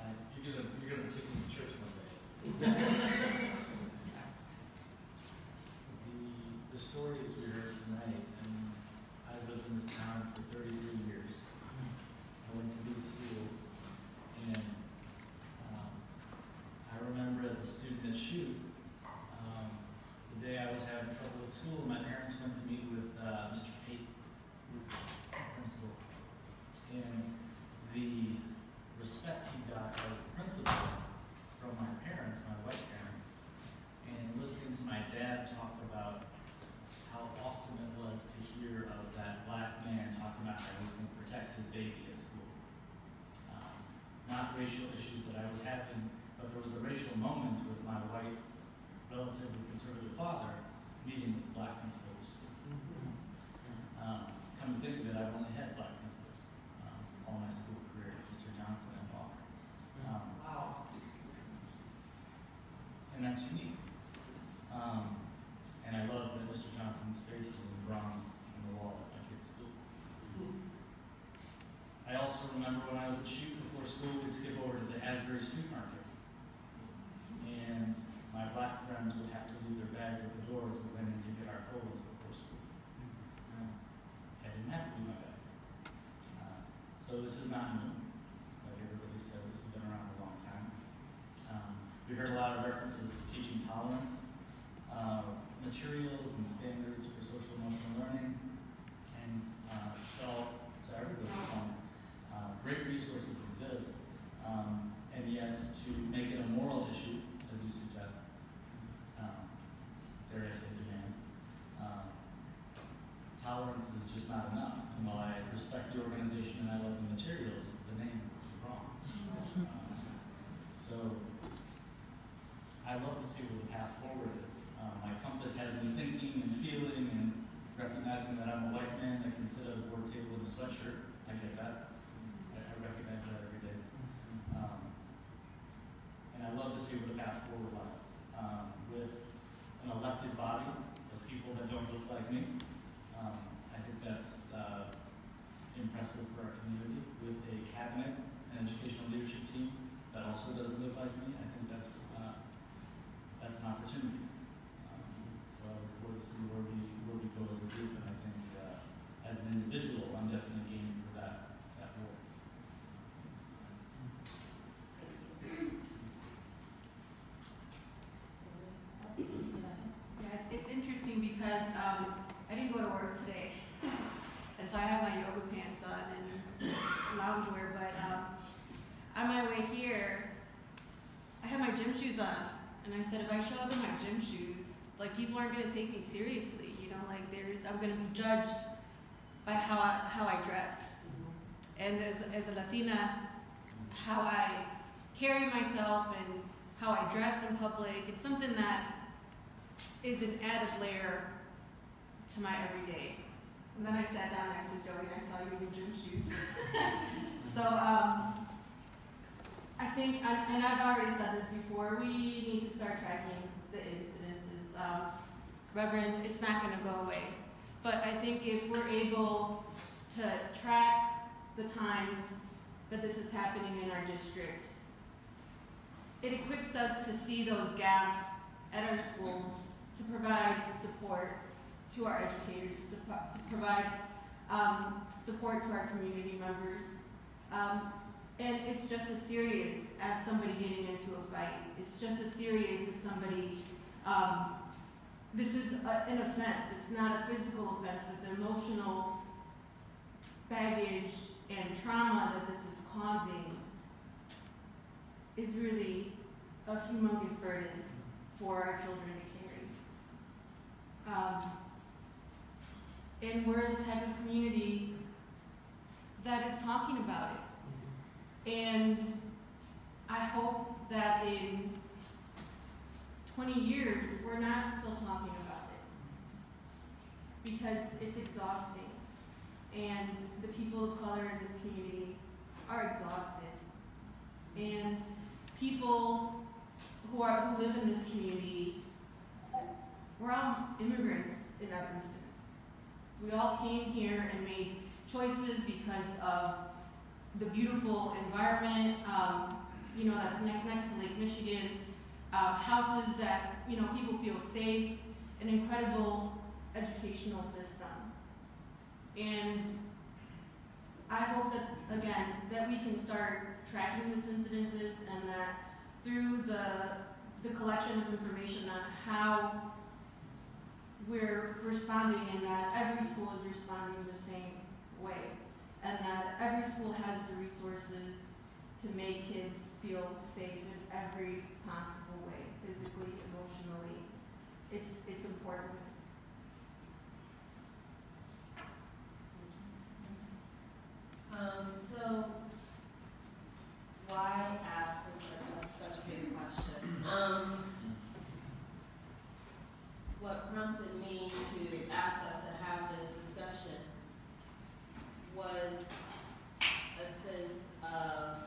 Speaker 25: Uh, You're gonna, you're gonna take me to church one day. The, the stories we heard tonight, and I've lived in this town for thirty-three years. I went to these schools, and, um, I remember as a student at Chute, um, the day I was having trouble at school, my parents went to meet with, uh, Mr. Pate, principal. And the respect he got as a principal from my parents, my white parents, and listening to my dad talk about how awesome it was to hear of that black man talking about how he was going to protect his baby at school. Um, not racial issues that I was having, but there was a racial moment with my white, relatively conservative father meeting with black principals. Um, come to think of it, I've only had black principals um, all my school career, Mr. Johnson and Walker. Um,
Speaker 2: Wow.
Speaker 25: and that's unique. Um, and I love that Mr. Johnson's face is bronzed on the wall at my kid's school. I also remember when I was at Chute before school, we'd skip over to the Asbury Street Market. And my black friends would have to leave their bags at the door as we went in to get our colas before school. Um, I didn't have to leave my bag. Uh, so this is not new. Like everybody said, this has been around a long time. Um, we heard a lot of references to teaching tolerance, uh, materials and standards for social emotional learning, and uh, to, all, to everybody's point, uh, great resources exist, um, and yet to make it a moral issue, as you suggest, um, dare I say demand, um, tolerance is just not enough. And while I respect the organization and I love the materials, the name is wrong. Um, so I love to see where the path forward is. Um, my compass has me thinking and feeling and recognizing that I'm a white man that can sit at a board table in a sweatshirt. I get that. I, I recognize that every day. Um, and I love to see where the path forward lies. Um, with an elected body of people that don't look like me, um, I think that's uh, impressive for our community. With a cabinet and educational leadership team that also doesn't look like me, I think that's uh, that's an opportunity. Um, so I look forward to see where we where we go as a group, and I think uh, as an individual, I'm definitely gaining for that that role.
Speaker 3: Yeah, it's, it's interesting because um, I didn't go to work today. And so I have my yoga pants on and loungewear, but um, on my way here, I had my gym shoes on. And I said, if I show up in my gym shoes, like people aren't going to take me seriously. You know, like I'm going to be judged by how I, how I dress. And as, as a Latina, how I carry myself and how I dress in public, it's something that is an added layer to my everyday. And then I sat down next to Joey and I saw you in your gym shoes. <laughs> so um, I think, and and I've already said this before, we need to start tracking the incidences. Um, Reverend, it's not going to go away. But I think if we're able to track the times that this is happening in our district, it equips us to see those gaps at our schools, to provide support to our educators, to, to provide um, support to our community members. Um, and it's just as serious as somebody getting into a fight. It's just as serious as somebody, um, this is a, an offense. It's not a physical offense, but the emotional baggage and trauma that this is causing is really a humongous burden for our children to carry. Um, and we're the type of community that is talking about it. And I hope that in 20 years, we're not still talking about it. Because it's exhausting. And the people of color in this community are exhausted. And people who are who live in this community, we're all immigrants in Evanston. We all came here and made choices because of the beautiful environment, um, you know, that's ne- next to Lake Michigan, uh, houses that, you know, people feel safe, an incredible educational system. And I hope that, again, that we can start tracking these incidences and that through the, the collection of information on how we're responding and that every school is responding the same way. And that every school has the resources to make kids feel safe in every possible physically, emotionally. It's, it's important.
Speaker 29: Um, so, why ask such a big question? Um, what prompted me to ask us to have this discussion was a sense of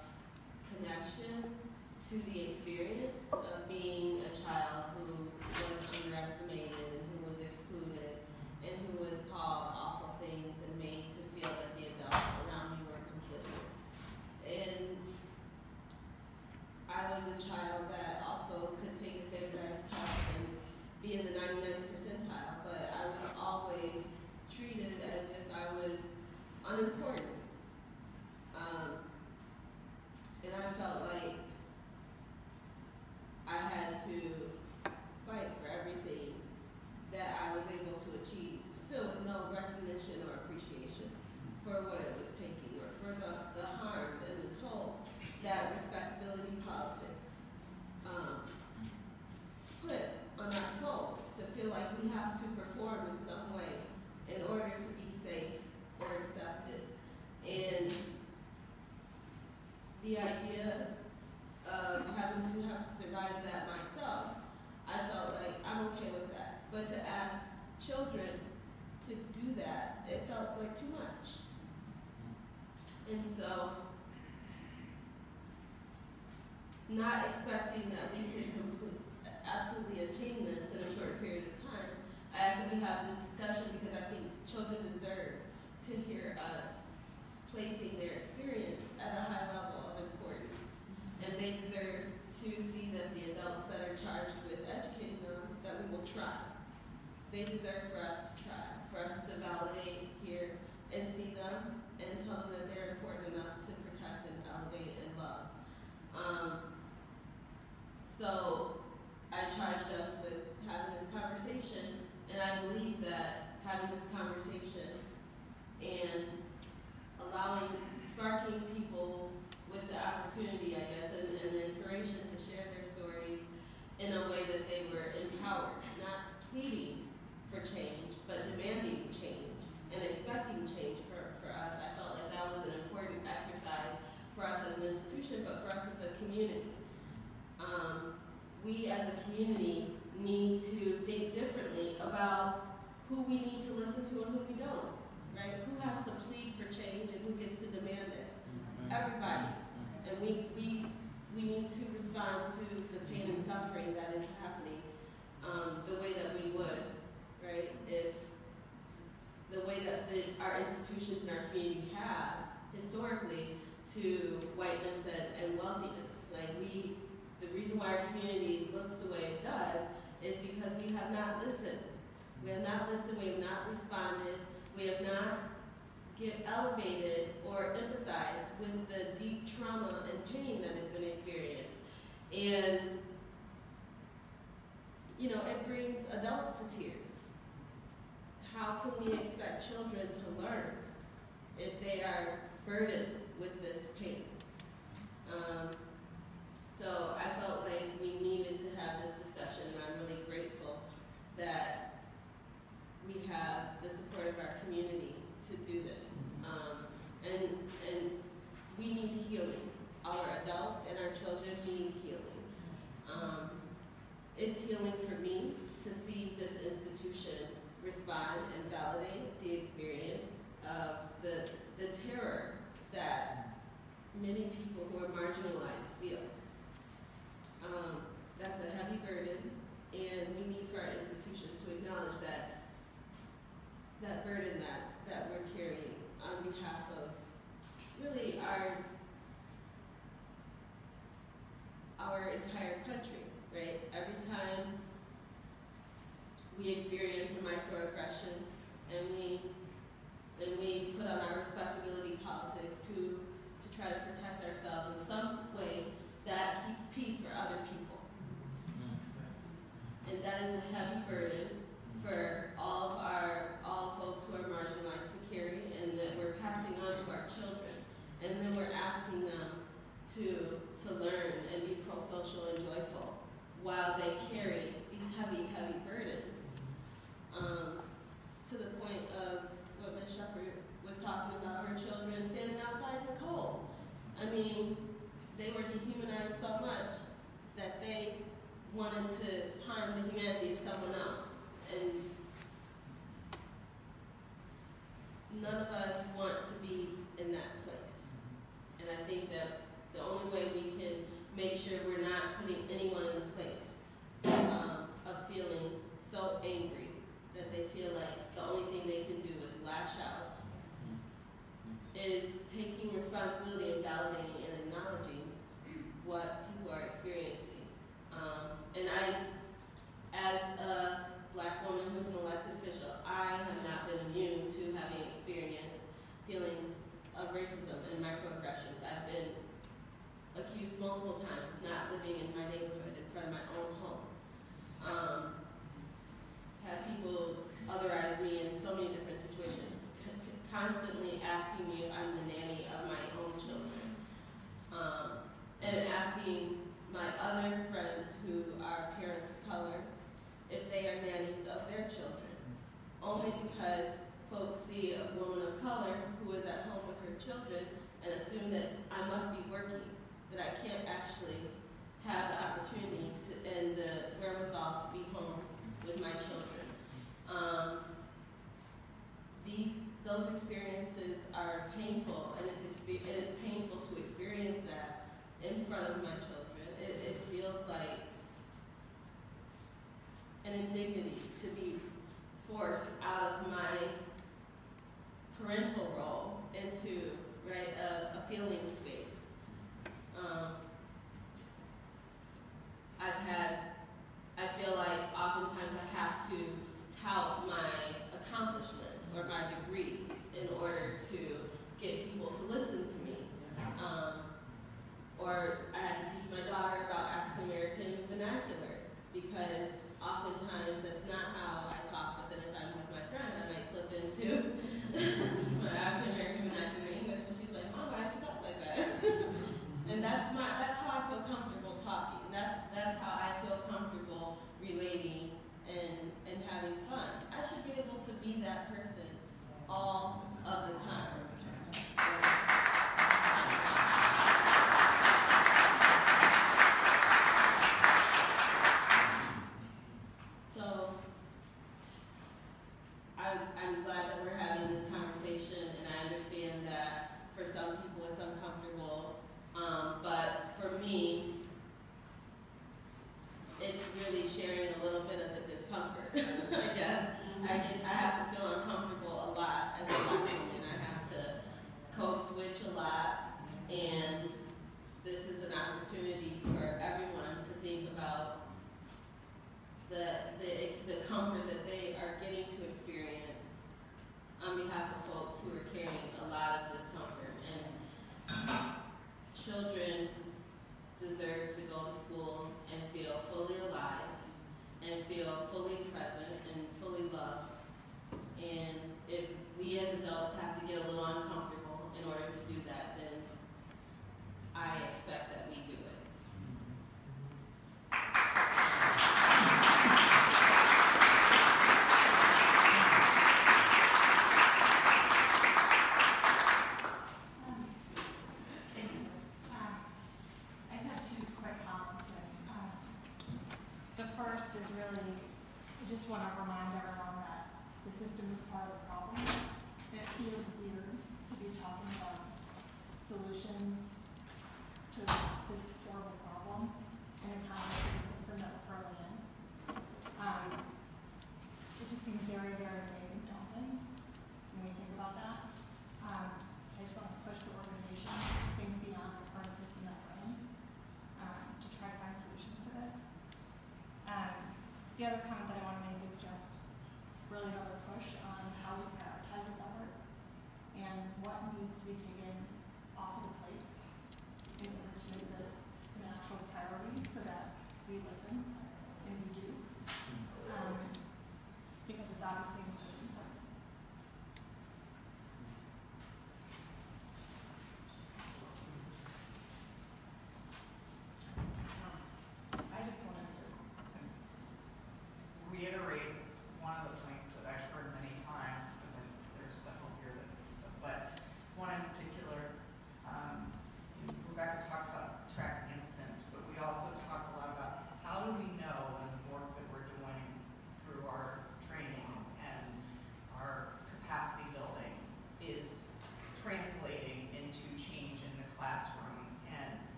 Speaker 29: connection to the experience of being a child who was underestimated and who was excluded and who was called awful things and made to feel that the adults around me were complicit. And I was a child that also could take a standardized test and be in the 99th percentile, but I was always treated as if I was unimportant. Um, and I felt like I had to fight for everything that I was able to achieve, still no recognition or appreciation for what it was taking or for the, the harm and the toll that respectability politics um, put on our souls to feel like we have to perform in some way in order to be safe or accepted. And the idea of having to have survived that myself, I felt like I'm okay with that. But to ask children to do that, it felt like too much. And so, not expecting that we could complete, absolutely attain this in a short period of time, I asked that we have this discussion because I think children deserve to hear us placing their experience at a high level. And they deserve to see that the adults that are charged with educating them, that we will try. They deserve for us to try, for us to validate, hear, and see them, and tell them that they're important enough to protect and elevate and love. Um, so I charged us with having this conversation, and I believe that having this conversation and allowing, sparking people with the opportunity, I guess, and, and the inspiration to share their stories in a way that they were empowered, not pleading for change, but demanding change and expecting change for, for us. I felt like that was an important exercise for us as an institution, but for us as a community. Um, we as a community need to think differently about who we need to listen to and who we don't, right? Who has to plead for change and who gets to demand it? Everybody. And we, we, we need to respond to the pain and suffering that is happening um, the way that we would, right? If the way that the, our institutions and our community have historically to whiteness and, and wealthiness. Like we, the reason why our community looks the way it does is because we have not listened. We have not listened, we have not responded, we have not get elevated or empathized with the deep trauma and pain that has been experienced. And, you know, it brings adults to tears. How can we expect children to learn if they are burdened with this pain? Um, so I felt like we needed to have this discussion, and I'm really grateful that we have the support of our community to do this. Um, and, and we need healing. Our adults and our children need healing. Um, it's healing for me to see this institution respond and validate the experience of the, the terror that many people who are marginalized feel. Um, that's a heavy burden, and we need for our institutions to acknowledge that that burden that, that we're carrying on behalf of really our our entire country, right? Every time we experience a microaggression and we and we put on our respectability politics to to try to protect ourselves in some way that keeps peace for other people. Mm-hmm. And that is a heavy burden for all of our all folks who are marginalized to carry and that we're passing on to our children. And then we're asking them to to learn and be pro-social and joyful while they carry these heavy, heavy burdens. Um, to the point of what Ms. Shepard was talking about, her children standing outside in the cold. I mean, they were dehumanized so much that they wanted to harm the humanity of someone else.
Speaker 4: the other?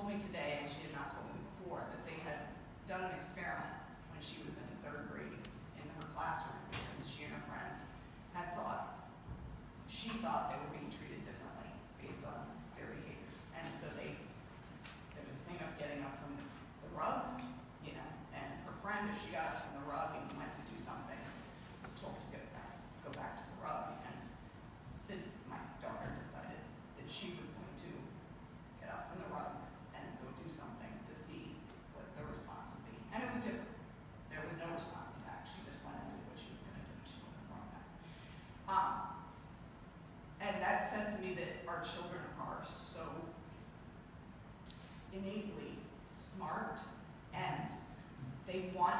Speaker 15: told me today, and she had not told me before, that they had done an experiment our children are so innately smart and they want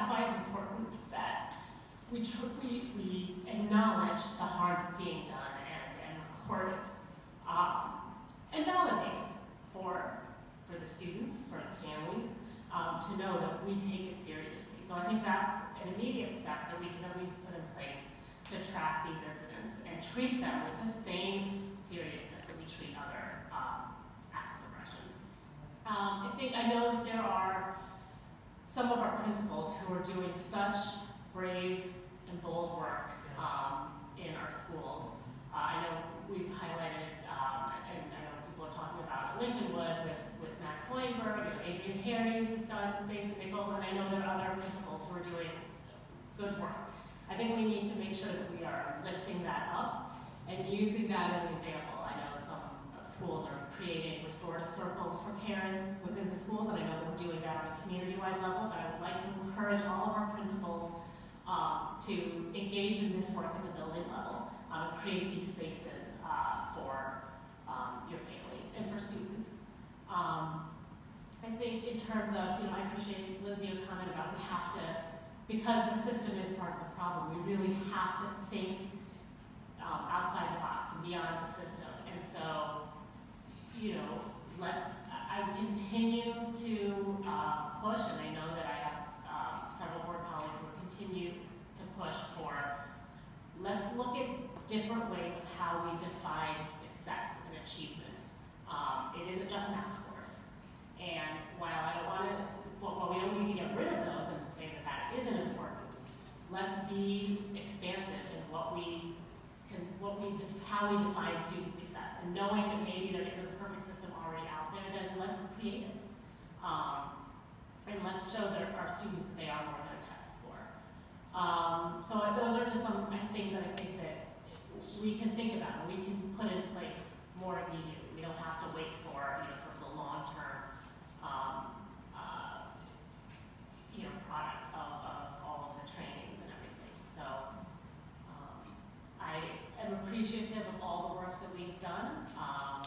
Speaker 2: that's why it's important that we, we, we acknowledge the harm that's being done and, and record it um, and validate it for, for the students, for the families, um, to know that we take it seriously. So I think that's an immediate step that we can at least put in place to track these incidents and treat them with the same seriousness that we treat other um, acts of aggression. Um, I think I know that there are some of our principals who are doing such brave and bold work um, in our schools. Uh, I know we've highlighted, um, and I know people are talking about Lincolnwood with, with Max Weinberg, and Adrian Harries has done things at Nichols, and I know there are other principals who are doing good work. I think we need to make sure that we are lifting that up and using that as an example. I know some uh, schools are creating restorative circles for parents within the schools, and I know we're doing that on a community-wide level, but I would like to encourage all of our principals um, to engage in this work at the building level, um, and create these spaces uh, for um, your families and for students. Um, I think in terms of, you know, I appreciate Lindsay, your comment about we have to, because the system is part of the problem, we really have to think um, outside the box and beyond the system. And so, you know, let's, I continue to uh, push, and I know that I have uh, several board colleagues who continue to push for, let's look at different ways of how we define success and achievement. Um, it isn't just math scores. And while I don't want to, well, while we don't need to get rid of those and say that that isn't important, let's be expansive in what we can, what we, how we define student success. And knowing that maybe there isn't and then let's create it. Um, and let's show our students that they are more than a test score. Um, so those are just some things that I think that we can think about and we can put in place more immediately. We don't have to wait for you know, sort of the long-term um, uh, you know, product of, of, all of the trainings and everything. So um, I am appreciative of all the work that we've done. Um,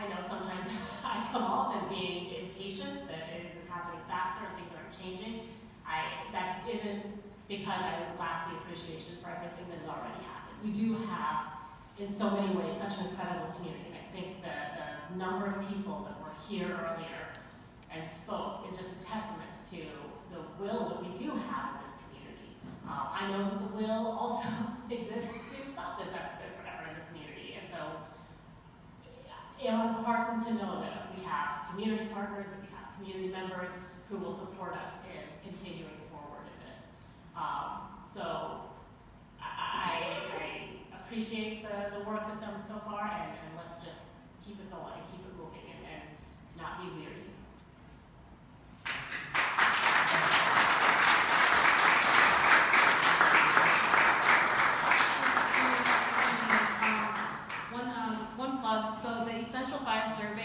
Speaker 2: I know sometimes <laughs> I come off as being impatient that it isn't happening faster and things aren't changing. I, that isn't because I lack the appreciation for everything that has already happened. We do have, in so many ways, such an incredible community. I think the, the number of people that were here earlier and spoke is just a testament to the will that we do have in this community. Uh, I know that the will also <laughs> exists to stop this effort. You know, I'm heartened to know that we have community partners, that we have community members who will support us in continuing forward in this. Um, so I, I appreciate the, the work that's done so far, and, and let's just keep it going keep it moving and, and not be weary.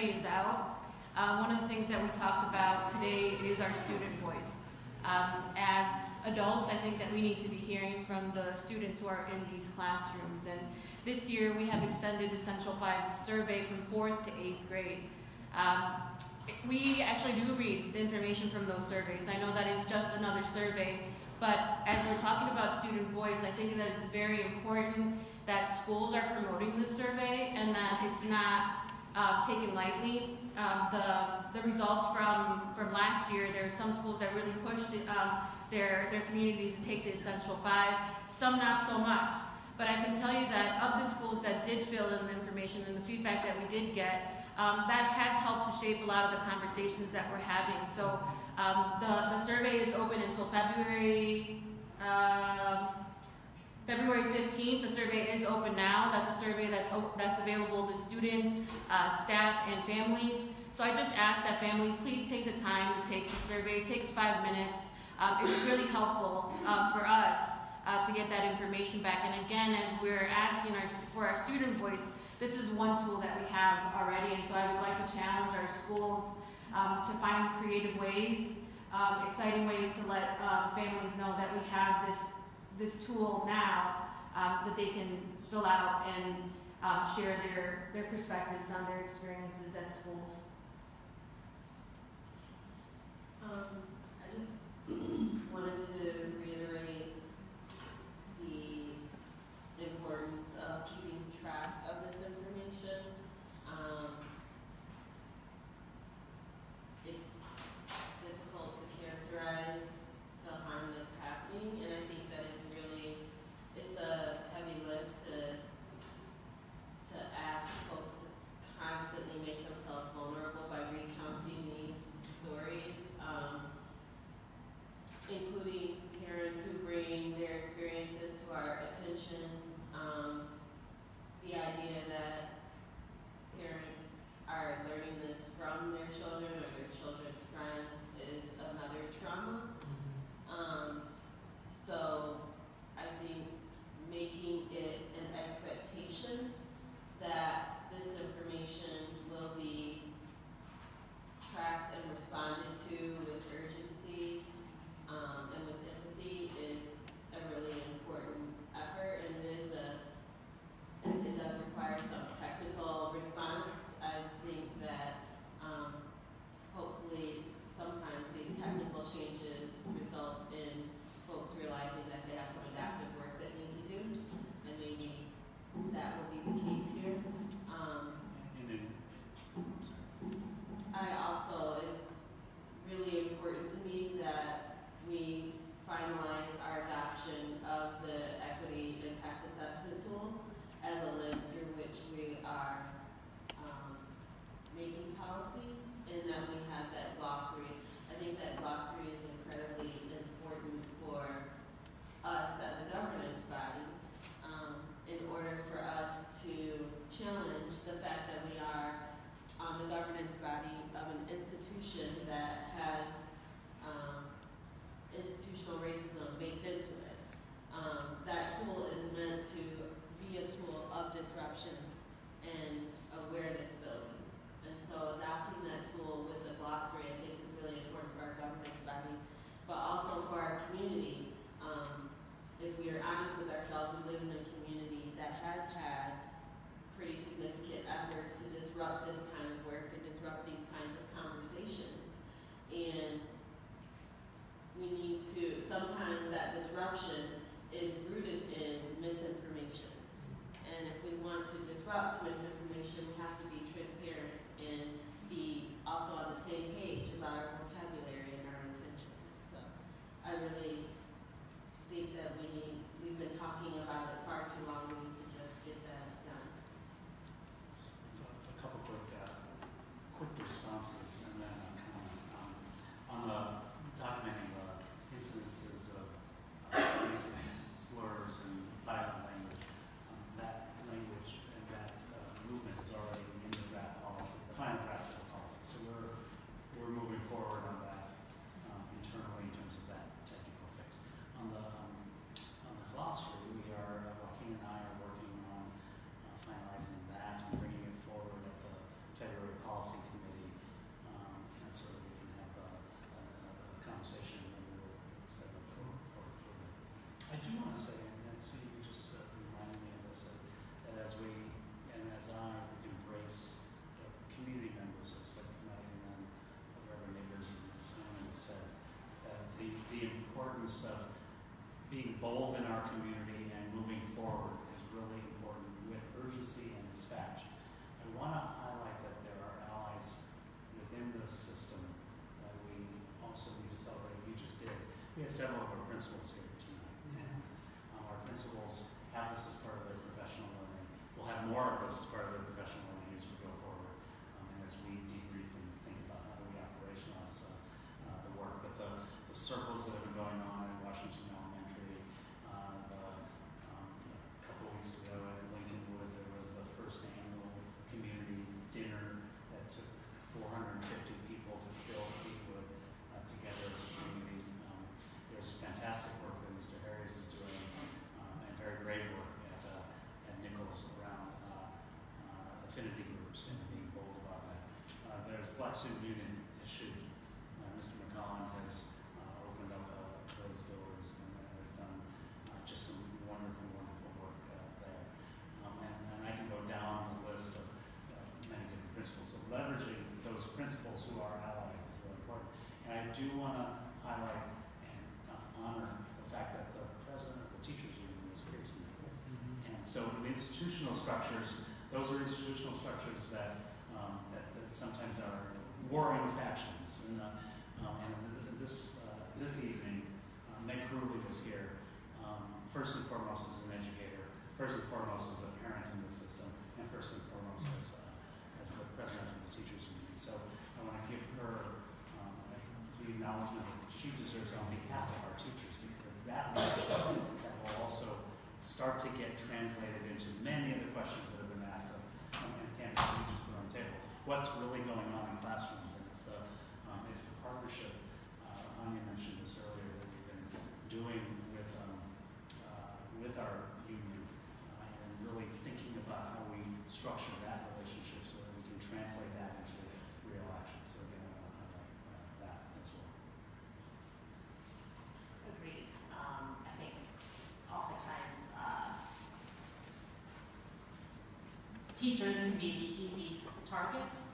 Speaker 3: Five is out. Uh, one of the things that we talked about today is our student voice. Um, as adults, I think that we need to be hearing from the students who are in these classrooms. And this year, we have extended Essential Five survey from fourth to eighth grade. Um, we actually do read the information from those surveys. I know that is just another survey, but as we're talking about student voice, I think that it's very important that schools are promoting this survey and that it's not uh, taken lightly. Um, the, the results from, from last year, there are some schools that really pushed um, their, their communities to take the Essential Five, some not so much. But I can tell you that of the schools that did fill in the information and the feedback that we did get, um, that has helped to shape a lot of the conversations that we're having. So um, the, the survey is open until February, uh, February 15th. The survey is open now. That's a survey that's, that's available to students, uh, staff, and families. So I just ask that families please take the time to take the survey. It takes five minutes. Um, it's really helpful um, for us uh, to get that information back. And again, as we're asking our, for our student voice, this is one tool that we have already, and so I would like to challenge our schools um, to find creative ways, um, exciting ways to let uh, families know that we have this this tool now um, that they can fill out and um, share their their perspectives on their experiences at schools.
Speaker 29: Um, I just <clears throat> wanted to importance of being bold in our community and moving forward is really important with urgency and dispatch. I want to highlight that there are allies within the system that we also need to celebrate. You just did. We had
Speaker 25: several of our principals here tonight. Um, our principals have this as part of their professional learning. We'll have more of this as part of their professional learning as we go forward um, and as we debrief and think about how do we operationalize uh, uh, the work. But the, the circles that have leveraging those principals who are allies is really important. And I do want to highlight and uh, honor the fact that the president of the teachers union is here tonight. Mm -hmm. And so in institutional structures, those are institutional structures that, um, that, that, sometimes are warring factions. And, uh, um, and this, uh, this evening, um, Meg Crowley was here, um, first and foremost as an educator, first and foremost as a parent in the system, and first and foremost and so I want to give her um, the acknowledgement that she deserves on behalf of our teachers because it's that knowledge that will also start to get translated into many of the questions that have been asked of um, and candidates you just put on the table. What's really going on in classrooms? And it's the, um, it's the partnership. Uh, Anya mentioned this earlier that we've been doing with, um, uh, with our union uh, and really thinking about how we
Speaker 2: teachers can be the easy targets.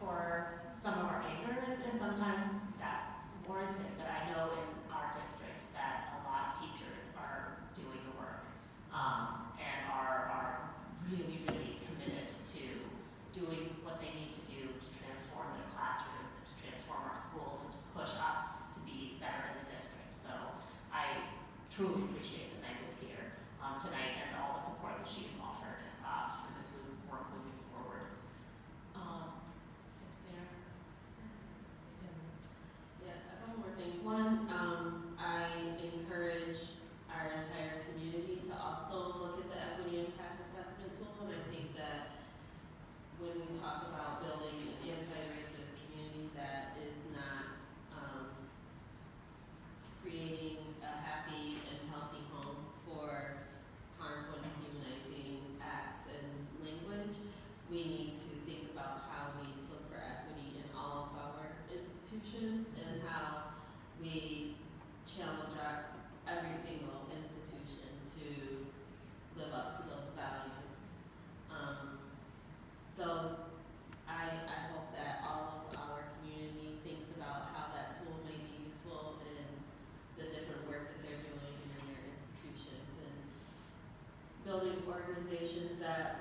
Speaker 29: building organizations that